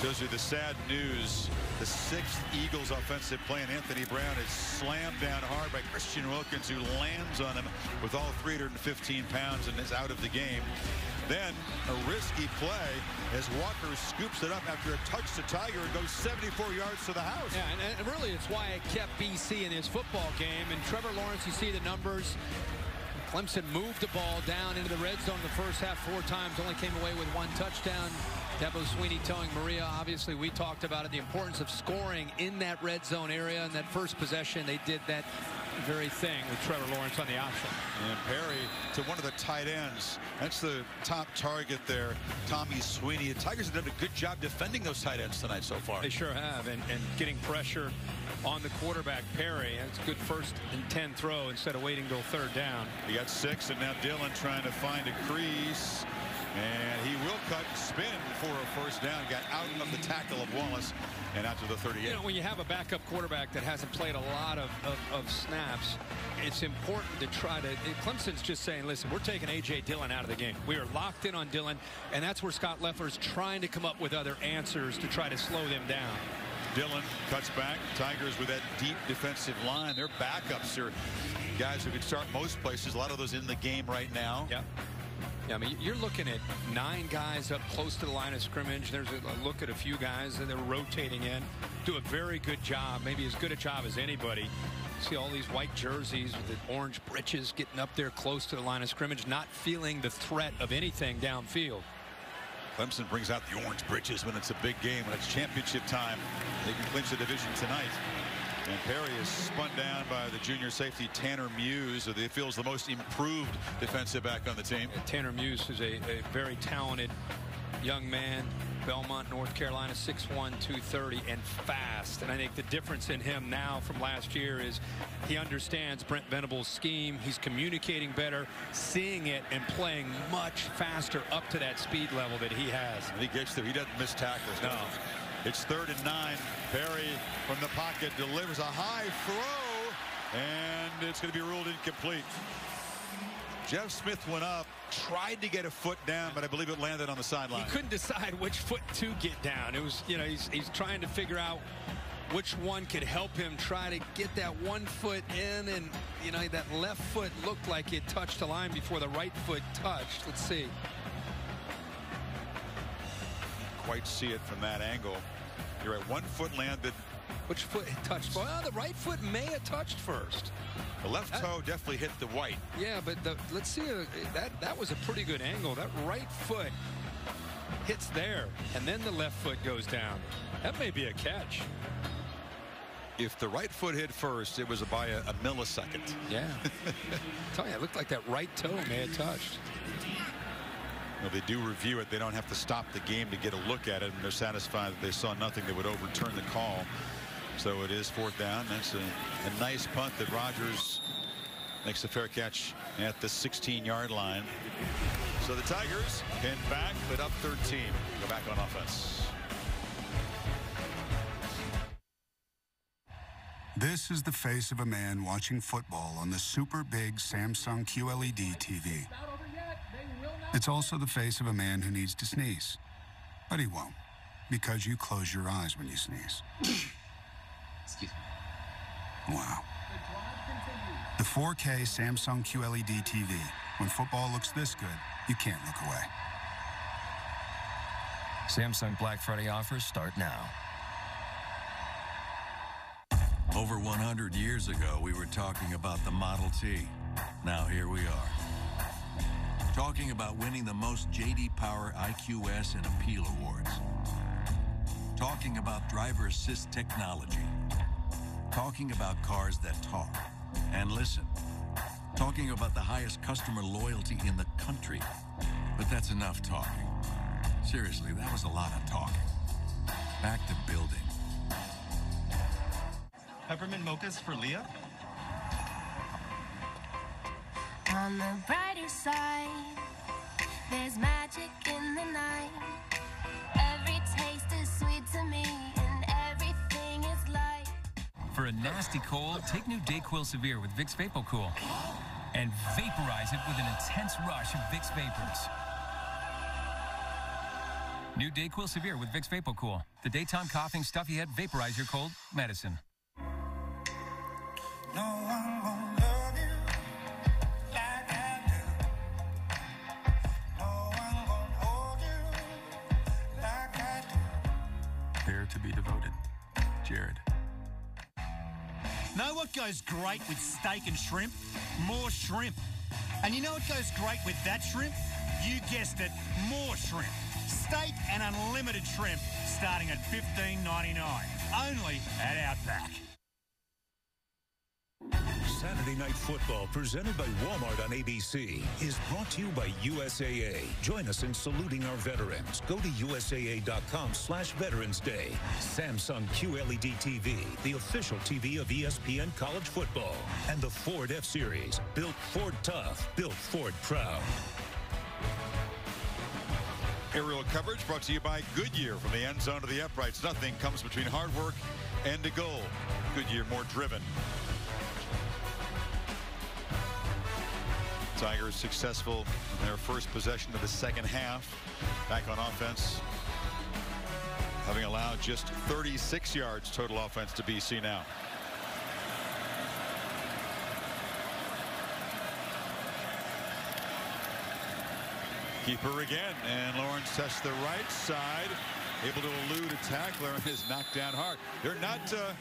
shows you the sad news. The sixth Eagles offensive play and Anthony Brown is slammed down hard by Christian Wilkins who lands on him with all 315 pounds and is out of the game. Then a risky play as Walker scoops it up after a touch to Tiger and goes 74 yards to the house. Yeah, and, and really it's why it kept BC in his football game. And Trevor Lawrence, you see the numbers. Clemson moved the ball down into the red zone the first half four times, only came away with one touchdown. Dabo Swinney towing Maria. Obviously, we talked about it, the importance of scoring in that red zone area. In that first possession, they did that very thing with Trevor Lawrence on the option. And Perry to one of the tight ends. That's the top target there, Tommy Sweeney. The Tigers have done a good job defending those tight ends tonight so far. They sure have, and, and getting pressure on the quarterback, Perry. That's a good first and 10 throw instead of waiting till third down. He got six, and now Dillon trying to find a crease. And he will cut spin for a first down. Got out of the tackle of Wallace and out to the 38. You know, when you have a backup quarterback that hasn't played a lot of, of, of snaps, it's important to try to. Clemson's just saying, listen, we're taking A.J. Dillon out of the game. We are locked in on Dillon, and that's where Scott Loeffler's trying to come up with other answers to try to slow them down. Dillon cuts back. Tigers with that deep defensive line. Their backups are guys who can start most places. A lot of those in the game right now. Yeah. Yeah, I mean, you're looking at nine guys up close to the line of scrimmage. There's a look at a few guys and they're rotating in. Do a very good job, maybe as good a job as anybody. See all these white jerseys with the orange breeches getting up there close to the line of scrimmage, not feeling the threat of anything downfield. Clemson brings out the orange breeches when it's a big game, when it's championship time. They can clinch the division tonight. And Perry is spun down by the junior safety Tanner Muse, who feels the most improved defensive back on the team. Tanner Muse is a, a very talented young man. Belmont, North Carolina, 6'1", 230, and fast. And I think the difference in him now from last year is he understands Brent Venables' scheme. He's communicating better, seeing it, and playing much faster up to that speed level that he has. And he gets there. He doesn't miss tackles. No. It's third and nine. Perry from the pocket delivers a high throw, and it's going to be ruled incomplete. Jeff Smith went up, tried to get a foot down, but I believe it landed on the sideline. He couldn't decide which foot to get down. It was, you know, he's, he's trying to figure out which one could help him try to get that one foot in and you know that left foot looked like it touched the line before the right foot touched let's see quite see it from that angle you're right one foot landed which foot touched well the right foot may have touched first the left that, toe definitely hit the white yeah but the, let's see uh, that that was a pretty good angle that right foot hits there, and then the left foot goes down. That may be a catch. If the right foot hit first, it was by a, a millisecond. Yeah. *laughs* tell you, it looked like that right toe may have touched. Well, they do review it. They don't have to stop the game to get a look at it, and they're satisfied that they saw nothing that would overturn the call. So it is fourth down. That's a, a nice punt that Rodgers makes a fair catch at the 16-yard line. So the Tigers pin back, but up 13. Go back on offense. This is the face of a man watching football on the super big Samsung QLED TV. It's also the face of a man who needs to sneeze. But he won't, because you close your eyes when you sneeze. *laughs* Excuse me. Wow. The 4K Samsung QLED TV. When football looks this good, you can't look away. Samsung Black Friday offers start now. Over 100 years ago, we were talking about the Model T. Now here we are. Talking about winning the most J.D. Power IQS and Appeal Awards. Talking about driver assist technology. Talking about cars that talk and listen. Talking about the highest customer loyalty in the country. But that's enough talking. Seriously, that was a lot of talking. Back to building. Peppermint mochas for Leah? On the brighter side, there's magic in the night. Every taste is sweet to me, and everything is light. For a nasty cold, take new Dayquil Severe with Vicks VapoCool. And vaporize it with an intense rush of Vicks Vapors. New Dayquil Severe with Vicks VapoCool. The daytime coughing, stuffy head, vaporize your cold medicine. There Jared. Know what goes great with steak and shrimp? More shrimp. And you know what goes great with that shrimp? You guessed it, more shrimp. Steak and unlimited shrimp starting at $15.99. Only at Outback. Saturday Night Football, presented by Walmart on ABC, is brought to you by USAA. Join us in saluting our veterans. Go to USAA.com slash Veterans Day. Samsung QLED TV, the official TV of ESPN College Football. And the Ford F-Series, built Ford tough, built Ford proud. Aerial coverage brought to you by Goodyear. From the end zone to the uprights, nothing comes between hard work and a goal. Goodyear more driven. Tigers successful in their first possession of the second half. Back on offense. Having allowed just 36 yards total offense to BC now. Keeper again, and Lawrence tests the right side, able to elude a tackler and is knocked down hard. They're not uh,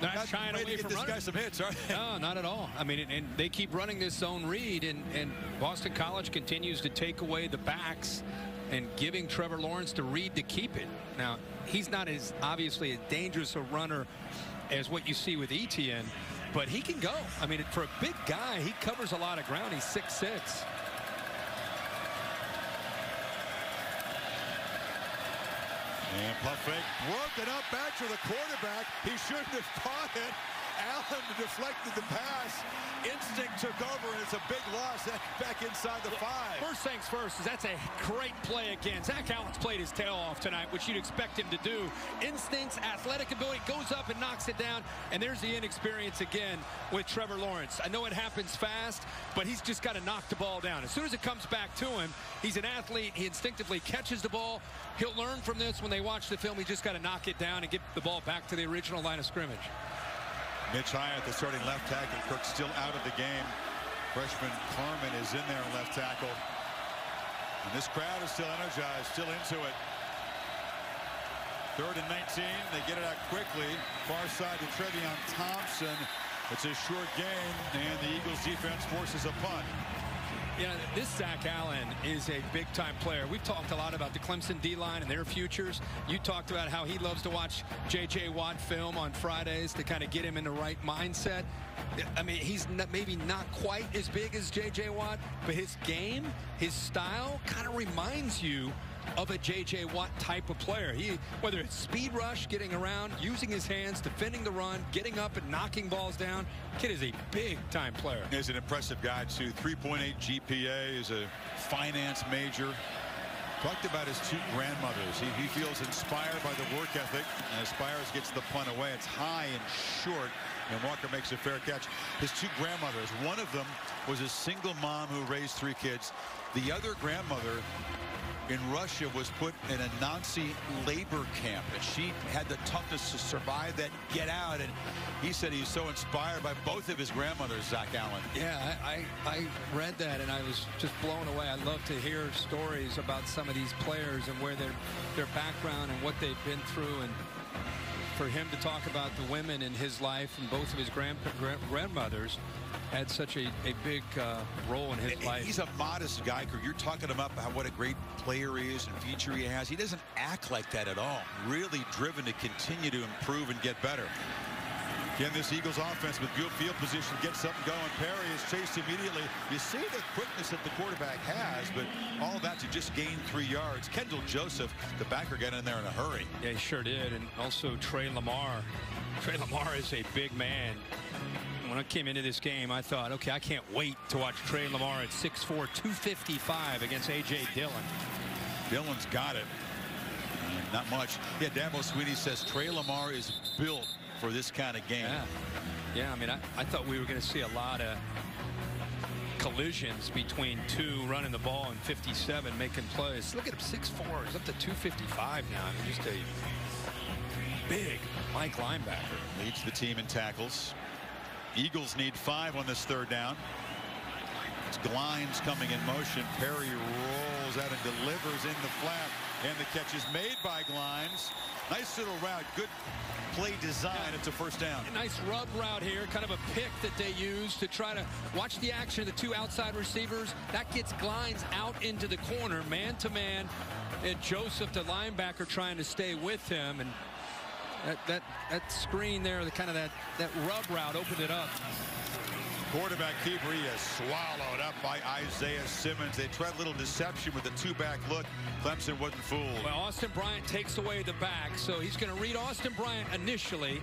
not, not shying away to get from this running. guy some hits, are they? No, not at all. I mean, and, and they keep running this zone read, and, and Boston College continues to take away the backs and giving Trevor Lawrence the read to keep it. Now, he's not as obviously as dangerous a runner as what you see with Etienne, but he can go. I mean, for a big guy, he covers a lot of ground. He's 6'6". And puff fake broken up back to the quarterback. He shouldn't have caught it. Allen deflected the pass. Instinct took over, and it's a big loss *laughs* back inside the five. First things first is that's a great play again. Zach Allen's played his tail off tonight, which you'd expect him to do. Instincts, athletic ability, goes up and knocks it down. And there's the inexperience again with Trevor Lawrence. I know it happens fast, but he's just got to knock the ball down. As soon as it comes back to him, he's an athlete. He instinctively catches the ball. He'll learn from this when they watch the film. He just got to knock it down and get the ball back to the original line of scrimmage. Mitch Hyatt, the starting left tackle. Kirk still out of the game. Freshman Carman is in there, left tackle. And this crowd is still energized, still into it. Third and 19. They get it out quickly. Far side to Trevion Thompson. It's a short game, and the Eagles defense forces a punt. Yeah, this Zach Allen is a big-time player. We've talked a lot about the Clemson D-line and their futures. You talked about how he loves to watch J.J. Watt film on Fridays to kind of get him in the right mindset. I mean, he's not, maybe not quite as big as J.J. Watt, but his game, his style kind of reminds you of a J.J. Watt type of player. He, whether it's speed rush, getting around, using his hands, defending the run, getting up and knocking balls down, kid is a big-time player. He's an impressive guy, too. 3.8 GPA, is a finance major. Talked about his two grandmothers. He, he feels inspired by the work ethic. And as Spiers gets the punt away, it's high and short, and Walker makes a fair catch. His two grandmothers, one of them was a single mom who raised three kids. The other grandmother in Russia was put in a Nazi labor camp, and she had the toughness to survive that, get out. And he said he's so inspired by both of his grandmothers, Zach Allen. Yeah, I, I, I read that, and I was just blown away. I love to hear stories about some of these players and where their their background and what they've been through, and for him to talk about the women in his life and both of his grand, grand grandmothers had such a, a big uh, role in his And life. He's a modest guy. Kirk. You're talking about how what a great player he is and future he has. He doesn't act like that at all. Really driven to continue to improve and get better. Again, this Eagles offense with good field position gets something going. Perry is chased immediately. You see the quickness that the quarterback has, but all that to just gain three yards. Kendall Joseph, the backer, got in there in a hurry. Yeah, he sure did. And also Trey Lamar. Trey Lamar is a big man. When I came into this game, I thought, okay, I can't wait to watch Trey Lamar at 6'4", 255 against A.J. Dillon. Dillon's got it. Uh, Not much. Yeah, Dabo Swinney says Trey Lamar is built for this kind of game. Yeah, yeah. I mean, I, I thought we were going to see a lot of collisions between two running the ball and 57 making plays. Look at him, 6'4". He's up to 255 now. I mean, just a big Mike linebacker. Leads the team in tackles. Eagles need five on this third down. It's Glines coming in motion. Perry rolls out and delivers in the flat. And the catch is made by Glines. Nice little route. Good play design. It's a first down. A nice rub route here, kind of a pick that they use to try to watch the action of the two outside receivers. That gets Glines out into the corner, man to man, and Joseph, the linebacker, trying to stay with him. And that that that screen there, the kind of that that rub route opened it up. Quarterback keeper, he is swallowed up by Isaiah Simmons. They tried a little deception with the two-back look. Clemson wasn't fooled. Well, Austin Bryant takes away the back, so he's going to read Austin Bryant initially.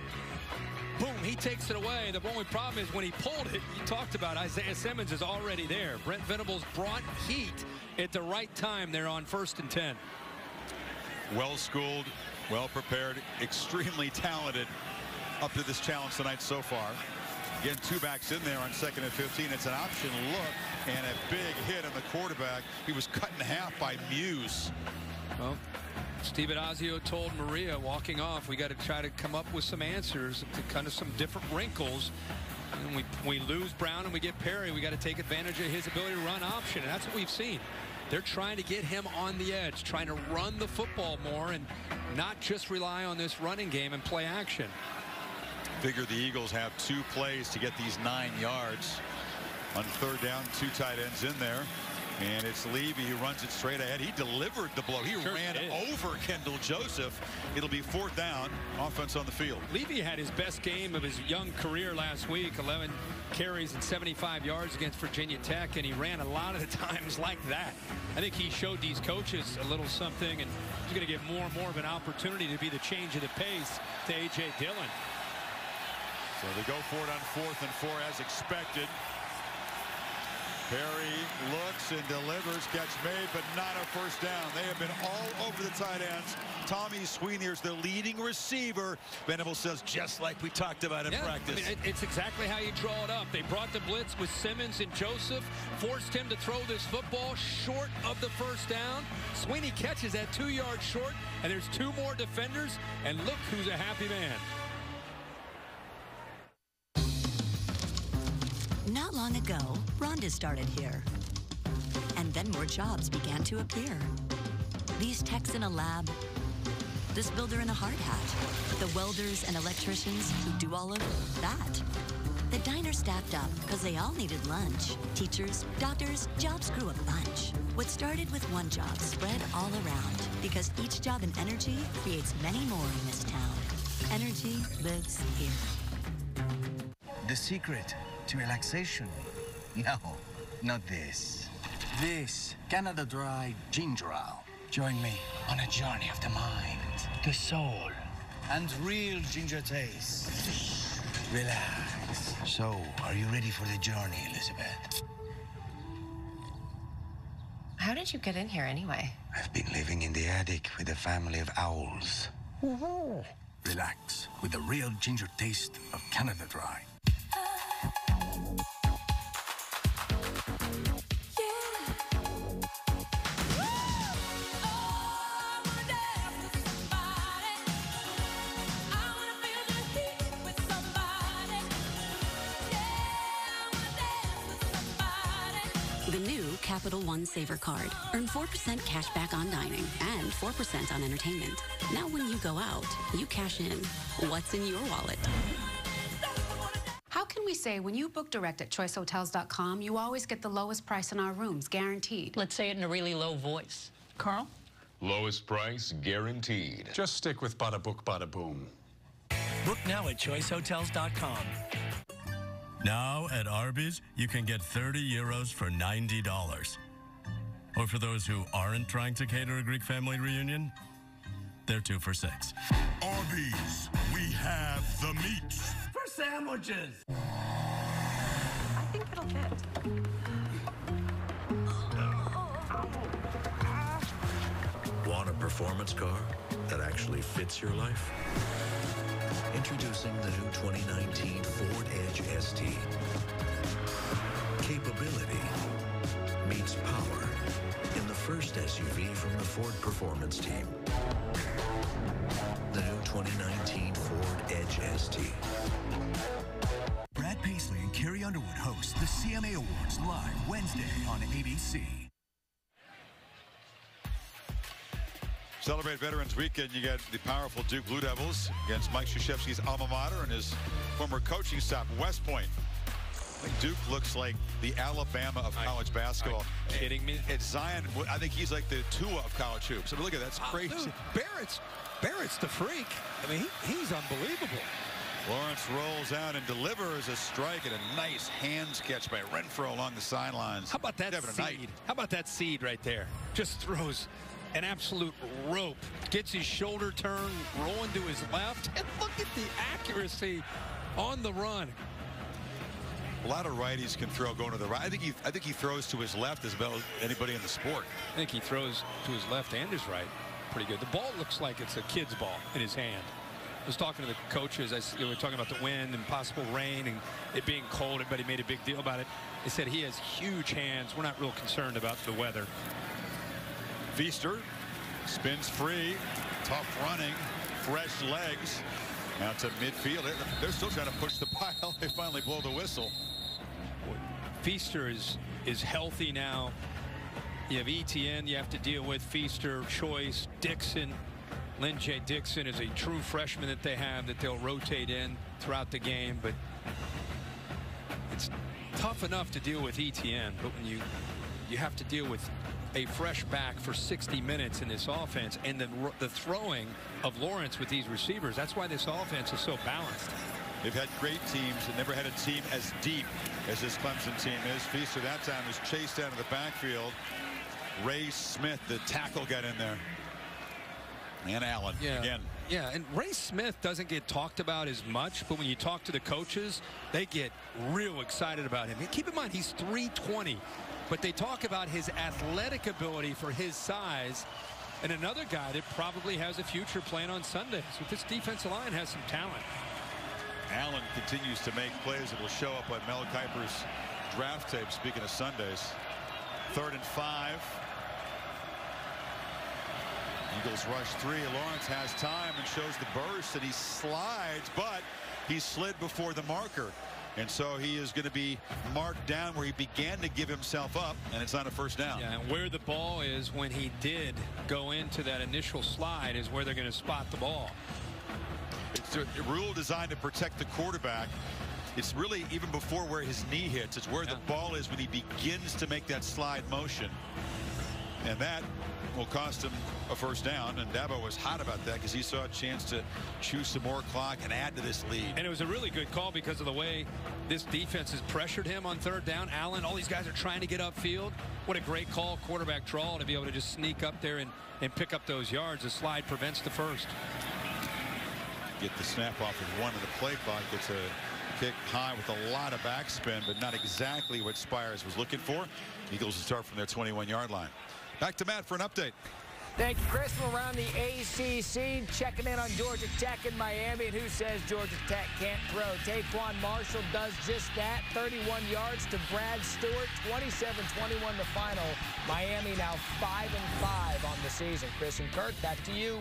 Boom, he takes it away. The only problem is when he pulled it, you talked about Isaiah Simmons is already there. Brent Venables brought heat at the right time there on first and 10. Well-schooled, well-prepared, extremely talented up to this challenge tonight so far. Again, two backs in there on second and 15. It's an option look and a big hit on the quarterback. He was cut in half by Muse. Well, Steve Addazio told Maria walking off, we got to try to come up with some answers to kind of some different wrinkles. And we, we lose Brown and we get Perry. We got to take advantage of his ability to run option. And that's what we've seen. They're trying to get him on the edge, trying to run the football more and not just rely on this running game and play action. Figure the Eagles have two plays to get these nine yards. On third down, two tight ends in there. And it's Levy who runs it straight ahead. He delivered the blow. He Sure ran did. over Kendall Joseph. It'll be fourth down. Offense on the field. Levy had his best game of his young career last week 11 carries and 75 yards against Virginia Tech and he ran a lot of the *laughs* times like that I think he showed these coaches a little something and he's going to get more and more of an opportunity to be the change of the pace to A.J. Dillon So they go for it on fourth and four as expected. Perry looks and delivers. Catch made, but not a first down. They have been all over the tight ends. Tommy Sweeney is the leading receiver. Venables says just like we talked about in Yeah, practice. I mean, it- it's exactly how you draw it up. They brought the blitz with Simmons and Joseph, forced him to throw this football short of the first down. Sweeney catches that two yards short, and there's two more defenders, and look who's a happy man. Not long ago, Rhonda started here. And then more jobs began to appear. These techs in a lab, this builder in a hard hat, the welders and electricians who do all of that. The diner staffed up because they all needed lunch. Teachers, doctors, jobs grew a bunch. What started with one job spread all around because each job in energy creates many more in this town. Energy lives here. The secret to relaxation? No, not this. This Canada Dry Ginger Ale. Join me on a journey of the mind, the soul, and real ginger taste. Relax. So, are you ready for the journey, Elizabeth? How did you get in here anyway? I've been living in the attic with a family of owls. Relax with the real ginger taste of Canada Dry. Capital One Saver Card. Earn 4% cash back on dining and 4% on entertainment. Now, when you go out, you cash in. What's in your wallet? How can we say when you book direct at choicehotels.com, you always get the lowest price in our rooms, guaranteed? Let's say it in a really low voice. Carl? Lowest price guaranteed. Just stick with bada book, bada boom. Book now at choicehotels.com. Now at Arby's, you can get 30 gyros for $90. Or for those who aren't trying to cater a Greek family reunion, they're two for six. Arby's, we have the meats. For sandwiches. I think it'll fit. Want a performance car that actually fits your life? Introducing the new 2019 Ford Edge ST. Capability meets power in the first SUV from the Ford Performance Team. The new 2019 Ford Edge ST. Brad Paisley and Carrie Underwood host the CMA Awards live Wednesday on ABC. Celebrate Veterans Weekend. You got the powerful Duke Blue Devils against Mike Krzyzewski's alma mater and his former coaching staff, West Point. Duke looks like the Alabama of college basketball. kidding me? It's Zion. I think he's like the Tua of college hoops. I mean, look at that. That's crazy. Dude, Barrett's, Barrett's the freak. I mean, he, he's unbelievable. Lawrence rolls out and delivers a strike and a nice hands catch by Renfrow along the sidelines. How about that Devin, seed? How about that seed right there? Just throws an absolute rope. Gets his shoulder turned, rolling to his left. *laughs* And look at the accuracy on the run. A lot of righties can throw going to the right. I think he, I think he throws to his left as well as anybody in the sport. I think he throws to his left and his right pretty good. The ball looks like it's a kid's ball in his hand. I was talking to the coaches. I, we were talking about the wind and possible rain and it being cold. Everybody made a big deal about it. They said he has huge hands. We're not real concerned about the weather. Feaster spins free, tough running, fresh legs. Now to midfield. They're still trying to push the *laughs* pile. They finally blow the whistle. Feaster is is healthy now. You have Etienne you have to deal with. Feaster, Choice, Dixon. Lyn-J Dixon is a true freshman that they have that they'll rotate in throughout the game, but it's tough enough to deal with Etienne, but when you you have to deal with a fresh back for 60 minutes in this offense and the, the throwing of Lawrence with these receivers, that's why this offense is so balanced. They've had great teams and never had a team as deep as this Clemson team is. Feaster that time was chased out of the backfield. Ray Smith, the tackle, got in there. And Allen Yeah. again. Yeah, and Ray Smith doesn't get talked about as much, but when you talk to the coaches, they get real excited about him. Keep in mind, he's 320, but they talk about his athletic ability for his size. And another guy that probably has a future playing on Sundays with this defensive line has some talent. Allen continues to make plays that will show up on Mel Kiper's draft tape, speaking of Sundays. Third and five. Eagles rush three. Lawrence has time and shows the burst and he slides, but he slid before the marker. And so he is going to be marked down where he began to give himself up, and it's not a first down. Yeah, and where the ball is when he did go into that initial slide is where they're going to spot the ball. It's a rule designed to protect the quarterback. it's really even before where his knee hits. It's where yeah. the ball is when he begins to make that slide motion. And that will cost him a first down. And Dabo was hot about that because he saw a chance to chew some more clock and add to this lead. And it was a really good call because of the way this defense has pressured him on third down. Allen, all these guys are trying to get upfield. What a great call, quarterback draw, to be able to just sneak up there and, and pick up those yards. The slide prevents the first. Get the snap off of one of the play clock. Gets a kick high with a lot of backspin, but not exactly what Spiers was looking for. Eagles will start from their 21-yard line. Back to Matt for an update. Thank you, Chris. From around the ACC, checking in on Georgia Tech in Miami. And who says Georgia Tech can't throw? TaQuon Marshall does just that. 31 yards to Brad Stewart. 27-21 the final. Miami now 5 and 5 on the season. Chris and Kirk, back to you.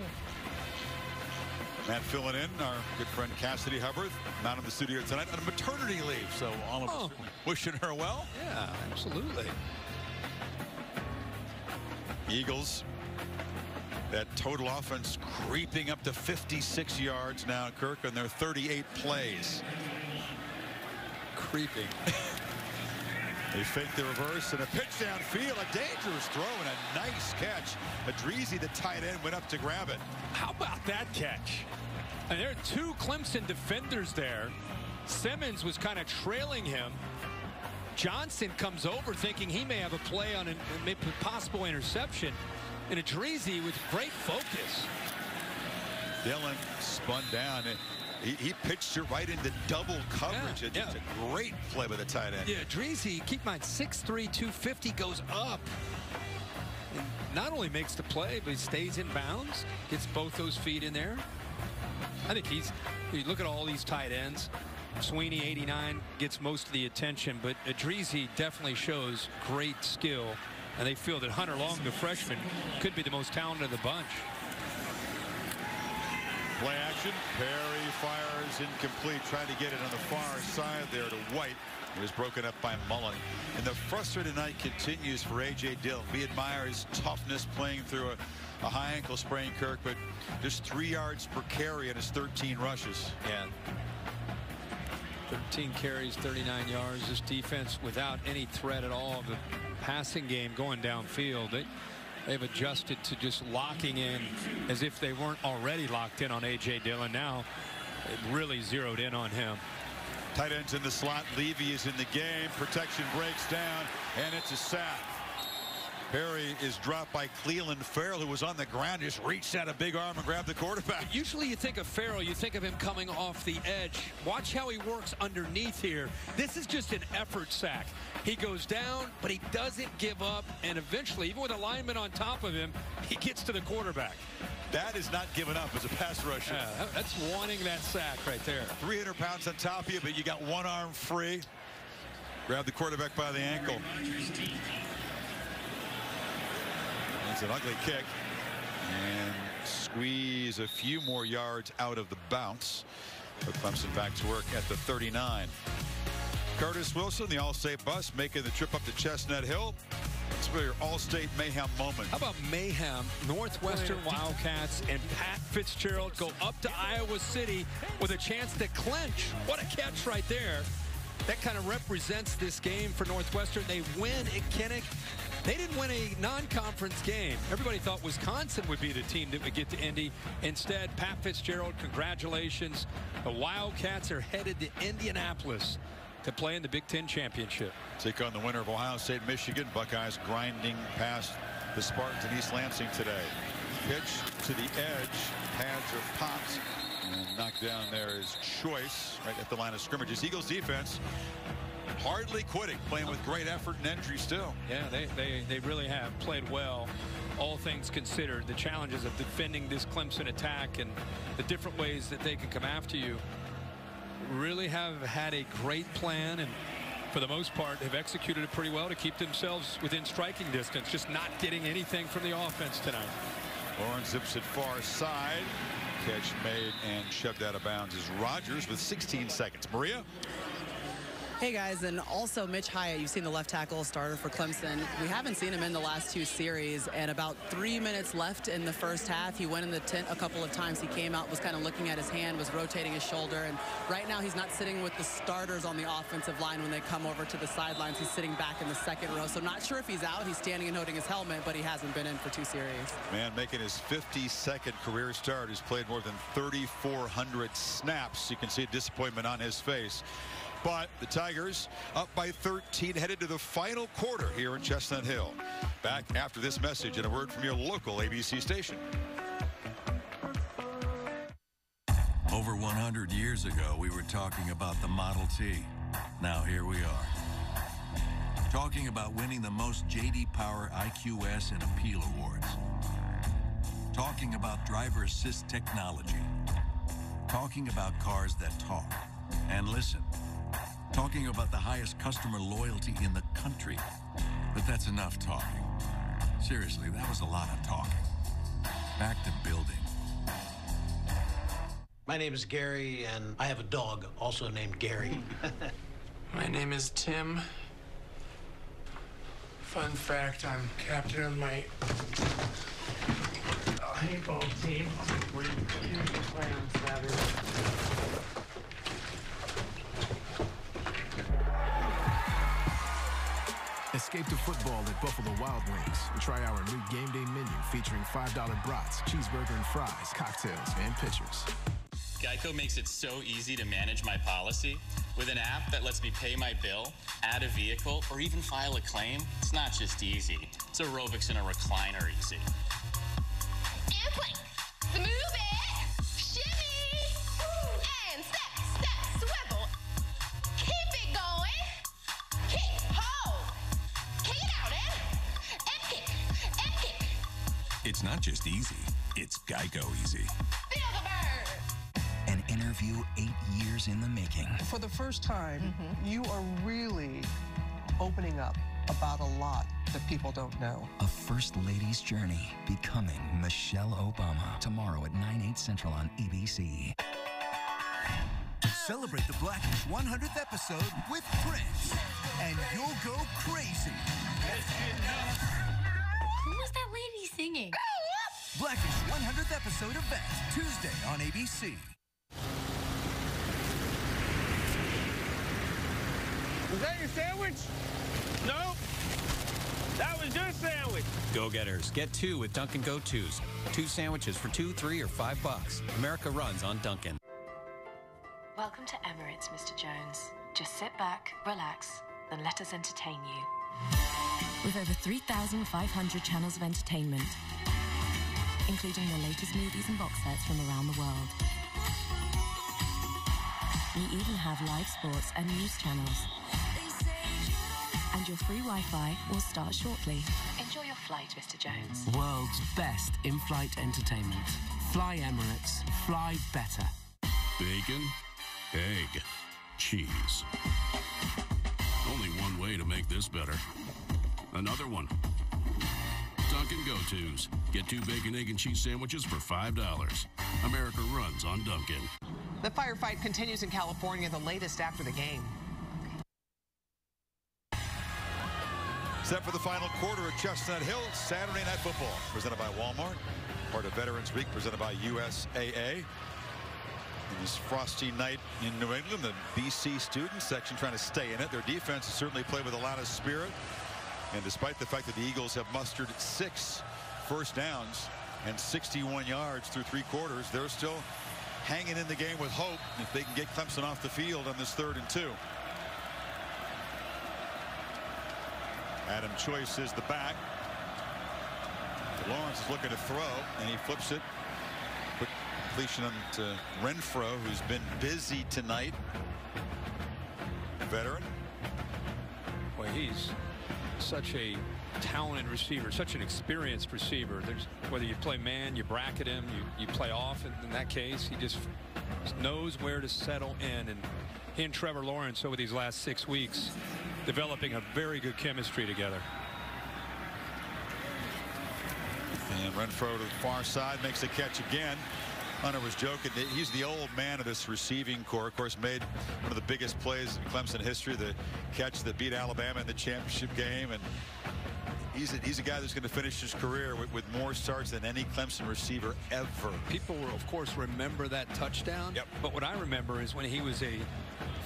Matt filling in, our good friend Cassidy Hubbarth, not in the studio tonight on maternity leave. So all of oh. us wishing her well. Yeah, absolutely. Eagles that total offense creeping up to 56 yards now, Kirk, on their 38 plays. Creeping. *laughs* they fake the reverse and a pitch downfield, a dangerous throw and a nice catch. Idrizi, the tight end, went up to grab it. How about that catch? And there are two Clemson defenders there. Simmons was kind of trailing him. Johnson comes over thinking he may have a play on a possible interception and Idrizi with great focus. Dillon spun down. And he, he pitched it right into double coverage. Yeah, it's yeah. a great play by the tight end. Yeah, Idrizi, keep in mind, 6'3", 250 goes up. And not only makes the play, but he stays in bounds, gets both those feet in there. I think he's, you look at all these tight ends, Sweeney, 89, gets most of the attention, but Idrizi definitely shows great skill and they feel that Hunter Long, the freshman, could be the most talented of the bunch. Play action. Perry fires incomplete. Trying to get it on the far side there to White. It was broken up by Mullen. And the frustrated night continues for A.J. Dill. We admire his toughness playing through a, a high ankle sprain, Kirk, but just three yards per carry in his 13 rushes. Yeah. 13 carries, 39 yards. This defense without any threat at all of the passing game going downfield. They, they've adjusted to just locking in as if they weren't already locked in on A.J. Dillon. Now it really zeroed in on him. Tight ends in the slot. Levy is in the game. Protection breaks down, and it's a sack. Perry is dropped by Clelin Ferrell, who was on the ground, just reached out a big arm and grabbed the quarterback. Usually you think of Farrell, you think of him coming off the edge. Watch how he works underneath here. This is just an effort sack. He goes down, but he doesn't give up, and eventually, even with a lineman on top of him, he gets to the quarterback. That is not giving up as a pass rusher. Yeah, that's wanting that sack right there. 300 pounds on top of you, but you got one arm free. Grab the quarterback by the ankle. It's an ugly kick. And squeeze a few more yards out of the bounce. Put Clemson back to work at the 39. Curtis Wilson, the All-State bus, making the trip up to Chestnut Hill. It's your All-State mayhem moment. How about mayhem? Northwestern Wildcats and Pat Fitzgerald go up to Iowa City with a chance to clinch. What a catch right there. That kind of represents this game for Northwestern. They win at Kinnick. They didn't win a non-conference game. Everybody thought Wisconsin would be the team that would get to Indy. Instead, Pat Fitzgerald, congratulations. The Wildcats are headed to Indianapolis to play in the Big Ten Championship. Take on the winner of Ohio State, Michigan. Buckeyes grinding past the Spartans in East Lansing today. Pitch to the edge. Pads are popped. And knocked down there is Choice right at the line of scrimmages. Eagles defense hardly quitting, playing with great effort and entry still. Yeah, they, they, they really have played well, all things considered. The challenges of defending this Clemson attack and the different ways that they can come after you really have had a great plan and for the most part have executed it pretty well to keep themselves within striking distance just not getting anything from the offense tonight Lawrence zips it far side catch made and shoved out of bounds is Rodgers with 16 seconds Maria Hey guys, and also Mitch Hyatt, you've seen the left tackle starter for Clemson. We haven't seen him in the last two series, and about three minutes left in the first half, he went in the tent a couple of times. He came out, was kind of looking at his hand, was rotating his shoulder, and right now he's not sitting with the starters on the offensive line when they come over to the sidelines. He's sitting back in the second row, so not sure if he's out. He's standing and holding his helmet, but he hasn't been in for two series. Man making his 52nd career start. He's played more than 3,400 snaps. You can see a disappointment on his face. But the Tigers up by 13 headed to the final quarter here in Chestnut Hill. Back after this message and a word from your local ABC station. Over 100 years ago, we were talking about the Model T. Now here we are. Talking about winning the most JD Power IQS and Appeal Awards. Talking about driver assist technology. Talking about cars that talk and listen talking about the highest customer loyalty in the country. But that's enough talking. Seriously, that was a lot of talking. Back to building. My name is Gary, and I have a dog also named Gary. *laughs* my name is Tim. Fun fact, I'm captain of my paintball team. We're play on Saturday. Escape to football at Buffalo Wild Wings and try our new game day menu featuring $5 brats, cheeseburger and fries, cocktails, and pitchers. Geico makes it so easy to manage my policy. With an app that lets me pay my bill, add a vehicle, or even file a claim, it's not just easy. It's aerobics in a recliner easy. Making. For the first time, mm-hmm. you are really opening up about a lot that people don't know. A First Lady's journey becoming Michelle Obama. Tomorrow at 9, 8 Central on ABC. Celebrate the Blackish 100th episode with Prince, and you'll go crazy. Who was that lady singing? Blackish 100th episode event, Tuesday on ABC. Was that your sandwich? No. That was your sandwich. Go getters, get two with Dunkin' Go 2s. Two sandwiches for two, three, or five bucks. America runs on Dunkin'. Welcome to Emirates, Mr. Jones. Just sit back, relax, and let us entertain you. With over 3,500 channels of entertainment, including the latest movies and box sets from around the world. We even have live sports and news channels. And your free Wi-Fi will start shortly. Enjoy your flight, Mr. Jones. World's best in-flight entertainment. Fly Emirates. Fly better. Bacon, egg, cheese. Only one way to make this better. Another one. Dunkin' Go-Tos. Get two bacon, egg, and cheese sandwiches for $5. America runs on Dunkin'. The firefight continues in California, the latest after the game. Set for the final quarter at Chestnut Hill, Saturday Night Football, presented by Walmart, part of Veterans Week, presented by USAA. In this frosty night in New England, the BC student section trying to stay in it. Their defense has certainly played with a lot of spirit. And despite the fact that the Eagles have mustered six first downs and 61 yards through three quarters, they're still hanging in the game with hope if they can get Clemson off the field on this third and two. Adam Choice is the back. Lawrence is looking to throw, and he flips it. Quick completion to Renfrow, who's been busy tonight. Veteran. Boy, he's such a talented receiver, such an experienced receiver. There's whether you play man, you bracket him, you, you play off. In, in that case, he just knows where to settle in. And he and Trevor Lawrence over these last six weeks developing a very good chemistry together. And Renfrow to the far side makes the catch again. Hunter was joking. that He's the old man of this receiving core. Of course, made one of the biggest plays in Clemson history, the catch that beat Alabama in the championship game. And he's a, he's a guy that's going to finish his career with, with more starts than any Clemson receiver ever. People will, of course, remember that touchdown. Yep. But what I remember is when he was a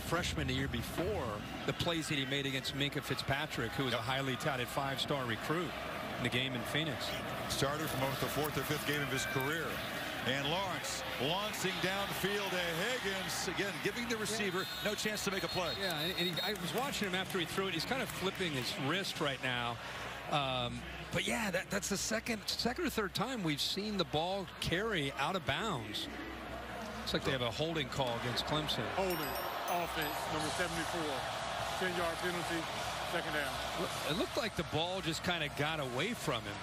freshman the year before, the plays that he made against Minkah Fitzpatrick, who was a highly touted five-star recruit in the game in Phoenix. Started from the fourth or fifth game of his career. And Lawrence launching downfield to Higgins. Again, giving the receiver no chance to make a play. Yeah, and, and he, I was watching him after he threw it. He's kind of flipping his wrist right now. Um, but yeah, that, that's the second, second or third time we've seen the ball carry out of bounds. Looks like they have a holding call against Clemson. Holding offense, number 74. 10-yard penalty, second down. It looked like the ball just kind of got away from him.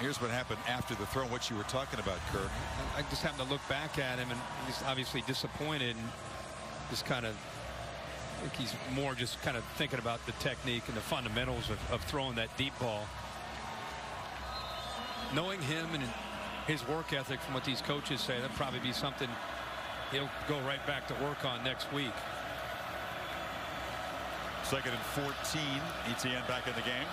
Here's what happened after the throw, what you were talking about, Kirk. I just happened to look back at him, and he's obviously disappointed and just kind of I think he's more just kind of thinking about the technique and the fundamentals of, of throwing that deep ball. Knowing him and his work ethic from what these coaches say, that'd probably be something he'll go right back to work on next week. Second and 14. Etienne back in the game.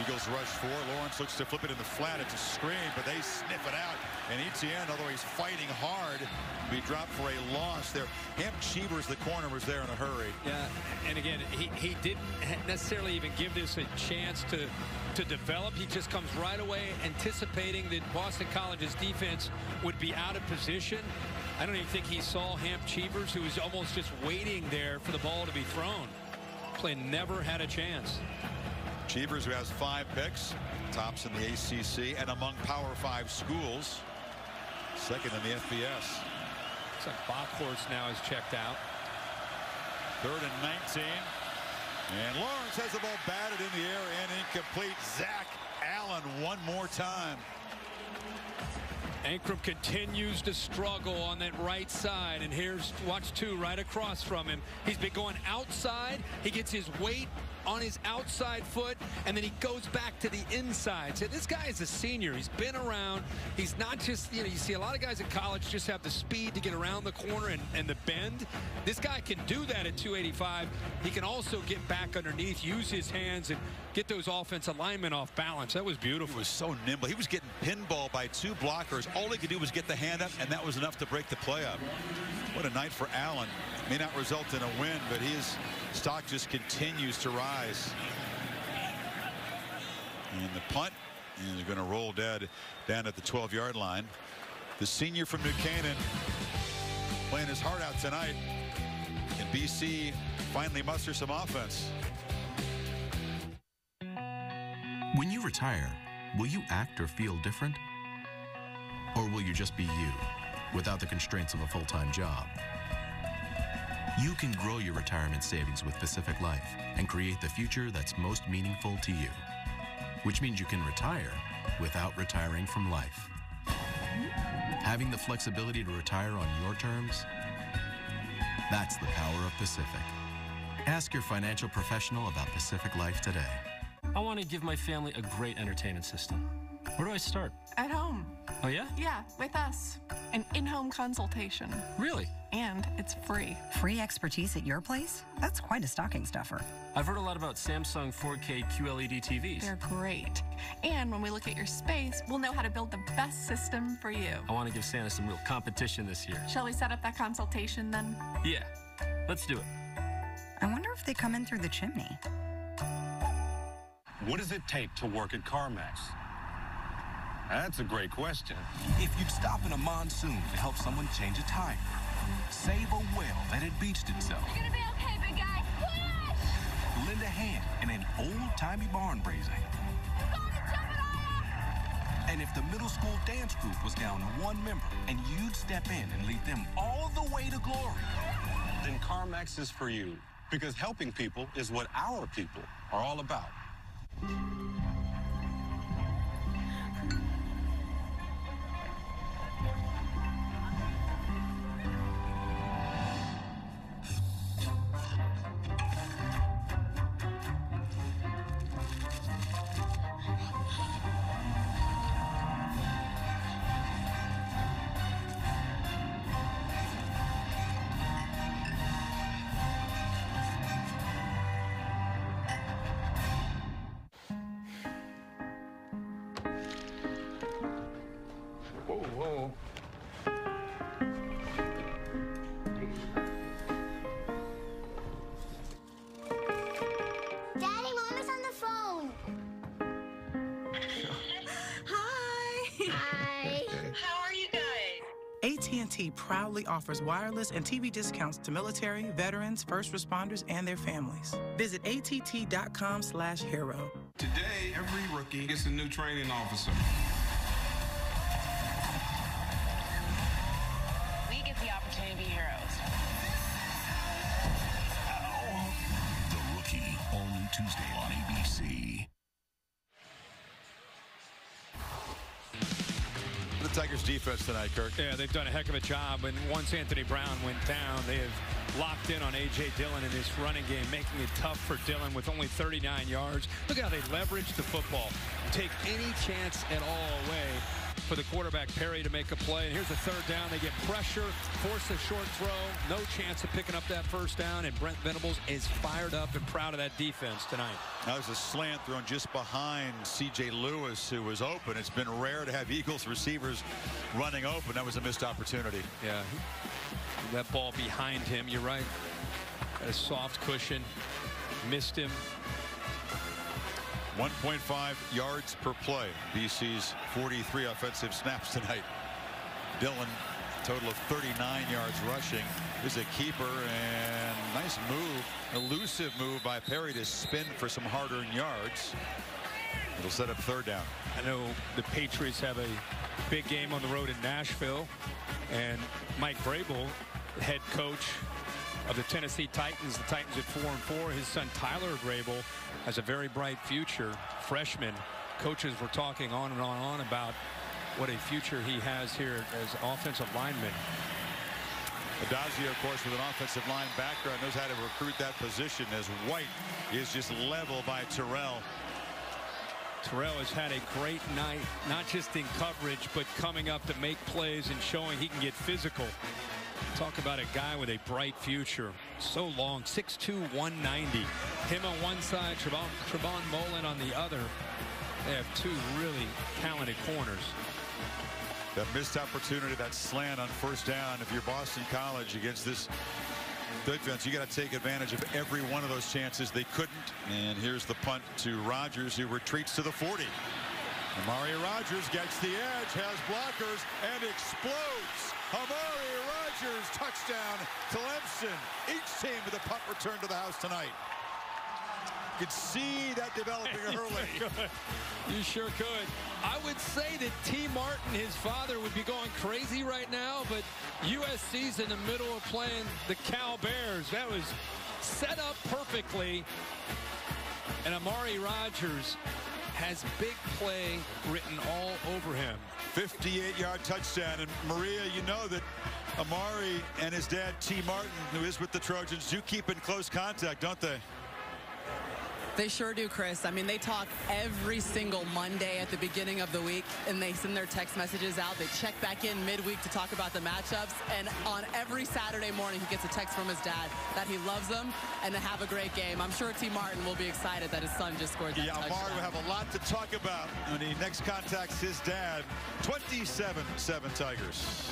Eagles rush four. Lawrence looks to flip it in the flat. It's a screen, but they sniff it out. And Etienne, although he's fighting hard, be dropped for a loss there. Hamp Cheevers, the corner, was there in a hurry. Yeah, and again, he, he didn't necessarily even give this a chance to, to develop. He just comes right away anticipating that Boston College's defense would be out of position. I don't even think he saw Hamp Cheevers, who was almost just waiting there for the ball to be thrown. Play never had a chance. Cheevers, who has five picks, tops in the ACC and among Power Five schools, second in the FBS. Looks like Bockhorst now is checked out. Third and 19. And Lawrence has the ball batted in the air and incomplete. Zach Allen one more time. Anchrum continues to struggle on that right side. And here's, watch two right across from him. He's been going outside. He gets his weight on his outside foot, and then he goes back to the inside. So this guy is a senior. He's been around. He's not just, you know, you see a lot of guys in college just have the speed to get around the corner and, and the bend. This guy can do that at 285. He can also get back underneath, use his hands, and get those offensive linemen off balance. That was beautiful. He was so nimble. He was getting pinball by two blockers. All he could do was get the hand up, and that was enough to break the play up. What a night for Allen. May not result in a win, but his stock just continues to rise. And the punt is going to roll dead down at the 12-yard line. The senior from New Canaan playing his heart out tonight. Can BC finally muster some offense? When you retire, will you act or feel different? Or will you just be you, without the constraints of a full-time job? You can grow your retirement savings with Pacific Life and create the future that's most meaningful to you. Which means you can retire without retiring from life. Having the flexibility to retire on your terms, that's the power of Pacific. Ask your financial professional about Pacific Life today. I want to give my family a great entertainment system. Where do I start? At home. Oh, yeah? Yeah, with us. An in home consultation. Really? And it's free. Free expertise at your place? That's quite a stocking stuffer. I've heard a lot about Samsung 4K QLED TVs. They're great. And when we look at your space, we'll know how to build the best system for you. I want to give Santa some real competition this year. Shall we set up that consultation then? Yeah, let's do it. I wonder if they come in through the chimney. What does it take to work at CarMax? That's a great question. If you'd stop in a monsoon to help someone change a tire, save a whale that had beached itself, You're gonna be okay, big guy. Push! lend a hand in an old-timey barn raising. And if the middle school dance group was down one member and you'd step in and lead them all the way to glory, Then CarMax is for you because helping people is what our people are all about. AT&T proudly offers wireless and TV discounts to military, veterans, first responders, and their families. Visit att.com slash hero. Today, every rookie gets a new training officer. Kirk. Yeah, they've done a heck of a job. And once Anthony Brown went down, they have locked in on A.J. Dillon in this running game, making it tough for Dillon with only 39 yards. Look how they leverage the football. Take any chance at all away for the quarterback, Perry, to make a play. And here's a third down. They get pressure, force a short throw. No chance of picking up that first down. And Brent Venables is fired up and proud of that defense tonight. That was a slant thrown just behind C.J. Lewis, who was open. It's been rare to have Eagles receivers running open. That was a missed opportunity. Yeah, that ball behind him, you're right. A soft cushion. Missed him. 1.5 yards per play. BC's 43 offensive snaps tonight. Dillon, total of 39 yards rushing. Is a keeper and nice move, elusive move by Perry to spin for some hard-earned yards. It'll set up third down. I know the Patriots have a big game on the road in Nashville, and Mike Vrabel, head coach of the Tennessee Titans, the Titans at four and four. His son Tyler Vrabel has a very bright future, freshman. Coaches were talking on and on and on about what a future he has here as offensive lineman. Addazio, of course, with an offensive line background, knows how to recruit that position as White is just level by Terrell. Terrell has had a great night, not just in coverage, but coming up to make plays and showing he can get physical. Talk about a guy with a bright future. So long, 6'2", 190. Him on one side, Trayvon, Trayvon Mullen on the other. They have two really talented corners. That missed opportunity, that slant on first down. If you're Boston College against this defense, you got to take advantage of every one of those chances. They couldn't. And here's the punt to Rodgers, who retreats to the 40. Amari Rodgers gets the edge, has blockers, and explodes. Amari Rodgers, touchdown to Clemson. Each team with a punt return to the house tonight. You could see that developing *laughs* early. You sure could. You sure could. I would say that Tee Martin, his father, would be going crazy right now, but USC's in the middle of playing the Cal Bears. That was set up perfectly. And Amari Rodgers has big play written all over him. 58-yard touchdown. And Maria, you know that Amari and his dad, Tee Martin, who is with the Trojans, do keep in close contact, don't they? They sure do, Chris. I mean, they talk every single Monday at the beginning of the week, and they send their text messages out. They check back in midweek to talk about the matchups. And on every Saturday morning, he gets a text from his dad that he loves them and to have a great game. I'm sure Tee Martin will be excited that his son just scored that Yeah, touchdown. Amari will have a lot to talk about when he next contacts his dad. 27-7 Tigers.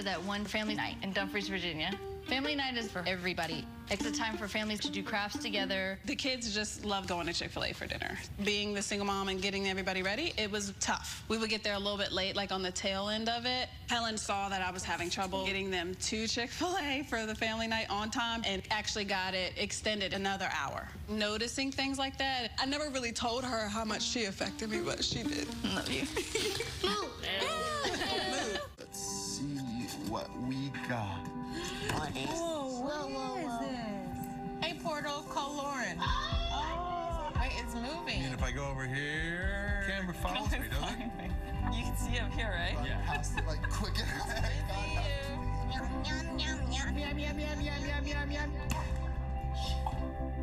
It all started at one family night in Dumfries, Virginia. Family night is for everybody. It's a time for families to do crafts together. The kids just love going to Chick-fil-A for dinner. Being the single mom and getting everybody ready, it was tough. We would get there a little bit late, like on the tail end of it. Helen saw that I was having trouble getting them to Chick-fil-A *laughs* for the family night on time and actually got it extended another hour. Noticing things like that, I never really told her how much she affected me, but she did. Love you. *laughs* what we got. What is this? Whoa, whoa, whoa. Is this? A portal Call Lauren. *gasps* Oh, wait, it's moving. And if I go over here, camera follows me, doesn't it? You can see him here, right? Yeah. Past it, like quick *laughs* and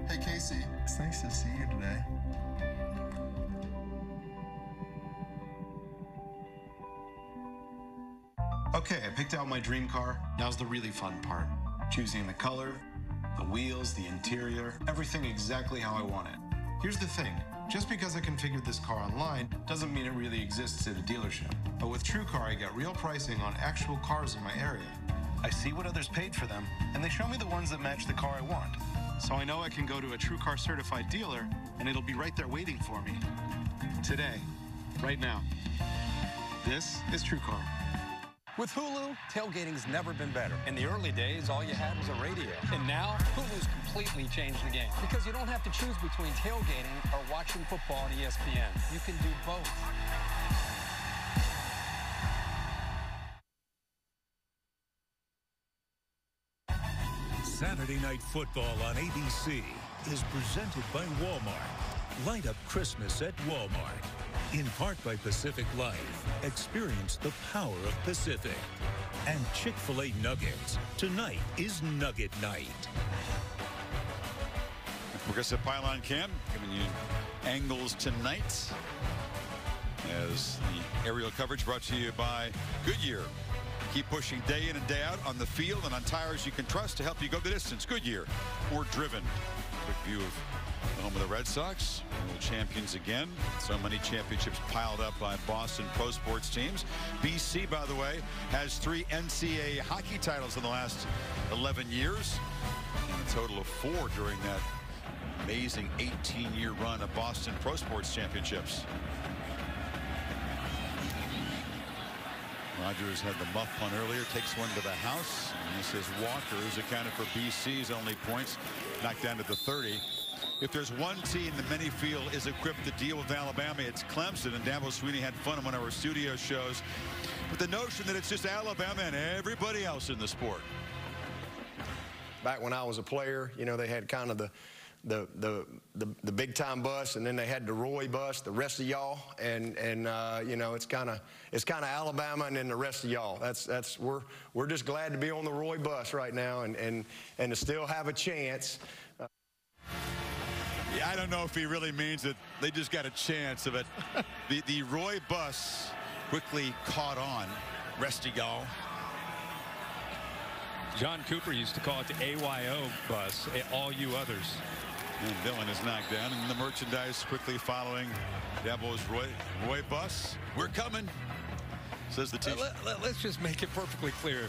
Hey Casey, it's nice to see you today. Okay, I picked out my dream car. Now's the really fun part. Choosing the color, the wheels, the interior, everything exactly how I want it. Here's the thing. Just because I configured this car online doesn't mean it really exists at a dealership. But with TrueCar, I get real pricing on actual cars in my area. I see what others paid for them, and they show me the ones that match the car I want. So I know I can go to a TrueCar certified dealer, and it'll be right there waiting for me. Today, right now. This is TrueCar. With Hulu, tailgating's never been better. In the early days, all you had was a radio. And now, Hulu's completely changed the game. Because you don't have to choose between tailgating or watching football on ESPN. You can do both. Saturday Night Football on ABC is presented by Walmart. Light up Christmas at Walmart. In part by Pacific Life. Experience the power of Pacific. And Chick fil A Nuggets. Tonight is Nugget Night. Progressive Pylon Cam giving you angles tonight as the aerial coverage brought to you by Goodyear. Keep pushing day in and day out on the field and on tires you can trust to help you go the distance. Goodyear, more driven. Quick view of the home of the Red Sox, world champions again. So many championships piled up by Boston pro sports teams. BC, by the way, has three NCAA hockey titles in the last 11 years, and a total of four during that amazing 18-year run of Boston pro sports championships. Rodgers had the muff punt earlier, takes one to the house. And this is Walker, who's accounted for BC's only points, knocked down to the 30. If there's one team that many feel is equipped to deal with Alabama, it's Clemson. And Dabo Swinney had fun on one of our studio shows with the notion that it's just Alabama and everybody else in the sport. Back when I was a player, you know, they had kind of the the, the, the, the, big time bus, and then they had the Roy bus, the rest of y'all, and, and uh, you know, it's kind of it's kind of Alabama and then the rest of y'all. That's, that's, we're, we're just glad to be on the Roy bus right now and, and, and to still have a chance. Uh, yeah, I don't know if he really means that they just got a chance of it. *laughs* the, the Roy bus quickly caught on. Rest of y'all. John Cooper used to call it the AYO bus, all you others. And Dillon is knocked down, and the merchandise quickly following Dabo's Roy, Roy bus. We're coming, says the team. Let, us let, just make it perfectly clear.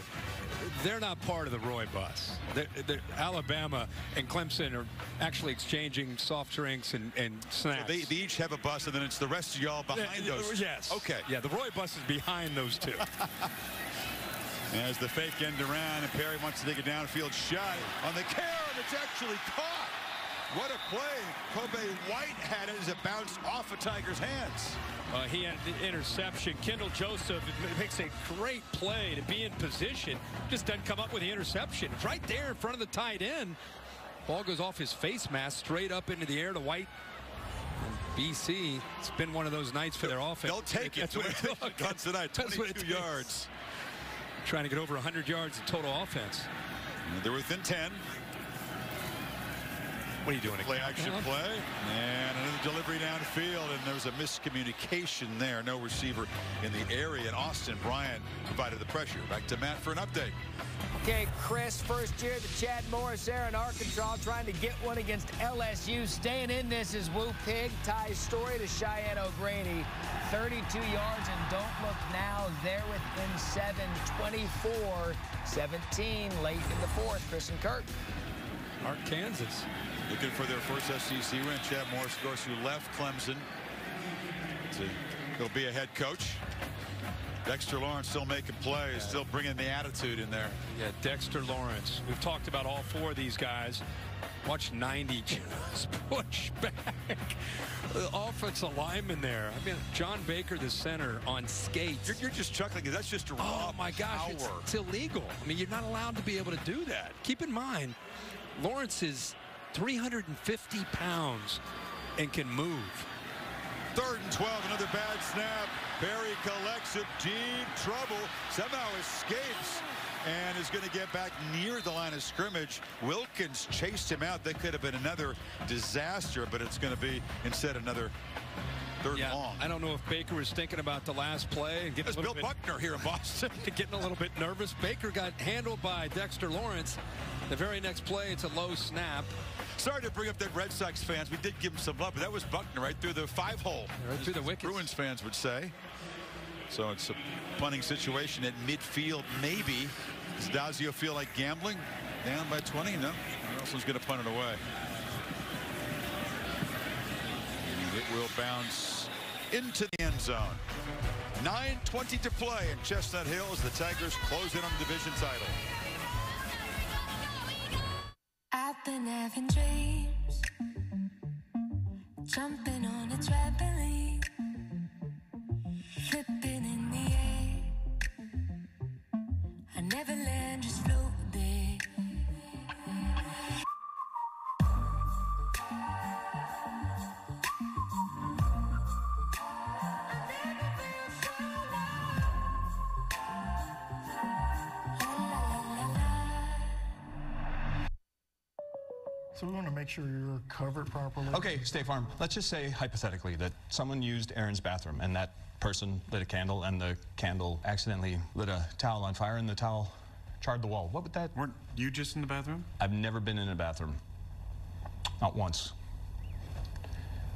They're not part of the Roy bus. They're, they're, Alabama and Clemson are actually exchanging soft drinks and, and snacks. So they, they, each have a bus, and then it's the rest of y'all behind yeah, those. Yes. Okay. Yeah, the Roy bus is behind those two. *laughs* As the fake end around, and Perry wants to take a downfield shot on the carry. It's actually caught. What a play. Kobay White had it as it bounced off of Tiger's hands. Uh, he had the interception. Kendall Joseph makes a great play to be in position. Just doesn't come up with the interception. It's right there in front of the tight end. Ball goes off his face mask straight up into the air to White. And BC, it's been one of those nights for their offense. They'll take it. That's what it *laughs* took. tonight, 22 yards. Trying to get over 100 yards in total offense. They're within 10. What are you doing? Play action uh-huh. play. And another delivery downfield. And there was a miscommunication there. No receiver in the area. And Austin Bryant provided the pressure. Back to Matt for an update. Okay, Chris, first year the Chad Morris there in Arkansas trying to get one against LSU. Staying in this is Woo Pig. Ties story to Cheyenne O'Grady. 32 yards and don't look now. They're within 7, 24, 17 late in the fourth. Chris and Kirk. Arkansas. Looking for their first SEC win. Chad Morris, of course, who left Clemson. To, he'll be a head coach. Dexter Lawrence still making plays, yeah. still bringing the attitude in there. Yeah, Dexter Lawrence. We've talked about all four of these guys. Watch 90 *laughs* just push back. The *laughs* offensive lineman there. I mean, Jon Baker, the center, on skates. You're, you're just chuckling because that's just raw Oh, my gosh. It's, it's illegal. I mean, you're not allowed to be able to do that. Keep in mind, Lawrence is 350 pounds and can move. Third and 12, another bad snap. Perry collects it, deep trouble, somehow escapes and is going to get back near the line of scrimmage. Wilkins chased him out. That could have been another disaster, but it's going to be instead another third yeah, long. I don't know if Baker was thinking about the last play and getting That's a little Bill bit, Buckner here in Boston. *laughs* getting a little bit nervous. Baker got handled by Dexter Lawrence. The very next play, it's a low snap. Sorry to bring up that Red Sox fans. We did give him some love, but that was Buckner right through the five hole. Right through the wickets. Bruins fans would say. So it's a punting situation at midfield, maybe. Does Dazio feel like gambling? Down by 20? No. Nelson's going to punt it away. And it will bounce into the end zone. 9.20 to play in Chestnut Hill as the Tigers close in on the division title. I've been having dreams, jumping on a trampoline, flipping in the air. I never land, just float So we want to make sure you're covered properly. Okay, State Farm, let's just say hypothetically that someone used Aaron's bathroom and that person lit a candle and the candle accidentally lit a towel on fire and the towel charred the wall. What would that... Weren't you just in the bathroom? I've never been in a bathroom. Not once.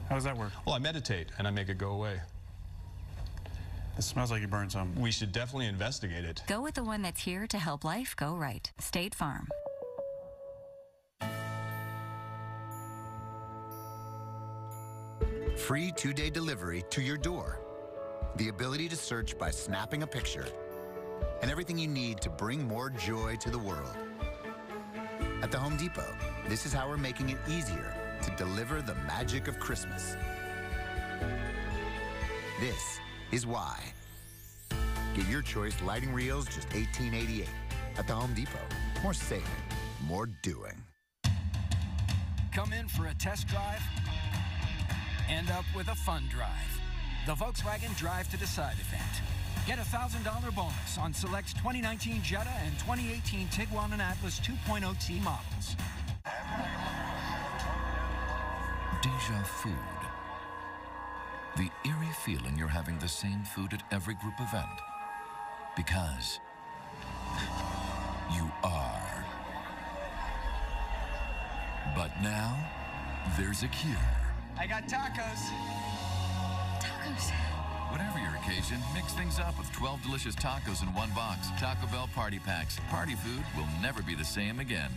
How does that work? Well, I meditate and I make it go away. It smells like you burned something. We should definitely investigate it. Go with the one that's here to help life go right. State Farm. Free two-day delivery to your door. The ability to search by snapping a picture. And everything you need to bring more joy to the world. At the Home Depot, this is how we're making it easier to deliver the magic of Christmas. This is why. Get your choice lighting reels just $18.88 at the Home Depot. More saving, more doing. Come in for a test drive, end up with a fun drive. The Volkswagen Drive to Decide event. Get a $1,000 bonus on select 2019 Jetta and 2018 Tiguan and Atlas 2.0T models. Deja food. The eerie feeling you're having the same food at every group event. Because you are. But now, there's a cure. I got tacos. Tacos. Whatever your occasion, mix things up with 12 delicious tacos in one box. Taco Bell Party Packs. Party food will never be the same again.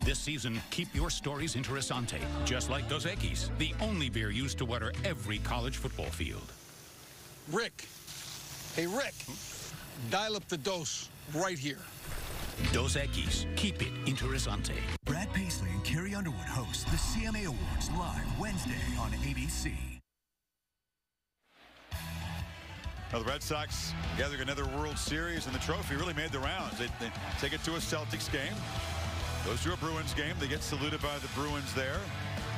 This season, keep your stories interessante, just like Dos Equis, the only beer used to water every college football field. Rick. Hey, Rick. Dial up the dose right here. Dos Equis, keep it interessante. Brad Paisley and Carrie Underwood host the CMA Awards live Wednesday on ABC. Now the Red Sox gathering another World Series, and the trophy really made the rounds. They, they take it to a Celtics game, goes to a Bruins game. They get saluted by the Bruins there.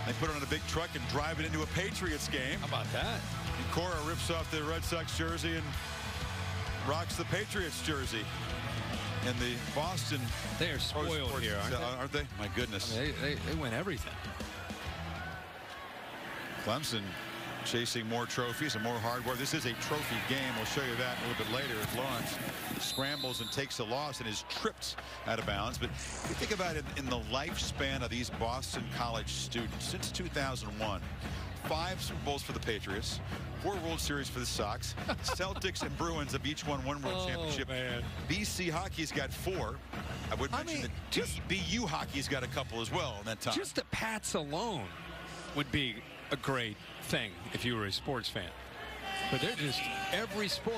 They put it on a big truck and drive it into a Patriots game. How about that? And Cora rips off the Red Sox jersey and rocks the Patriots jersey. And the Boston... They are spoiled Sports- here, aren't they? Aren't they? My goodness. I mean, they, they, they win everything. Clemson chasing more trophies and more hardware. This is a trophy game. We'll show you that a little bit later as Lawrence scrambles and takes a loss and is tripped out of bounds. But you think about it in the lifespan of these Boston College students since 2001. Five Super Bowls for the Patriots, four World Series for the Sox. *laughs* Celtics and Bruins have each won one World Oh, Championship. man. BC Hockey's got four. I would I mention mean, that BU Hockey's got a couple as well in that time. Just the Pats alone would be a great thing if you were a sports fan. But they're just every sport.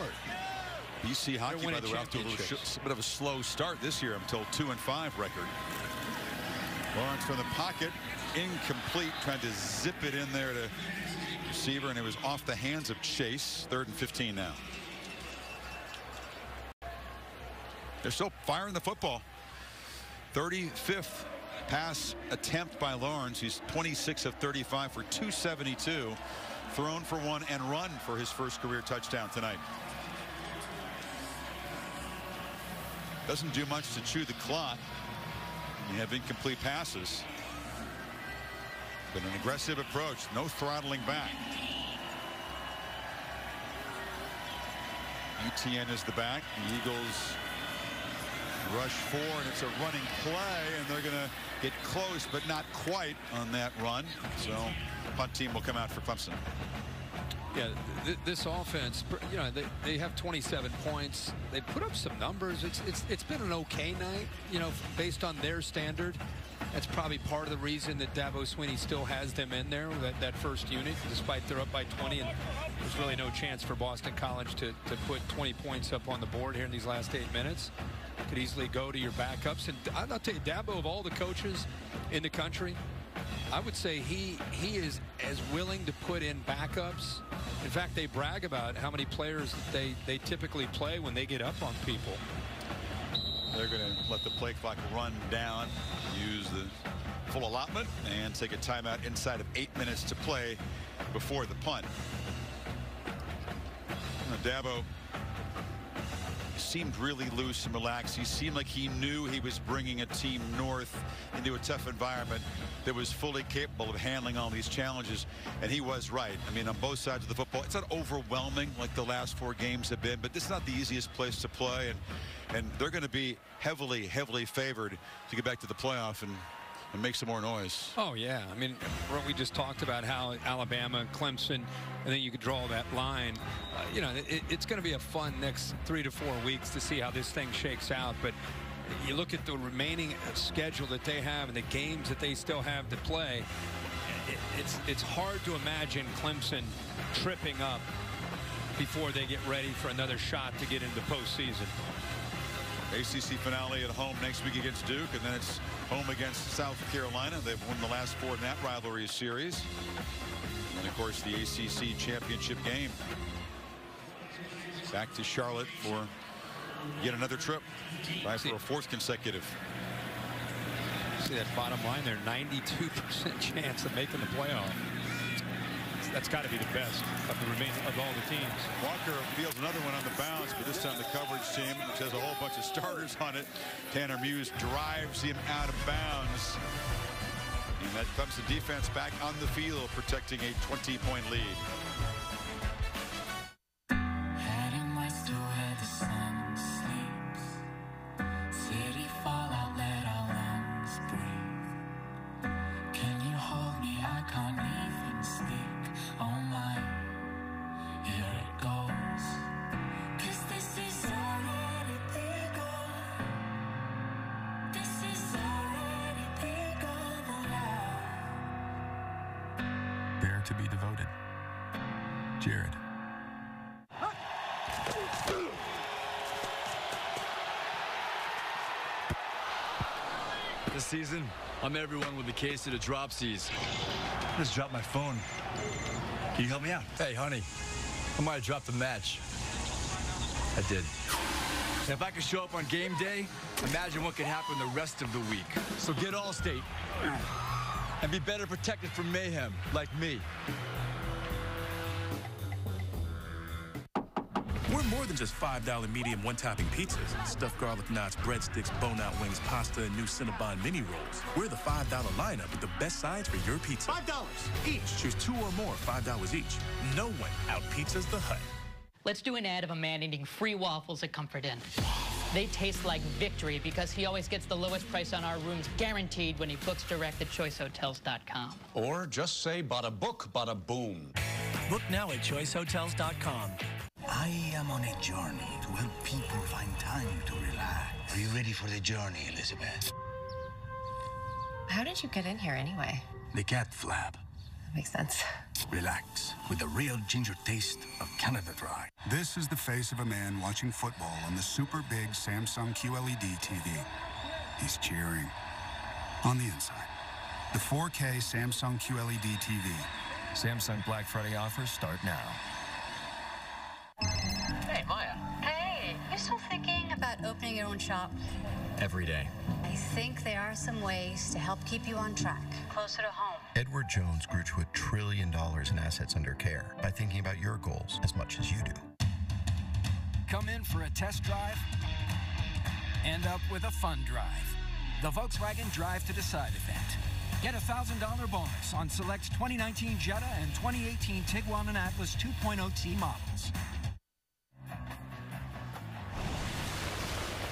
BC hockey, by the way, off to a little bit of a slow start this year until two and five record. Lawrence from the pocket, incomplete, trying to zip it in there to receiver, and it was off the hands of Chase. Third and 15 now. They're still firing the football. 35th pass attempt by Lawrence. He's 26 of 35 for 272. thrown for one and run for his first career touchdown tonight. Doesn't do much to chew the clock. You have incomplete passes. But an aggressive approach, no throttling back. Etienne is the back. The Eagles rush four, and it's a running play, and they're going to get close, but not quite on that run. So the punt team will come out for Clemson. Yeah, th this offense, you know, they, they have 27 points. They put up some numbers. It's, it's, it's been an okay night, you know, based on their standard. That's probably part of the reason that Dabo Swinney still has them in there, that, that first unit, despite they're up by 20. And there's really no chance for Boston College to, to put 20 points up on the board here in these last eight minutes. Could easily go to your backups. And I'll tell you, Dabo, of all the coaches in the country, I would say he he is as willing to put in backups. In fact, they brag about how many players they, they typically play when they get up on people. They're going to let the play clock run down, use the full allotment, and take a timeout inside of eight minutes to play before the punt. Dabo seemed really loose and relaxed. He seemed like he knew he was bringing a team north into a tough environment that was fully capable of handling all these challenges. And he was right. I mean, on both sides of the football, it's not overwhelming like the last four games have been, but this is not the easiest place to play. And, and they're going to be heavily, heavily favored to get back to the playoff and and make some more noise. Oh, yeah. I mean, we just talked about how Alabama, Clemson, and then you could draw that line. Uh, you know, it, it's going to be a fun next three to four weeks to see how this thing shakes out. But you look at the remaining schedule that they have and the games that they still have to play, it, it's, it's hard to imagine Clemson tripping up before they get ready for another shot to get into postseason. ACC finale at home next week against Duke, and then it's home against South Carolina. They've won the last four in that rivalry series. And of course, the ACC championship game. Back to Charlotte for yet another trip. Try for a fourth consecutive. See that bottom line there, 92% chance of making the playoff that's got to be the best of the remaining of all the teams. Walker fields another one on the bounce, but this time the coverage team, which has a whole bunch of starters on it, Tanner Muse drives him out of bounds. And that comes the defense back on the field, protecting a 20-point lead. Season, I'm everyone with a case of the dropsies. I just dropped my phone. Can you help me out? Hey, honey, I might have dropped the match. I did. If I could show up on game day, imagine what could happen the rest of the week. So get Allstate and be better protected from mayhem like me. We're more than just $5 medium one-topping pizzas, stuffed garlic knots, breadsticks, bone-out wings, pasta, and new Cinnabon mini rolls. We're the $5 lineup with the best sides for your pizza. $5 each. Choose two or more, $5 each. No one out-pizzas the Hut. Let's do an ad of a man eating free waffles at Comfort Inn. They taste like victory because he always gets the lowest price on our rooms guaranteed when he books direct at choicehotels.com. Or just say bada book, bada boom. Book now at choicehotels.com. I am on a journey to help people find time to relax. Are you ready for the journey, Elizabeth? How did you get in here anyway? The cat flap. That makes sense. Relax with the real ginger taste of Canada Dry. This is the face of a man watching football on the super big Samsung QLED TV. He's cheering. On the inside, the 4K Samsung QLED TV. Samsung Black Friday offers start now. Hey, Maya. Hey, you still thinking about opening your own shop? Every day. I think there are some ways to help keep you on track, closer to home. Edward Jones grew to a trillion dollars in assets under care by thinking about your goals as much as you do. Come in for a test drive, end up with a fun drive. The Volkswagen Drive to Decide event. Get a $1,000 bonus on select 2019 Jetta and 2018 Tiguan and Atlas 2.0T models.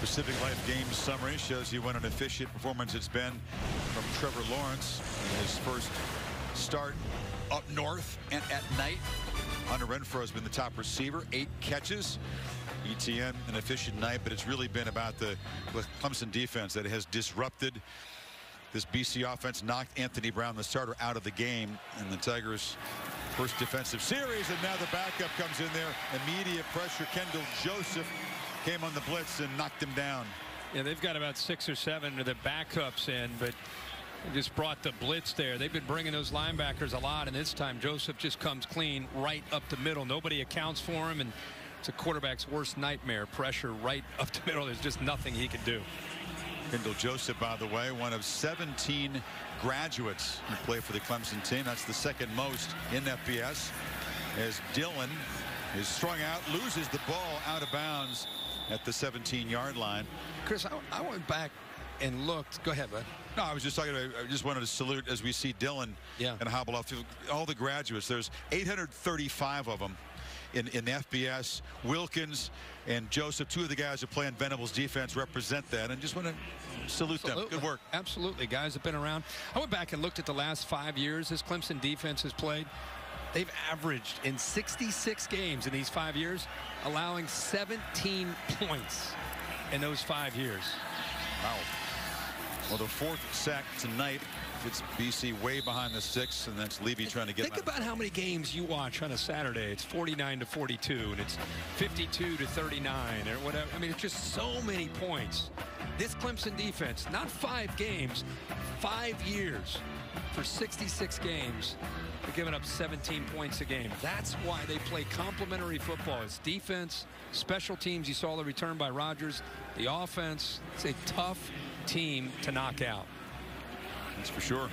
Pacific Life game summary shows you what an efficient performance it's been from Trevor Lawrence in his first start up north and at night. Hunter Renfrow has been the top receiver, eight catches. Etienne, an efficient night, but it's really been about the Clemson defense that has disrupted this BC offense, knocked Anthony Brown, the starter, out of the game, and the Tigers' first defensive series, and now the backup comes in there. Immediate pressure. Kendall Joseph came on the blitz and knocked him down. Yeah, they've got about six or seven of the backups in, but just brought the blitz there. They've been bringing those linebackers a lot, and this time Joseph just comes clean right up the middle. Nobody accounts for him, and it's a quarterback's worst nightmare. Pressure right *laughs* up the middle. There's just nothing he can do. Kendall Joseph, by the way, one of 17 graduates who play for the Clemson team. That's the second most in FBS. As Dillon is strung out, loses the ball out of bounds at the 17-yard line. Chris, I, I, went back and looked. Go ahead, bud. No, I was just talking about, I just wanted to salute as we see Dillon yeah. and hobble off to all the graduates. There's 835 of them in, in the FBS. Wilkins and Joseph, two of the guys who play in Venables defense, represent that. And just want to salute Absolutely. them. Good work. Absolutely. Guys have been around. I went back and looked at the last five years as Clemson defense has played. They've averaged in 66 games in these five years, allowing 17 points in those five years. Wow. Well, the fourth sack tonight it's BC way behind the six, and that's Levy trying to get. Think about how many games you watch on a Saturday. It's 49 to 42, and it's 52 to 39, or whatever. I mean, it's just so many points. This Clemson defense, not five games, five years for 66 games. They're giving up 17 points a game. That's why they play complementary football. It's defense, special teams. You saw the return by Rodgers. The offense. It's a tough team to knock out. That's for sure.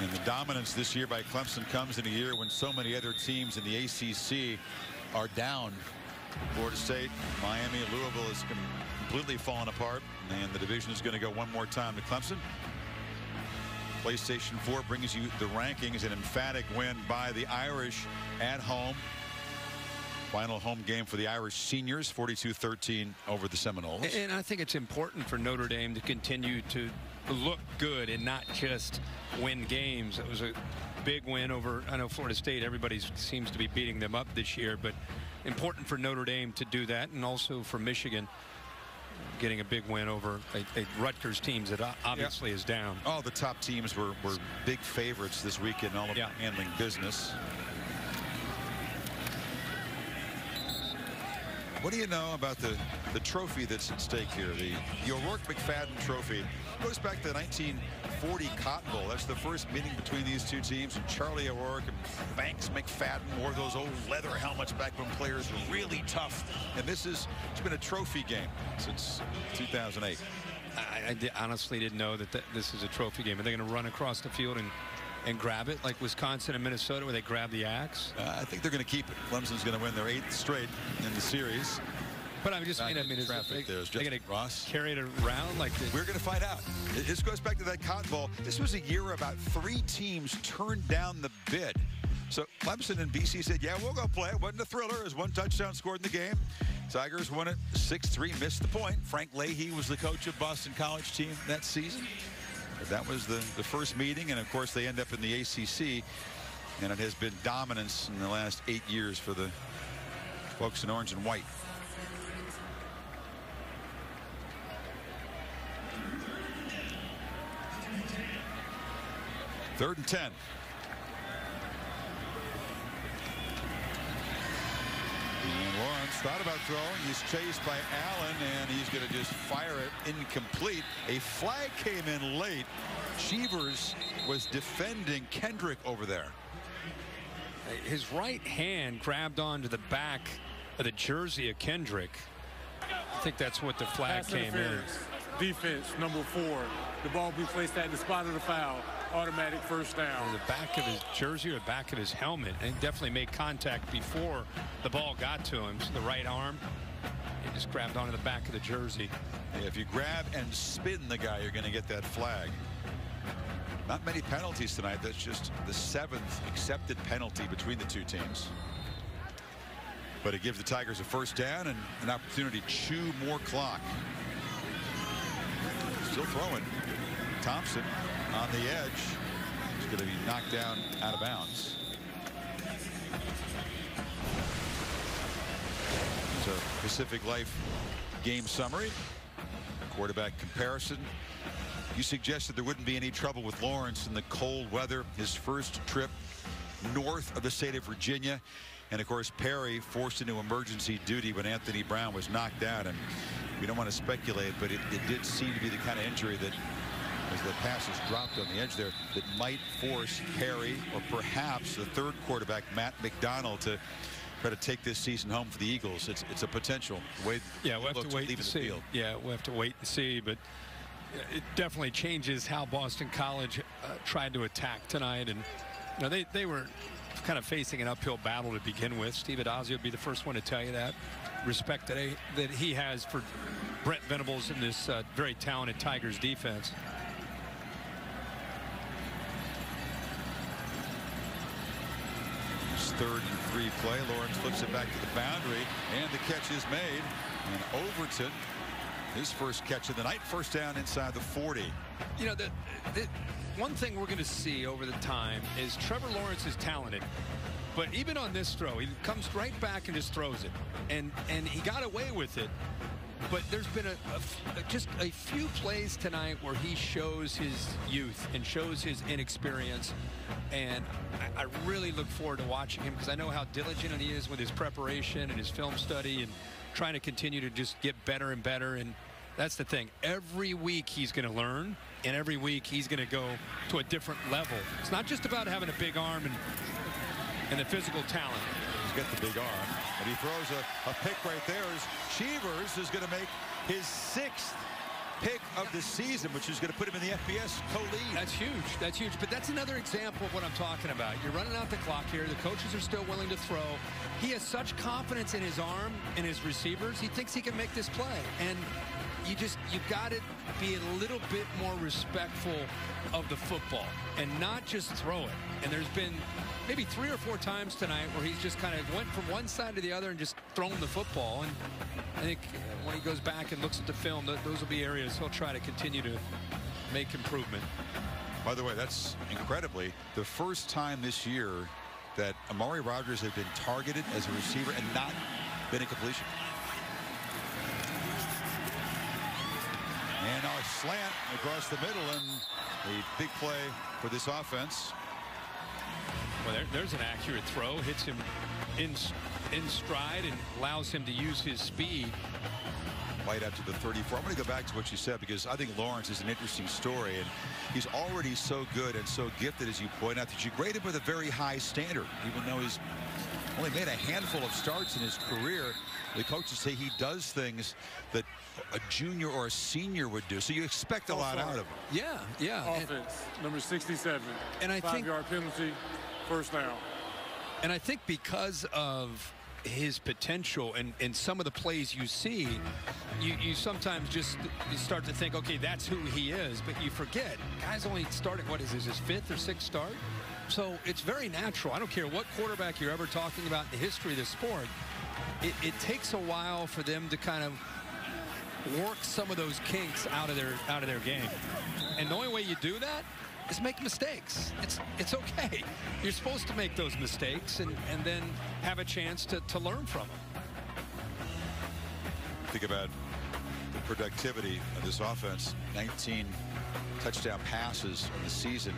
And the dominance this year by Clemson comes in a year when so many other teams in the ACC are down. Florida State, Miami, Louisville is completely fallen apart. And the division is going to go one more time to Clemson. PlayStation 4 brings you the rankings. An emphatic win by the Irish at home. Final home game for the Irish seniors, 42-13 over the Seminoles. And I think it's important for Notre Dame to continue to look good and not just win games. It was a big win over, I know Florida State, everybody seems to be beating them up this year, but important for Notre Dame to do that and also for Michigan getting a big win over a, a Rutgers teams that obviously yeah. is down. All the top teams were, were big favorites this weekend, all of yeah. handling business. What do you know about the, the trophy that's at stake here? The, O'Rourke McFadden Trophy goes back to the 1940 Cotton Bowl. That's the first meeting between these two teams. And Charlie O'Rourke and Banks McFadden wore those old leather helmets back when players were really tough. And this is it's been a trophy game since 2008. I, I honestly didn't know that th this is a trophy game. Are they going to run across the field and and grab it like Wisconsin and Minnesota where they grab the axe? Uh, I think they're going to keep it. Clemson's going to win their eighth straight in the series. But I'm just mean, I mean, is traffic. They, There's they going to Ross. carry it around like this? We're going to find out. This goes back to that Cotton Bowl. This was a year about three teams turned down the bid. So Clemson and BC said, yeah, we'll go play. It wasn't a thriller. It was one touchdown scored in the game. Tigers won it 6-3, missed the point. Frank Leahy was the coach of Boston College team that season. That was the, the first meeting, and of course they end up in the ACC, and it has been dominance in the last eight years for the folks in orange and white. Third and 10. And Lawrence thought about throwing. He's chased by Allen, and he's going to just fire it incomplete. A flag came in late. Cheevers was defending Kendrick over there. His right hand grabbed onto the back of the jersey of Kendrick. I think that's what the flag Pass came in. Defense, number four. The ball be placed at the spot of the foul. Automatic first down. The back of his jersey or the back of his helmet, and he definitely made contact before the ball got to him. So the right arm, he just grabbed onto the back of the jersey. Yeah, if you grab and spin the guy, you're going to get that flag. Not many penalties tonight. That's just the seventh accepted penalty between the two teams. But it gives the Tigers a first down and an opportunity to chew more clock. Still throwing. Thompson on the edge. He's going to be knocked down out of bounds. It's a Pacific Life game summary. Quarterback comparison. You suggested there wouldn't be any trouble with Lawrence in the cold weather. His first trip north of the state of Virginia. And of course, Perry forced into emergency duty when Anthony Brown was knocked out. And we don't want to speculate, but it, it did seem to be the kind of injury that, as the passes dropped on the edge there, that might force Perry or perhaps the third quarterback, Matt McDonald, to try to take this season home for the Eagles. It's it's a potential. Way Yeah, we'll have to wait and see. field. Yeah, we'll have to wait and see. But it definitely changes how Boston College uh, tried to attack tonight. And you know, they they were kind of facing an uphill battle to begin with. Steve Addazio would be the first one to tell you that. Respect that he, that he has for Brent Venables and this uh, very talented Tigers defense. Third and three play. Lawrence flips it back to the boundary, and the catch is made. And Overton, his first catch of the night, first down inside the 40. You know, the, the one thing we're going to see over the time is Trevor Lawrence is talented. But even on this throw, he comes right back and just throws it. And and he got away with it. But there's been a, a just a few plays tonight where he shows his youth and shows his inexperience. And I, I really look forward to watching him because I know how diligent he is with his preparation and his film study and trying to continue to just get better and better. And that's the thing. Every week he's going to learn, and every week he's going to go to a different level. It's not just about having a big arm and and the physical talent. He's the big arm, and he throws a, a pick right there. As Cheevers is going to make his sixth pick of the season, which is going to put him in the FBS co-lead. That's huge. That's huge. But that's another example of what I'm talking about. You're running out the clock here. The coaches are still willing to throw. He has such confidence in his arm and his receivers. He thinks he can make this play. And you just, you've got to be a little bit more respectful of the football and not just throw it. And there's been maybe three or four times tonight where he's just kind of went from one side to the other and just thrown the football. And I think uh, when he goes back and looks at the film, those will be areas he'll try to continue to make improvement. By the way, that's incredibly the first time this year that Amari Rodgers had been targeted as a receiver and not been a completion. And now a slant across the middle and a big play for this offense. Well, there, there's an accurate throw. Hits him in, in stride and allows him to use his speed. Right up to the 34. I'm going to go back to what you said because I think Lawrence is an interesting story. And he's already so good and so gifted, as you point out, that you grade him with a very high standard, even though he's only made a handful of starts in his career. The coaches say he does things that a junior or a senior would do. So you expect a lot out of him. Yeah, yeah. Offense, number 67. And I think- Five-yard penalty, first down. And I think because of his potential and, and some of the plays you see, you, you sometimes just you start to think, okay, that's who he is, but you forget. Guy's only started, what is this, his fifth or sixth start? So it's very natural. I don't care what quarterback you're ever talking about in the history of the sport. It, it takes a while for them to kind of work some of those kinks out of their out of their game. And the only way you do that is make mistakes. It's it's okay. You're supposed to make those mistakes and, and then have a chance to, to learn from them. Think about the productivity of this offense. 19 touchdown passes in the season.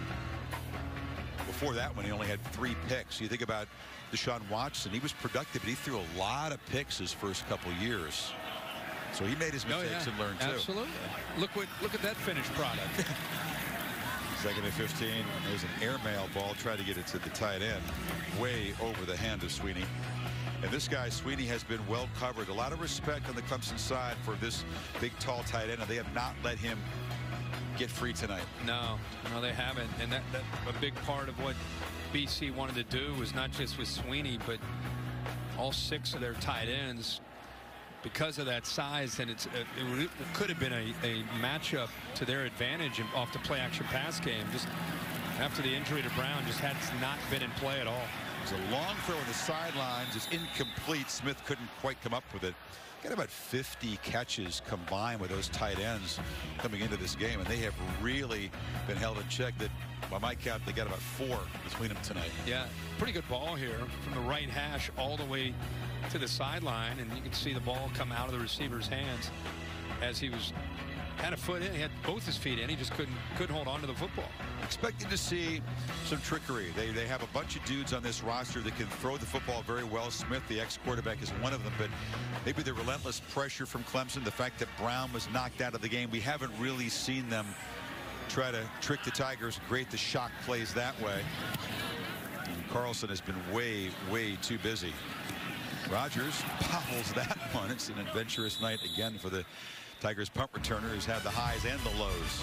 Before that one, he only had three picks. You think about Deshaun Watson. He was productive, but he threw a lot of picks his first couple years. So he made his Oh, mistakes yeah. and learned too. Absolutely. Look what look at that finished product. *laughs* Second and 15. There's an airmail ball. Tried to get it to the tight end. Way over the hand of Sweeney. And this guy, Sweeney, has been well covered. A lot of respect on the Clemson side for this big, tall tight end, and they have not let him get free tonight. No, no, they haven't. And that, that a big part of what BC wanted to do was not just with Sweeney, but all six of their tight ends because of that size and it's it, it could have been a, a matchup to their advantage off the play action pass game just after the injury to Brown just had not been in play at all. It was a long throw on the sidelines. It's incomplete. Smith couldn't quite come up with it. Got about 50 catches combined with those tight ends coming into this game, and they have really been held in check. That by my count, they got about four between them tonight. Yeah, pretty good ball here from the right hash all the way to the sideline, and you can see the ball come out of the receiver's hands as he was had a foot in. He had both his feet in. He just couldn't couldn't hold on to the football. Expected to see some trickery. They they have a bunch of dudes on this roster that can throw the football very well. Smith, the ex-quarterback, is one of them. But maybe the relentless pressure from Clemson, the fact that Brown was knocked out of the game, we haven't really seen them try to trick the Tigers, create the shock plays that way. And Carlson has been way, way too busy. Rodgers popples *laughs* that one. It's an adventurous night again for the Tigers punt returner who's had the highs and the lows.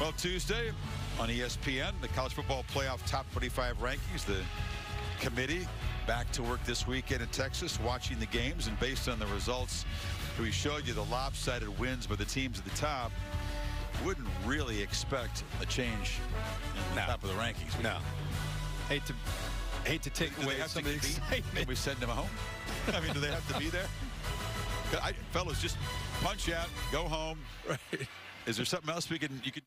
Well, Tuesday on ESPN, the college football playoff top 25 rankings, the committee back to work this weekend in Texas, watching the games, and based on the results we showed you, the lopsided wins by the teams at the top, wouldn't really expect a change in the no. top of the rankings. No. Hate to hate to take do away some of the excitement. We send them home? I mean, do they have to be there? *laughs* I, fellas, just punch out, go home. Right. Is there something else we can you could?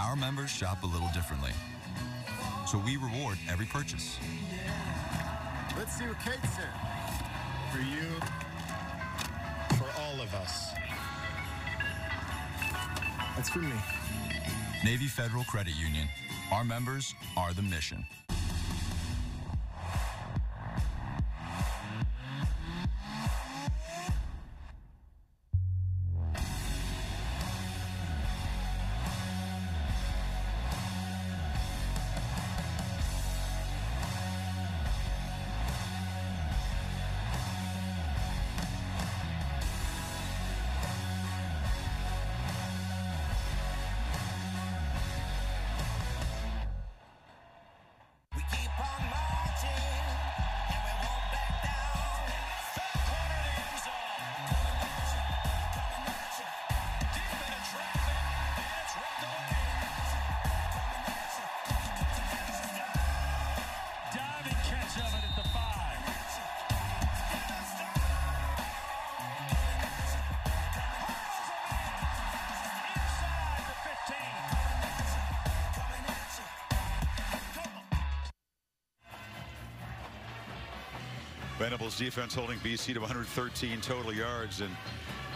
Our members shop a little differently, so we reward every purchase. Let's see what Kate said. For you, for all of us. That's for me. Navy Federal Credit Union. Our members are the mission. Venables defense holding BC to 113 total yards and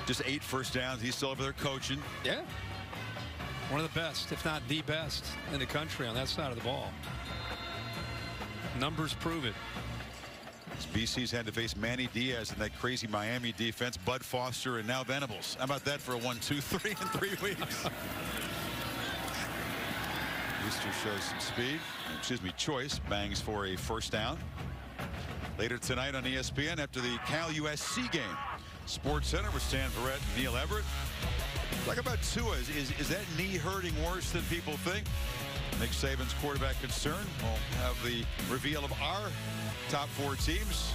just eight first downs. He's still over there coaching. Yeah. One of the best, if not the best in the country on that side of the ball. Numbers prove it. BC's had to face Manny Diaz and that crazy Miami defense, Bud Foster, and now Venables. How about that for a one, two, *laughs* three in three weeks? *laughs* Feaster shows some speed. Excuse me, Choice bangs for a first down. Later tonight on ESPN after the Cal USC game. SportsCenter with Stan Verrett and Neil Everett. Talk about Tua. Is, is, is that knee hurting worse than people think? Nick Saban's quarterback concern. We'll have the reveal of our top four teams.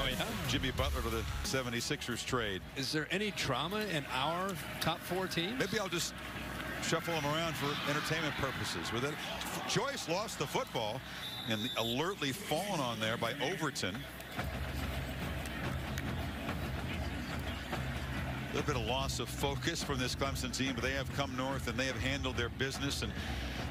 Oh, yeah. Jimmy Butler to the 76ers trade. Is there any trauma in our top four teams? Maybe I'll just shuffle them around for entertainment purposes. With it, Choice lost the football and alertly fallen on there by Overton. A little bit of loss of focus from this Clemson team, but they have come north and they have handled their business. And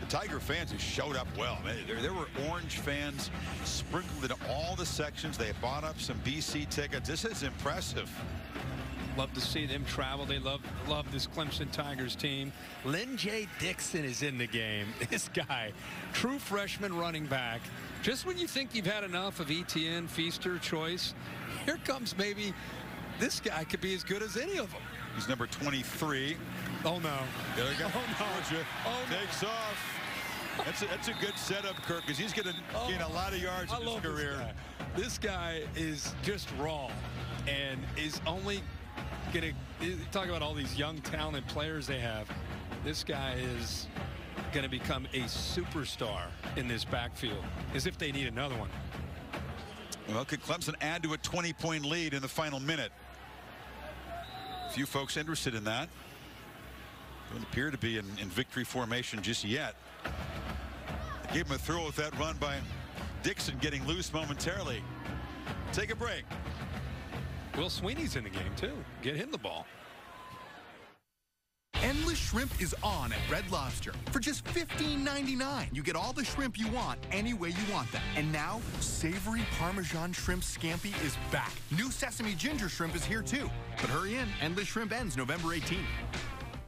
the Tiger fans have showed up well. There, there were orange fans sprinkled in all the sections. They bought up some BC tickets. This is impressive. Love to see them travel. They love love this Clemson Tigers team. Lyn-J Dixon is in the game. *laughs* This guy, true freshman running back. Just when you think you've had enough of Etienne, Feaster, Choice, here comes maybe this guy could be as good as any of them. He's number 23. Oh, no. There he go. *laughs* Oh, no. Georgia Oh, no. takes off. That's a, that's a good setup, Kirk, because he's going to Oh, gain a lot of yards I in his career. This guy. this guy is just raw and is only to talk about all these young, talented players they have. This guy is going to become a superstar in this backfield as if they need another one. Well, could Clemson add to a 20-point lead in the final minute? A few folks interested in that. Don't appear to be in, in victory formation just yet. They gave him a throw with that run by Dixon getting loose momentarily. Take a break. Will Sweeney's in the game, too. Get him the ball. Endless Shrimp is on at Red Lobster. For just $15.99, you get all the shrimp you want any way you want them. And now, savory Parmesan Shrimp Scampi is back. New Sesame Ginger Shrimp is here too. But hurry in, Endless Shrimp ends November 18th.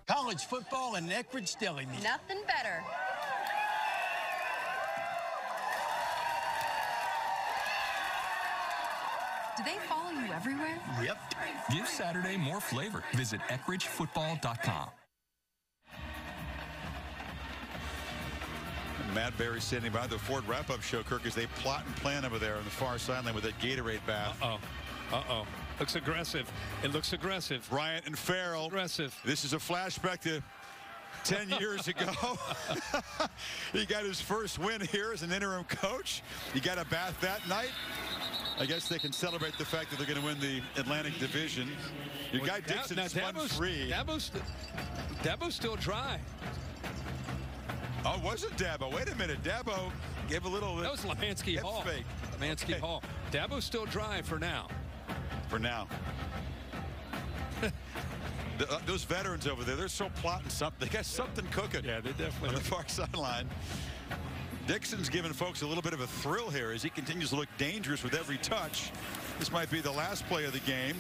College football and Eckrich Deli Nothing better. Do they follow you everywhere? Yep. Give Saturday more flavor. Visit EckrichFootball.com. Matt Barrie standing by the Ford wrap-up show, Kirk, as they plot and plan over there on the far sideline with that Gatorade bath. Uh-oh. Uh-oh. Looks aggressive. It looks aggressive. Bryant and Ferrell. Aggressive. This is a flashback to 10 *laughs* years ago. *laughs* he got his first win here as an interim coach. He got a bath that night. I guess they can celebrate the fact that they're going to win the Atlantic Division. Your guy Da- Dixon now, spun Dabo's, free. Dabo's, Dabo's still dry. Oh, it wasn't Dabo. Wait a minute. Dabo gave a little. That was Lemansky Hall. fake. Lemansky Okay. Hall. Dabo's still dry for now. For now. *laughs* The- uh, those veterans over there, they're so plotting something. They got something cooking. Yeah, they definitely on the far sideline. Dixon's giving folks a little bit of a thrill here as he continues to look dangerous with every touch. This might be the last play of the game.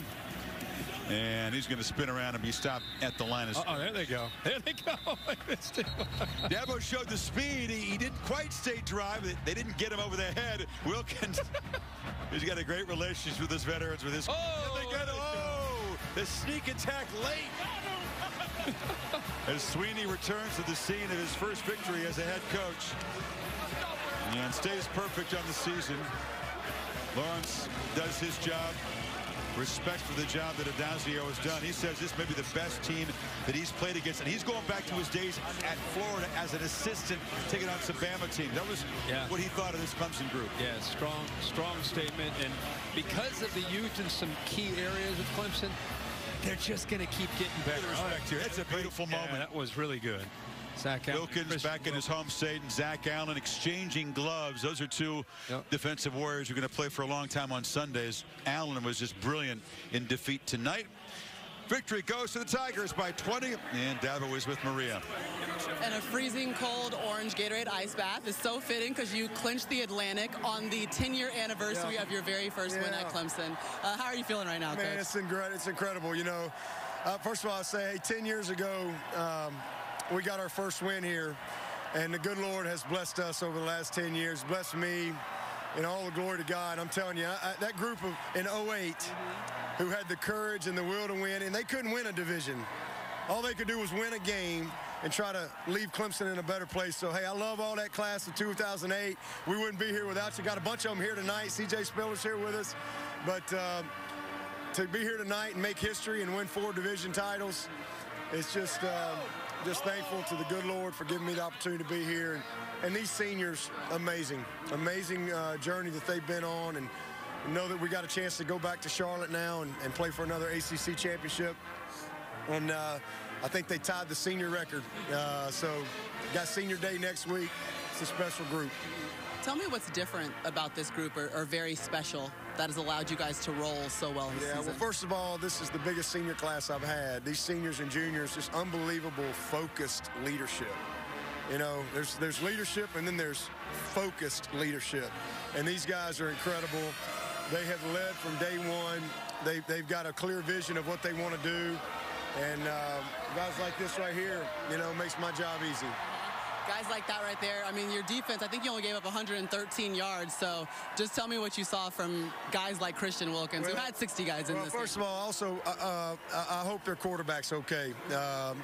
And he's going to spin around and be stopped at the line. Of Uh-oh, there they go. *laughs* There they go. *laughs* *laughs* Dabo showed the speed. He, he didn't quite stay dry. But they didn't get him over the head. Wilkins, he's got a great relationship with his veterans. With his, Oh, and they got, oh, the sneak attack late. As Swinney returns to the scene of his first victory as a head coach. And stays perfect on the season. Lawrence does his job. Respect for the job that Addazio has done. He says this may be the best team that he's played against. And he's going back to his days at Florida as an assistant, taking on some Bama team. That was Yeah. what he thought of this Clemson group. Yeah, strong, strong statement. And because of the youth in some key areas of Clemson, they're just going to keep getting better. Respect here. It's a beautiful Yeah, moment. that was really good. Zach Allen, Wilkins Christian back in his home state and Zach Allen exchanging gloves. Those are two Yep. defensive warriors who are going to play for a long time on Sundays. Allen was just brilliant in defeat tonight. Victory goes to the Tigers by 20, and Dabo is with Maria. And a freezing cold orange Gatorade ice bath is so fitting because you clinched the Atlantic on the 10-year anniversary Yeah. of your very first win at Clemson. Uh, how are you feeling right now, Man, Coach? it's, ingre- it's incredible. You know, uh, first of all, I say, hey, 10 years ago, um, we got our first win here, and the good Lord has blessed us over the last 10 years, blessed me, and all the glory to God. I'm telling you, I, that group of in 08 who had the courage and the will to win, and they couldn't win a division. All they could do was win a game and try to leave Clemson in a better place. So, hey, I love all that class of 2008. We wouldn't be here without you. Got a bunch of them here tonight. CJ Spiller's here with us. But um, to be here tonight and make history and win four division titles, it's just uh, just thankful to the good Lord for giving me the opportunity to be here. And, and these seniors, amazing, amazing uh, journey that they've been on. And know that we got a chance to go back to Charlotte now and, and play for another ACC championship. And uh, I think they tied the senior record. Uh, so got senior day next week. It's a special group. Tell me what's different about this group or, or very special that has allowed you guys to roll so well this Yeah, season. well, first of all, this is the biggest senior class I've had. These seniors and juniors, just unbelievable focused leadership. You know, there's there's leadership and then there's focused leadership. And these guys are incredible. They have led from day one. They, they've got a clear vision of what they want to do. And uh, guys like this right here, you know, makes my job easy. Guys like that right there. I mean, your defense, I think you only gave up 113 yards. So just tell me what you saw from guys like Christian Wilkins, Well, who had 60 guys in well, this first game. of all, also, uh, uh, I hope their quarterback's okay. Um,